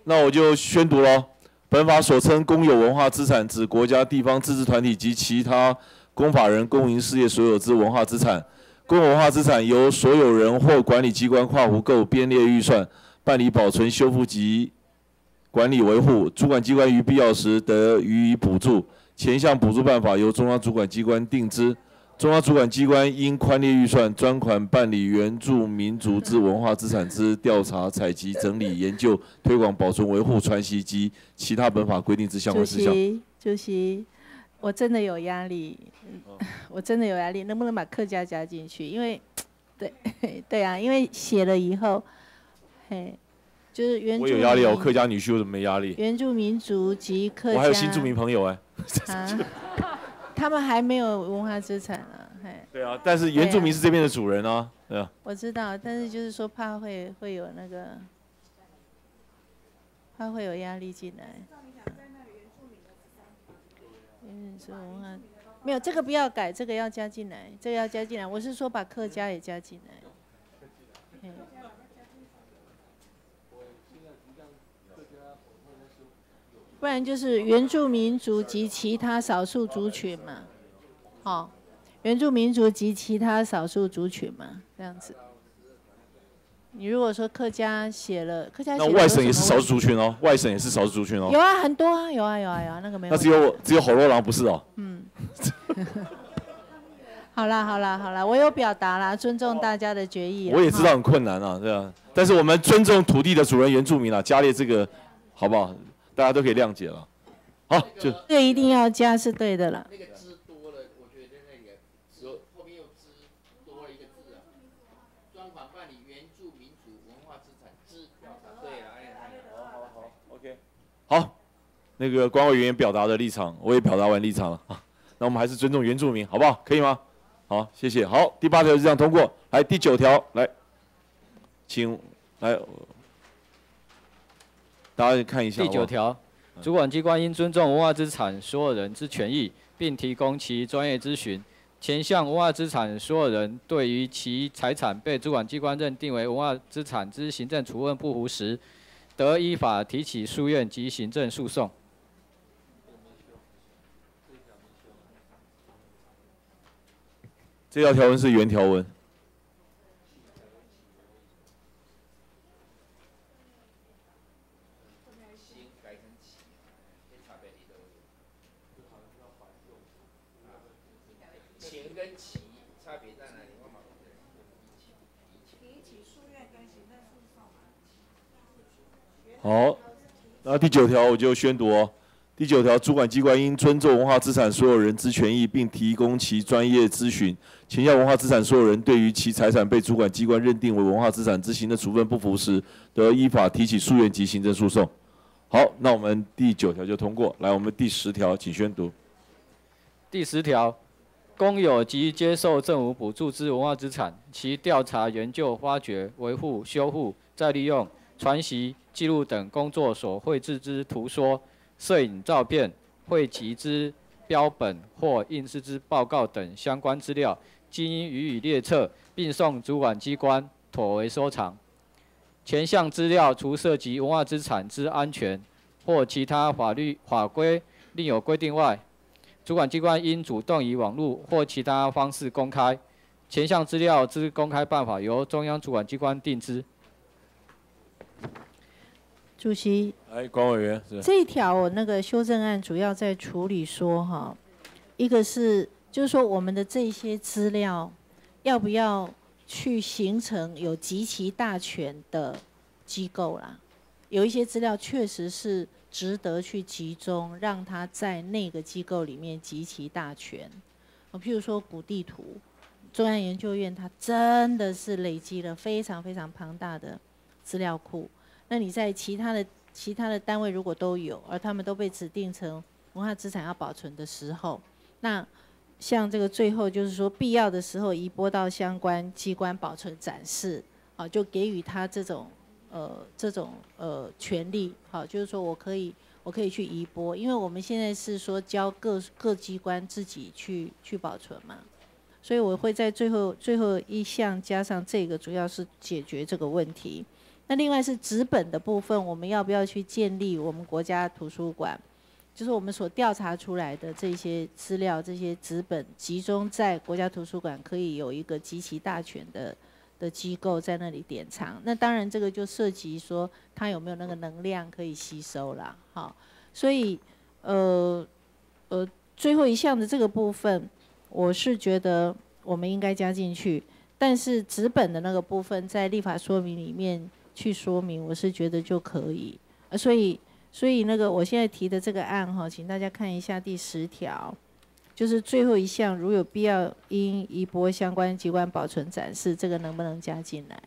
那我就宣读喽。本法所称公有文化资产，指国家、地方自治团体及其他公法人、公营事业所有之文化资产。公有文化资产由所有人或管理机关跨户购编列预算，办理保存、修复及管理维护。主管机关于必要时得予以补助。前项补助办法由中央主管机关定之。中央主管机关应宽列预算，专款办理原住民族之文化资产之调查、采集、整理、研究、推广、保存、维护、传习及其他本法规定之相主关事项。席，主席，我真的有压力，我真的有压力，能不能把客家加进去？因为，[coughs] 对 [coughs] 对啊，因为写了以后，嘿，就是原住我有压力哦，客家女婿为什么没压力？原住民族及客家，我还有新住民朋友哎。啊，他们还没有文化资产啊，嘿。对啊，但是原住民是这边的主人啊，对啊。我知道，但是就是说怕会会有那个，怕会有压力进来。嗯，是文化，没有这个不要改，这个要加进来，这个要加进来。我是说把客家也加进来。嗯不然就是原住民族及其他少数族群嘛，哦，原住民族及其他少数族群嘛，这样子。你如果说客家写了，客家写那外省也是少数族群哦，外省也是少数族群哦。有啊，很多啊，有啊，有啊，有啊，那个没有。那只有我只有火肉狼不是哦。嗯。[laughs] 好啦，好啦，好啦，我有表达啦，尊重大家的决议我也知道很困难啊，对啊。但是我们尊重土地的主人原住民啊，加列这个好不好？大家都可以谅解了。好，就这个一定要加是对的了。那个字多了，我觉得那个有后面又字多了一个字啊，专款办理原住民族文化资产之调查。对了，哎哎，好好好，OK。好，那个管委员表达的立场，我也表达完立场了啊。那我们还是尊重原住民，好不好？可以吗？好，谢谢。好，第八条就这样通过。来，第九条，来，请来，大家看一下。第九条，主管机关应尊重文化资产所有人之权益，并提供其专业咨询。前项文化资产所有人对于其财产被主管机关认定为文化资产之行政处分不服时，得依法提起诉愿及行政诉讼。这条条文是原条文。情跟其差别在哪里？好，那第九条我就宣读哦。第九条，主管机关应尊重文化资产所有人之权益，并提供其专业咨询。前项文化资产所有人对于其财产被主管机关认定为文化资产之行政处分不服时，得依法提起诉愿及行政诉讼。好，那我们第九条就通过。来，我们第十条，请宣读。第十条，公有及接受政府补助之文化资产，其调查、研究、发掘、维护、修复、再利用、传习、记录等工作所绘制之图说、摄影照片、汇集之标本或印制之报告等相关资料，经予以列册，并送主管机关妥为收藏。前项资料除涉及文化资产之安全或其他法律法规另有规定外，主管机关应主动以网络或其他方式公开。前项资料之公开办法由中央主管机关定之。主席，哎，管委员是。这一条我那个修正案主要在处理说哈，一个是就是说我们的这些资料要不要去形成有极其大权的机构啦？有一些资料确实是值得去集中，让它在那个机构里面极其大权。我譬如说古地图，中央研究院它真的是累积了非常非常庞大的资料库。那你在其他的其他的单位如果都有，而他们都被指定成文化资产要保存的时候，那像这个最后就是说必要的时候移拨到相关机关保存展示，啊，就给予他这种呃这种呃权利，好，就是说我可以我可以去移拨，因为我们现在是说交各各机关自己去去保存嘛，所以我会在最后最后一项加上这个，主要是解决这个问题。那另外是纸本的部分，我们要不要去建立我们国家图书馆？就是我们所调查出来的这些资料，这些纸本集中在国家图书馆，可以有一个极其大权的的机构在那里典藏。那当然这个就涉及说它有没有那个能量可以吸收啦。好，所以呃呃最后一项的这个部分，我是觉得我们应该加进去，但是纸本的那个部分在立法说明里面。去说明，我是觉得就可以，呃，所以，所以那个我现在提的这个案哈，请大家看一下第十条，就是最后一项，如有必要，应移拨相关机关保存展示，这个能不能加进来？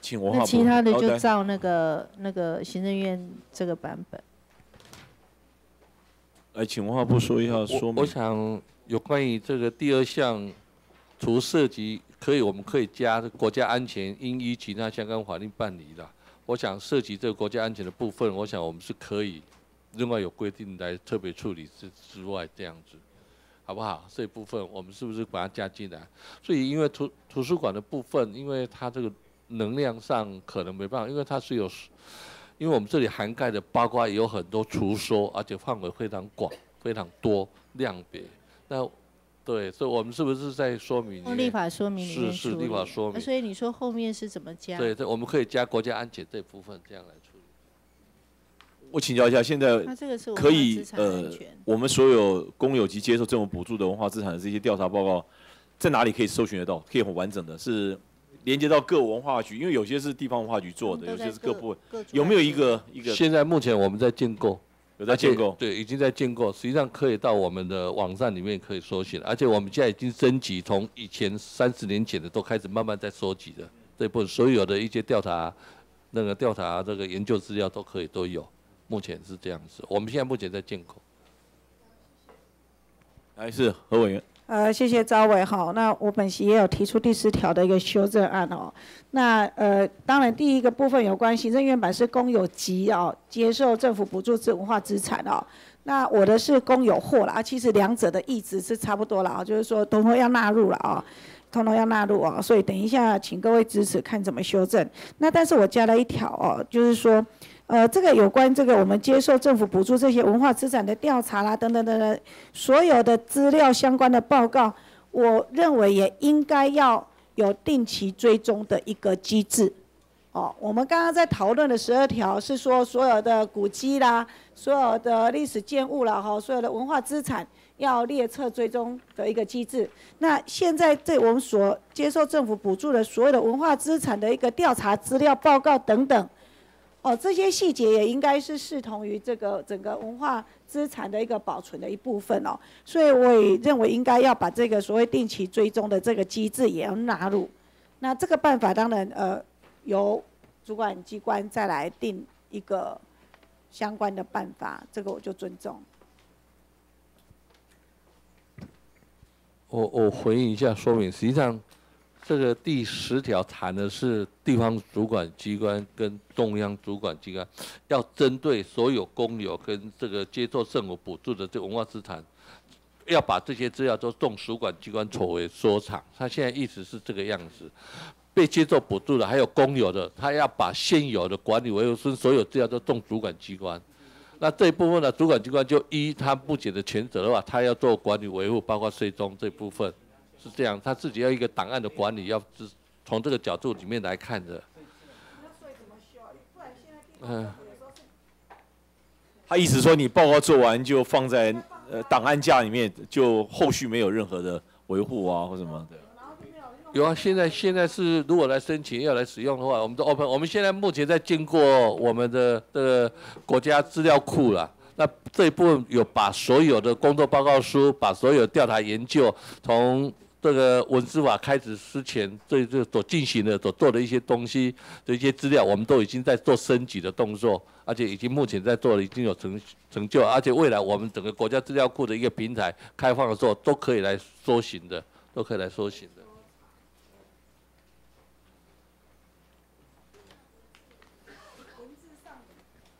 请文化那其他的就照那个那个行政院这个版本。来，请文化部说一下说明。我想有关于这个第二项，除涉及。可以，我们可以加国家安全应依其他相关法令办理的。我想涉及这个国家安全的部分，我想我们是可以另外有规定来特别处理之之外这样子，好不好？这一部分我们是不是把它加进来？所以因为图图书馆的部分，因为它这个能量上可能没办法，因为它是有，因为我们这里涵盖的包括有很多图书，而且范围非常广、非常多、量别。那对，所以我们是不是在说明？立法说明里面是是立法说明。所以你说后面是怎么加？对对，我们可以加国家安全这部分，这样来处理。我请教一下，现在可以呃，我们所有公有及接受政府补助的文化资产的这些调查报告，在哪里可以搜寻得到？可以很完整的，是连接到各文化局，因为有些是地方文化局做的，有些是各部分。有没有一个一个？现在目前我们在建构。有在建构，对，已经在建构，实际上可以到我们的网站里面可以搜寻，而且我们现在已经升级，从以前三十年前的都开始慢慢在收集的这部分，所有的一些调查，那个调查这个研究资料都可以都有，目前是这样子，我们现在目前在建构。还是何委员。呃，谢谢赵伟哈。那我本席也有提出第十条的一个修正案哦。那呃，当然第一个部分有关行政院版是公有及哦，接受政府补助之文化资产哦。那我的是公有货啦，其实两者的意思是差不多了啊，就是说统统要纳入了啊，统统要纳入哦。所以等一下请各位支持看怎么修正。那但是我加了一条哦，就是说。呃，这个有关这个我们接受政府补助这些文化资产的调查啦，等等等等，所有的资料相关的报告，我认为也应该要有定期追踪的一个机制。哦，我们刚刚在讨论的十二条是说所有的古迹啦，所有的历史建物啦，哈，所有的文化资产要列册追踪的一个机制。那现在对我们所接受政府补助的所有的文化资产的一个调查资料报告等等。哦，这些细节也应该是视同于这个整个文化资产的一个保存的一部分哦，所以我也认为应该要把这个所谓定期追踪的这个机制也要纳入。那这个办法当然呃由主管机关再来定一个相关的办法，这个我就尊重。我我回应一下说明，实际上这个第十条谈的是地方主管机关跟中央主管机关要针对所有公有跟这个接受政府补助的这文化资产，要把这些资料都送主管机关作为收藏。他现在意思是这个样子，被接受补助的还有公有的，他要把现有的管理维护跟所有资料都送主管机关。那这一部分呢，主管机关就依他目前的权责的话，他要做管理维护，包括税中这部分，是这样，他自己要一个档案的管理，要是从这个角度里面来看的。嗯，他意思说你报告做完就放在呃档案架里面，就后续没有任何的维护啊或什么的。有啊，现在现在是如果来申请要来使用的话，我们都 open。我们现在目前在经过我们的这个国家资料库了。那这一部分有把所有的工作报告书，把所有调查研究，从这个文字法开始之前，这这所进行的、所做的一些东西的一些资料，我们都已经在做升级的动作，而且已经目前在做了，已经有成成就，而且未来我们整个国家资料库的一个平台开放的时候，都可以来搜寻的，都可以来搜寻的。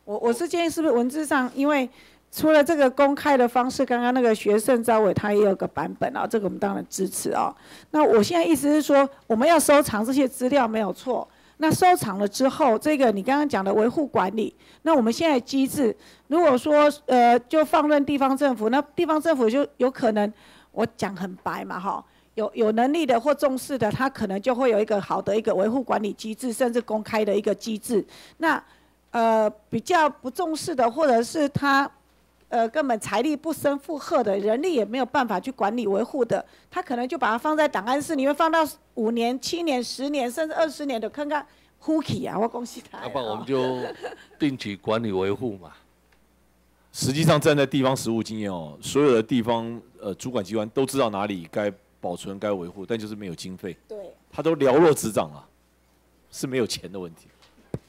我我是建议，是不是文字上，因为除了这个公开的方式，刚刚那个学生招委他也有个版本啊，这个我们当然支持啊。那我现在意思是说，我们要收藏这些资料没有错，那收藏了之后，这个你刚刚讲的维护管理，那我们现在机制，如果说呃就放任地方政府，那地方政府就有可能，我讲很白嘛哈，有有能力的或重视的，他可能就会有一个好的一个维护管理机制，甚至公开的一个机制，那。呃，比较不重视的，或者是他，呃，根本财力不胜负荷的，人力也没有办法去管理维护的，他可能就把它放在档案室里面，放到五年、七年、十年，甚至二十年的，看看 h o k y 啊，我恭喜他。要 [laughs] 不然我们就定期管理维护嘛。实际上，站在地方实务经验哦，所有的地方呃主管机关都知道哪里该保存、该维护，但就是没有经费。对。他都了若指掌啊，是没有钱的问题。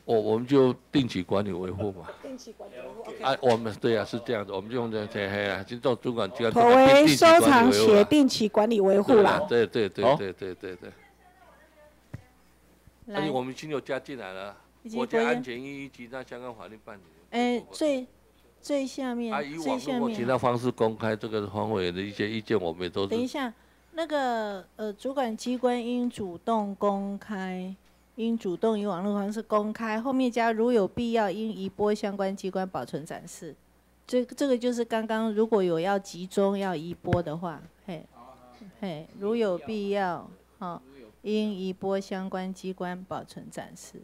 我我们就定期管理维护嘛。定期管理维护。啊，我们对啊，是这样子，我们就用这这黑啊，就做主管机关。妥为收藏且定期管理维护啦。对对对对对对对。而且我们已经有加进来了，国家安全一及那相关法律办理。哎，最最下面，最下面。其他方式公开这个方委的一些意见，我们也都。等一下，那个呃，主管机关应主动公开。应主动以网络方式公开，后面加如有必要，应移拨相关机关保存展示。这这个就是刚刚如果有要集中要移拨的话，嘿，嘿，如有必要，好，应移拨相关机关保存展示。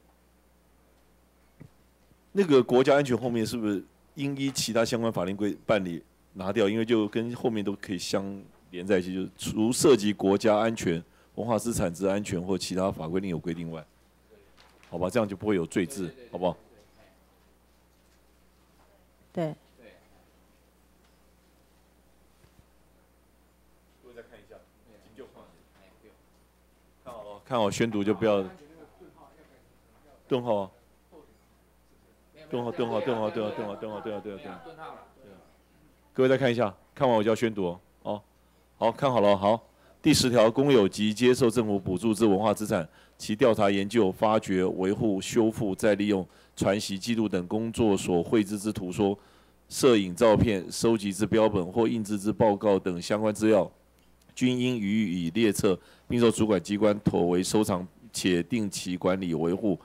那个国家安全后面是不是应依其他相关法令规办理拿掉？因为就跟后面都可以相连在一起，就是除涉及国家安全、文化资产之安全或其他法规另有规定外。好吧，这样就不会有罪字，好不好？对。再看一下，看好了，看好宣读就不要。顿号。顿号，顿号，顿号，顿号，顿号，顿号，顿号，顿号，顿号。各位再看一下，看完我就要宣读哦。好，看好了，好。第十条，公有及接受政府补助之文化资产。其调查研究、发掘、维护、修复、再利用、传习、记录等工作所绘制之图说、摄影照片、收集之标本或印制之报告等相关资料，均应予以列册，并受主管机关妥为收藏，且定期管理维护。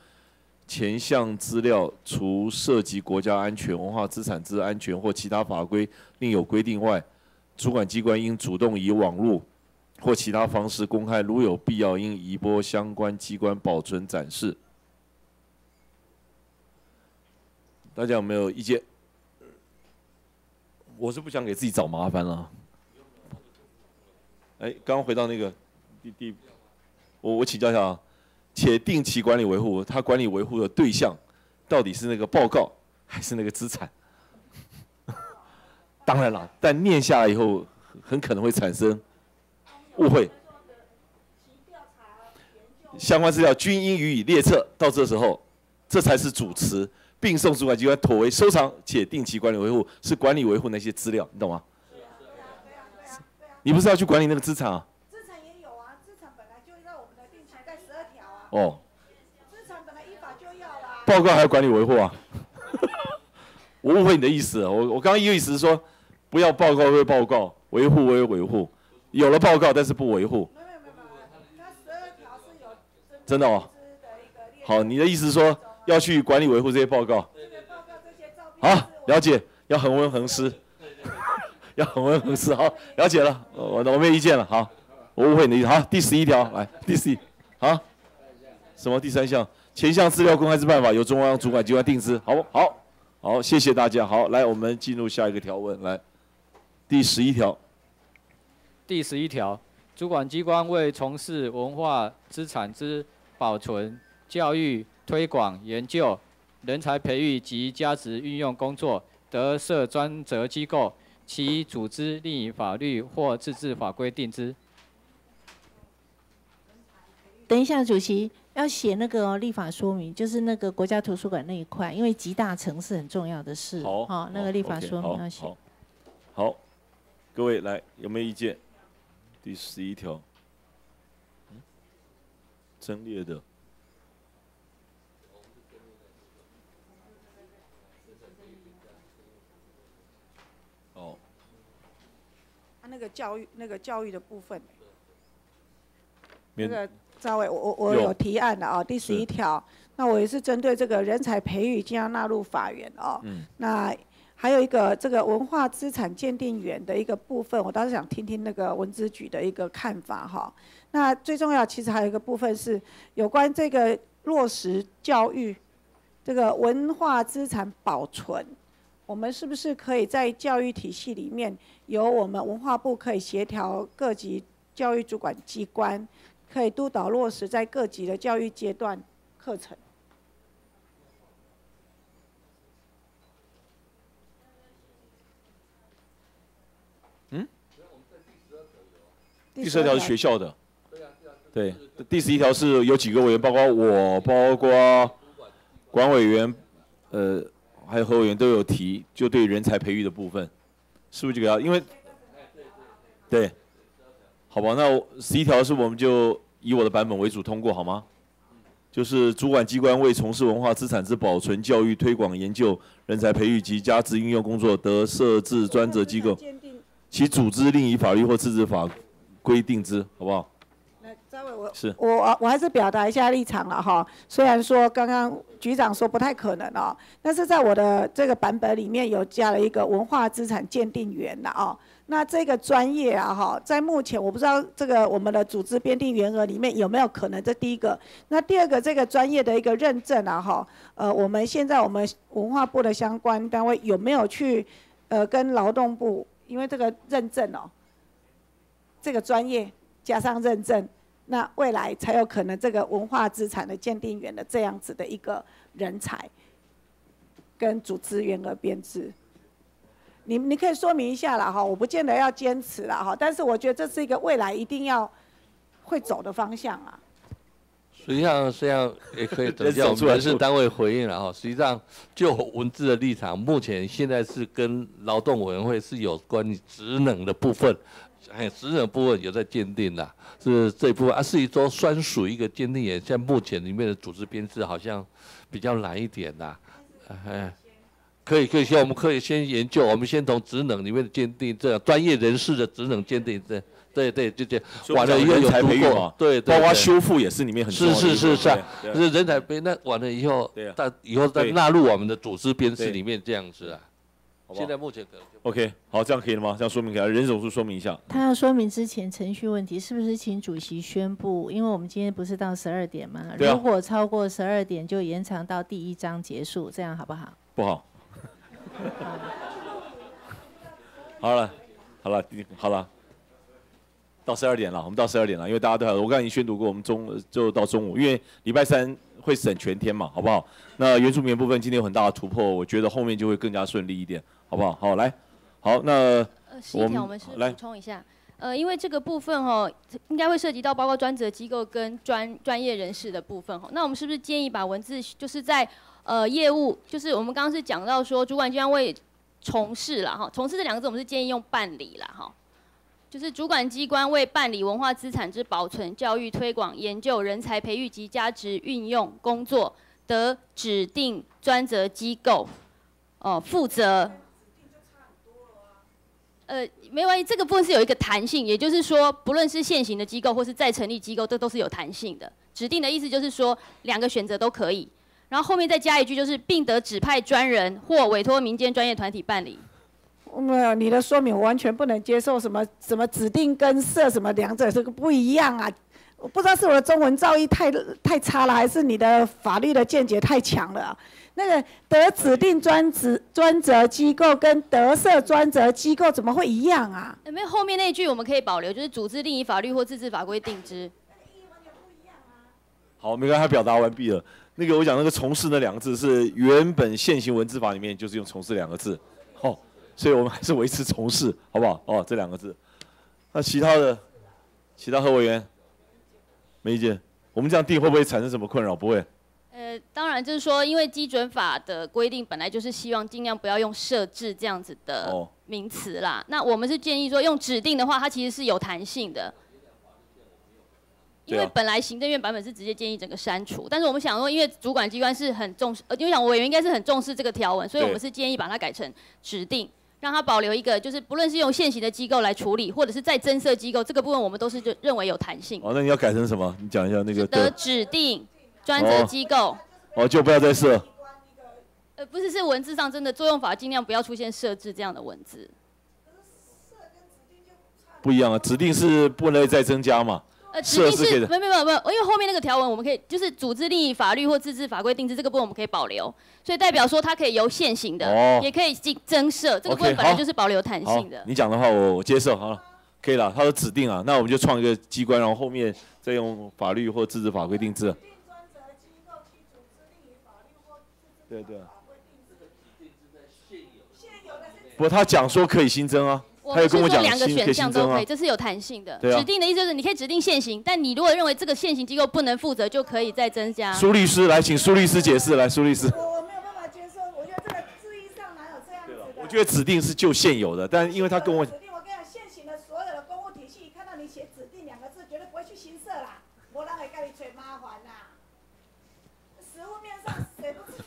前项资料除涉及国家安全、文化资产之安全或其他法规另有规定外，主管机关应主动以网络。或其他方式公开，如有必要，应移拨相关机关保存展示。大家有没有意见？我是不想给自己找麻烦了。哎，刚刚回到那个第第，我我请教一下啊，且定期管理维护，他管理维护的对象到底是那个报告还是那个资产？[laughs] 当然了，但念下来以后，很可能会产生。误会，相关资料均应予以列册。到这时候，这才是主持，并送主管机关妥为收藏且定期管理维护，是管理维护那些资料，你懂吗？你不是要去管理那个资产啊？资产也有啊，资产本来就在我们的定期在十二条啊。哦，资产本来依法就要啦。报告还要管理维护啊？[laughs] 我误会你的意思了，我我刚刚意思是说，不要报告归报告，维护归维护，有了报告但是不维护。真的哦。好，你的意思是说要去管理维护这些报告？好，了解，要恒温恒湿，[laughs] 要恒温恒湿。好，了解了，我我没有意见了。好，我误会你的意思。好，第十一条，来，第十一，好，什么第三项？前项资料公开之办法由中央主管机关定之。好不好？好，谢谢大家。好，来，我们进入下一个条文。来，第十一条。第十一条，主管机关为从事文化资产之保存、教育、推广、研究、人才培育及价值运用工作，得设专责机构，其组织另以法律或自治法规定之。等一下，主席要写那个、哦、立法说明，就是那个国家图书馆那一块，因为集大成是很重要的事。好，哦，那个立法说明要写。好，好各位来，有没有意见？第十一条，嗯？增列的，哦，他那个教育那个教育的部分，免那个赵伟，我我我有。有提案的哦，第十一条，那我也是针对这个人才培育将要纳入法源哦。嗯。那还有一个这个文化资产鉴定员的一个部分，我倒是想听听那个文资局的一个看法哈。那最重要，其实还有一个部分是有关这个落实教育，这个文化资产保存，我们是不是可以在教育体系里面，由我们文化部可以协调各级教育主管机关，可以督导落实在各级的教育阶段课程？第十二条。是学校的，对，第十一条是有几个委员，包括我，包括管委员，呃，还有何委员都有提，就对人才培育的部分，是不是这个要？因为，对，好吧，那十一条是我们就以我的版本为主通过，好吗？就是主管机关为从事文化资产之保存、教育、推广、研究、人才培育及价值应用工作，得设置专责机构，其组织另以法律或自治法规定之，好不好？是我是我我还是表达一下立场了哈。虽然说刚刚局长说不太可能哦，但是在我的这个版本里面有加了一个文化资产鉴定员的哦。那这个专业啊哈，在目前我不知道这个我们的组织编定员额里面有没有可能，这第一个。那第二个这个专业的一个认证啊哈，呃，我们现在我们文化部的相关单位有没有去呃跟劳动部，因为这个认证哦，这个专业加上认证。那未来才有可能这个文化资产的鉴定员的这样子的一个人才，跟组织员额编制，你你可以说明一下啦哈，我不见得要坚持啦哈，但是我觉得这是一个未来一定要会走的方向啊。实际上，实际上也可以等一下我们人事单位回应了哈。实际上，就文字的立场，目前现在是跟劳动委员会是有关于职能的部分。哎，职能部分有在鉴定的，是这一部分啊。是一说专属一个鉴定员，在目前里面的组织编制好像比较难一点呐。哎，可以可以先，我们可以先研究，我们先从职能里面的鉴定，这样专业人士的职能鉴定，这对对就这样。完了以后有才培育嘛，对，包括修复也是里面很重要是是是是是人才培那完了以后，对啊但以后再纳入我们的组织编制里面这样子啊。好好现在目前可能就 OK，好，这样可以了吗？这样说明给他人手数说明一下。他要说明之前程序问题，是不是请主席宣布？因为我们今天不是到十二点吗？对啊如果超过十二点，就延长到第一章结束，这样好不好？不好。好了，好了，好了，到十二点了，我们到十二点了，因为大家都还，我刚才已经宣读过，我们中就到中午，因为礼拜三会审全天嘛，好不好？那原住民部分今天有很大的突破，我觉得后面就会更加顺利一点，好不好？好，来，好，那呃，十一条我们是来补充一下，呃，因为这个部分哦，应该会涉及到包括专责机构跟专专业人士的部分哈。那我们是不是建议把文字就是在呃业务，就是我们刚刚是讲到说主管机关会从事了哈，从事这两个字我们是建议用办理了哈。就是主管机关为办理文化资产之保存、教育、推广、研究、人才培育及价值运用工作，得指定专责机构，哦，负责。呃，没关系，这个部分是有一个弹性，也就是说，不论是现行的机构或是再成立机构，这都是有弹性的。指定的意思就是说，两个选择都可以。然后后面再加一句，就是并得指派专人或委托民间专业团体办理。没有你的说明，我完全不能接受。什么什么指定跟设什么两者这个不一样啊？我不知道是我的中文造诣太太差了，还是你的法律的见解太强了。那个得指定专职专责机构跟得设专责机构怎么会一样啊？没有后面那句我们可以保留，就是组织另以法律或自治法规定之。好，没关系，他表达完毕了。那个我讲那个从事那两个字是原本现行文字法里面就是用从事两个字，哦，所以我们还是维持从事，[laughs] 好不好？哦，这两个字。那其他的，其他何委员没意见？我们这样定会不会产生什么困扰？不会。呃，当然就是说，因为基准法的规定本来就是希望尽量不要用设置这样子的名词啦。那我们是建议说，用指定的话，它其实是有弹性的。因为本来行政院版本是直接建议整个删除，但是我们想说，因为主管机关是很重视，呃，因为想委员应该是很重视这个条文，所以我们是建议把它改成指定，让它保留一个，就是不论是用现行的机构来处理，或者是再增设机构，这个部分我们都是就认为有弹性。哦，那你要改成什么？你讲一下那个。的指定。专责机构哦，就不要再设。呃，不是，是文字上真的作用法尽量不要出现设置这样的文字。不一样啊，指定是不能再增加嘛。呃，指定是没没没没，因为后面那个条文我们可以就是组织利益法律或自治法规定制这个部分我们可以保留，所以代表说它可以由现行的，也可以进增设，这个部分本来就是保留弹性的。你讲的话我我接受，好了，可以了。他说指定啊，那我们就创一个机关，然后后面再用法律或自治法规定制。对对。不，他讲说可以新增啊，他有跟我讲两个选项都可以，这是有弹性的。指定的意思就是你可以指定现行，但你如果认为这个现行机构不能负责，就可以再增加。苏律师来，请苏律师解释。来，苏律师。我没有办法接受，我觉得这个字义上哪有这样子的？我觉得指定是就现有的，但因为他跟我。指定，我跟你讲，现行的所有的公务体系，看到你写指定两个字，绝对不会去新设啦，我让你跟你吹麻烦啦。实物面上谁不知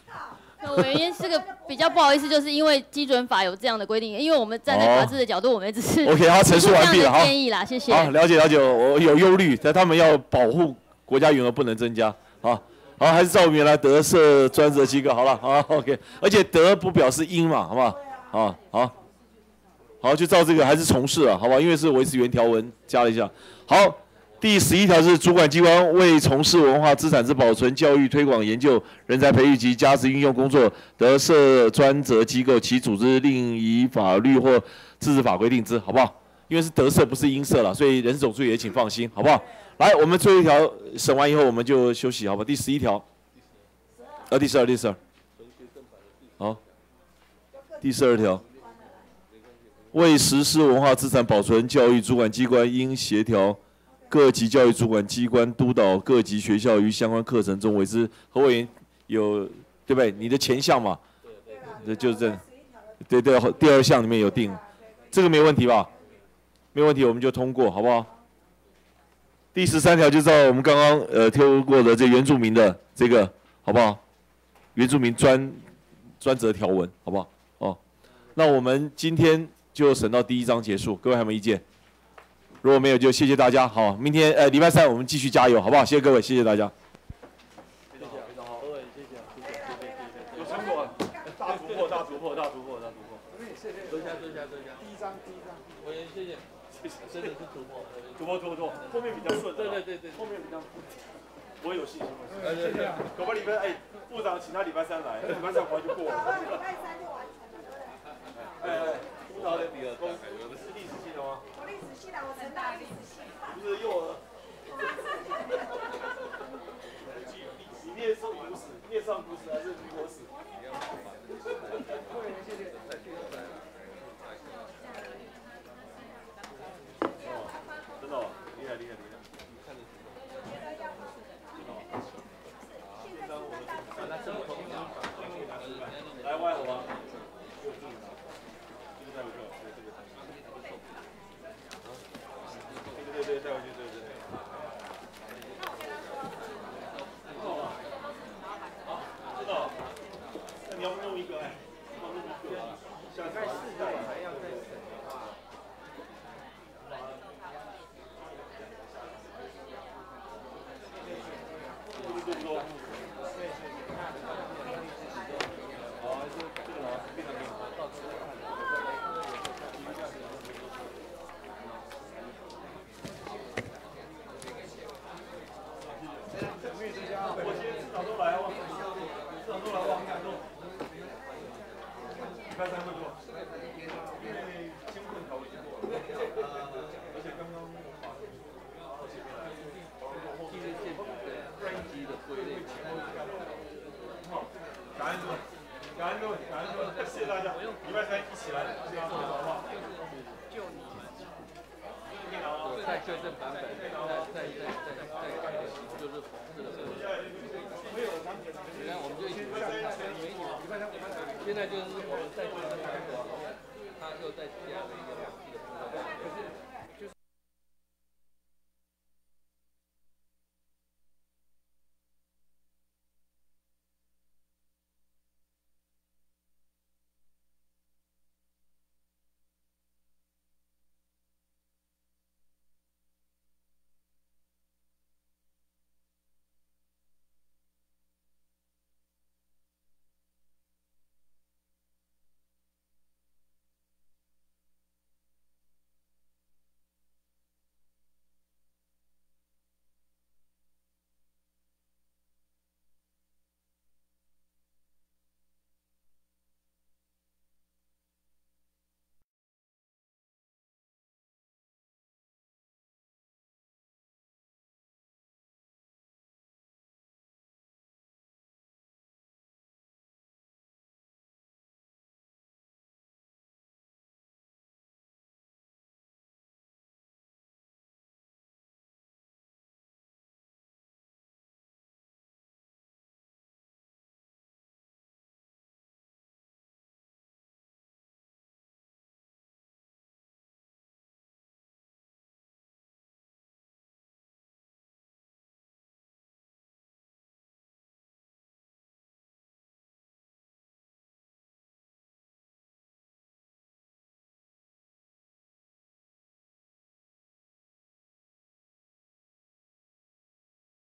道？委员这个比较不好意思，就是因为基准法有这样的规定，因为我们站在法制的角度，我们只是 OK，好，陈述完毕了，好，建议啦，谢谢。好，了解了解，我有忧虑，但他们要保护国家余额不能增加，好，好，还是照原来德设专责机构，好了，好，OK，而且德不表示应嘛，好不好？好，好，好，就照这个，还是从事啊，好吧？因为是维持原条文加了一下，好。第十一条是主管机关为从事文化资产之保存、教育、推广、研究、人才培育及价值运用工作，得设专责机构，其组织另以法律或自治法规定之，好不好？因为是得设不是应设了，所以人事总处也请放心，好不好？来，我们最后一条审完以后，我们就休息，好吧？第十一条，呃，第十二，第十二，好，第十二条，为实施文化资产保存教育，主管机关应协调。各级教育主管机关督导各级学校于相关课程中为之。何委员有对不对？你的前项嘛，对就是这，对对，第二项里面有定，这个没问题吧？没问题，我们就通过，好不好？第十三条就照我们刚刚呃听过的这原住民的这个，好不好？原住民专专责条文，好不好？哦，那我们今天就审到第一章结束，各位还有没有意见？如果没有，就谢谢大家。好，明天呃礼拜三我们继续加油，好不好？谢谢各位，谢谢大家。非常好，非常好，二位谢谢，谢谢，谢谢，有成果，大突破，大突破，大突破，大突破。谢谢，坐下，坐下，坐下。第一张，第一张。我也谢谢，谢谢，真的是突破，突破，突破，后面比较顺，对对对对，后面比较。我有信心。哎对对。可不礼拜哎，部长请他礼拜三来，礼拜三回来就过了。礼拜三就完成了，对不对？哎哎，部长的第二公，有的是历史系的吗？我成大历史系，不是幼儿。你念上古史，念上古史还是民国史？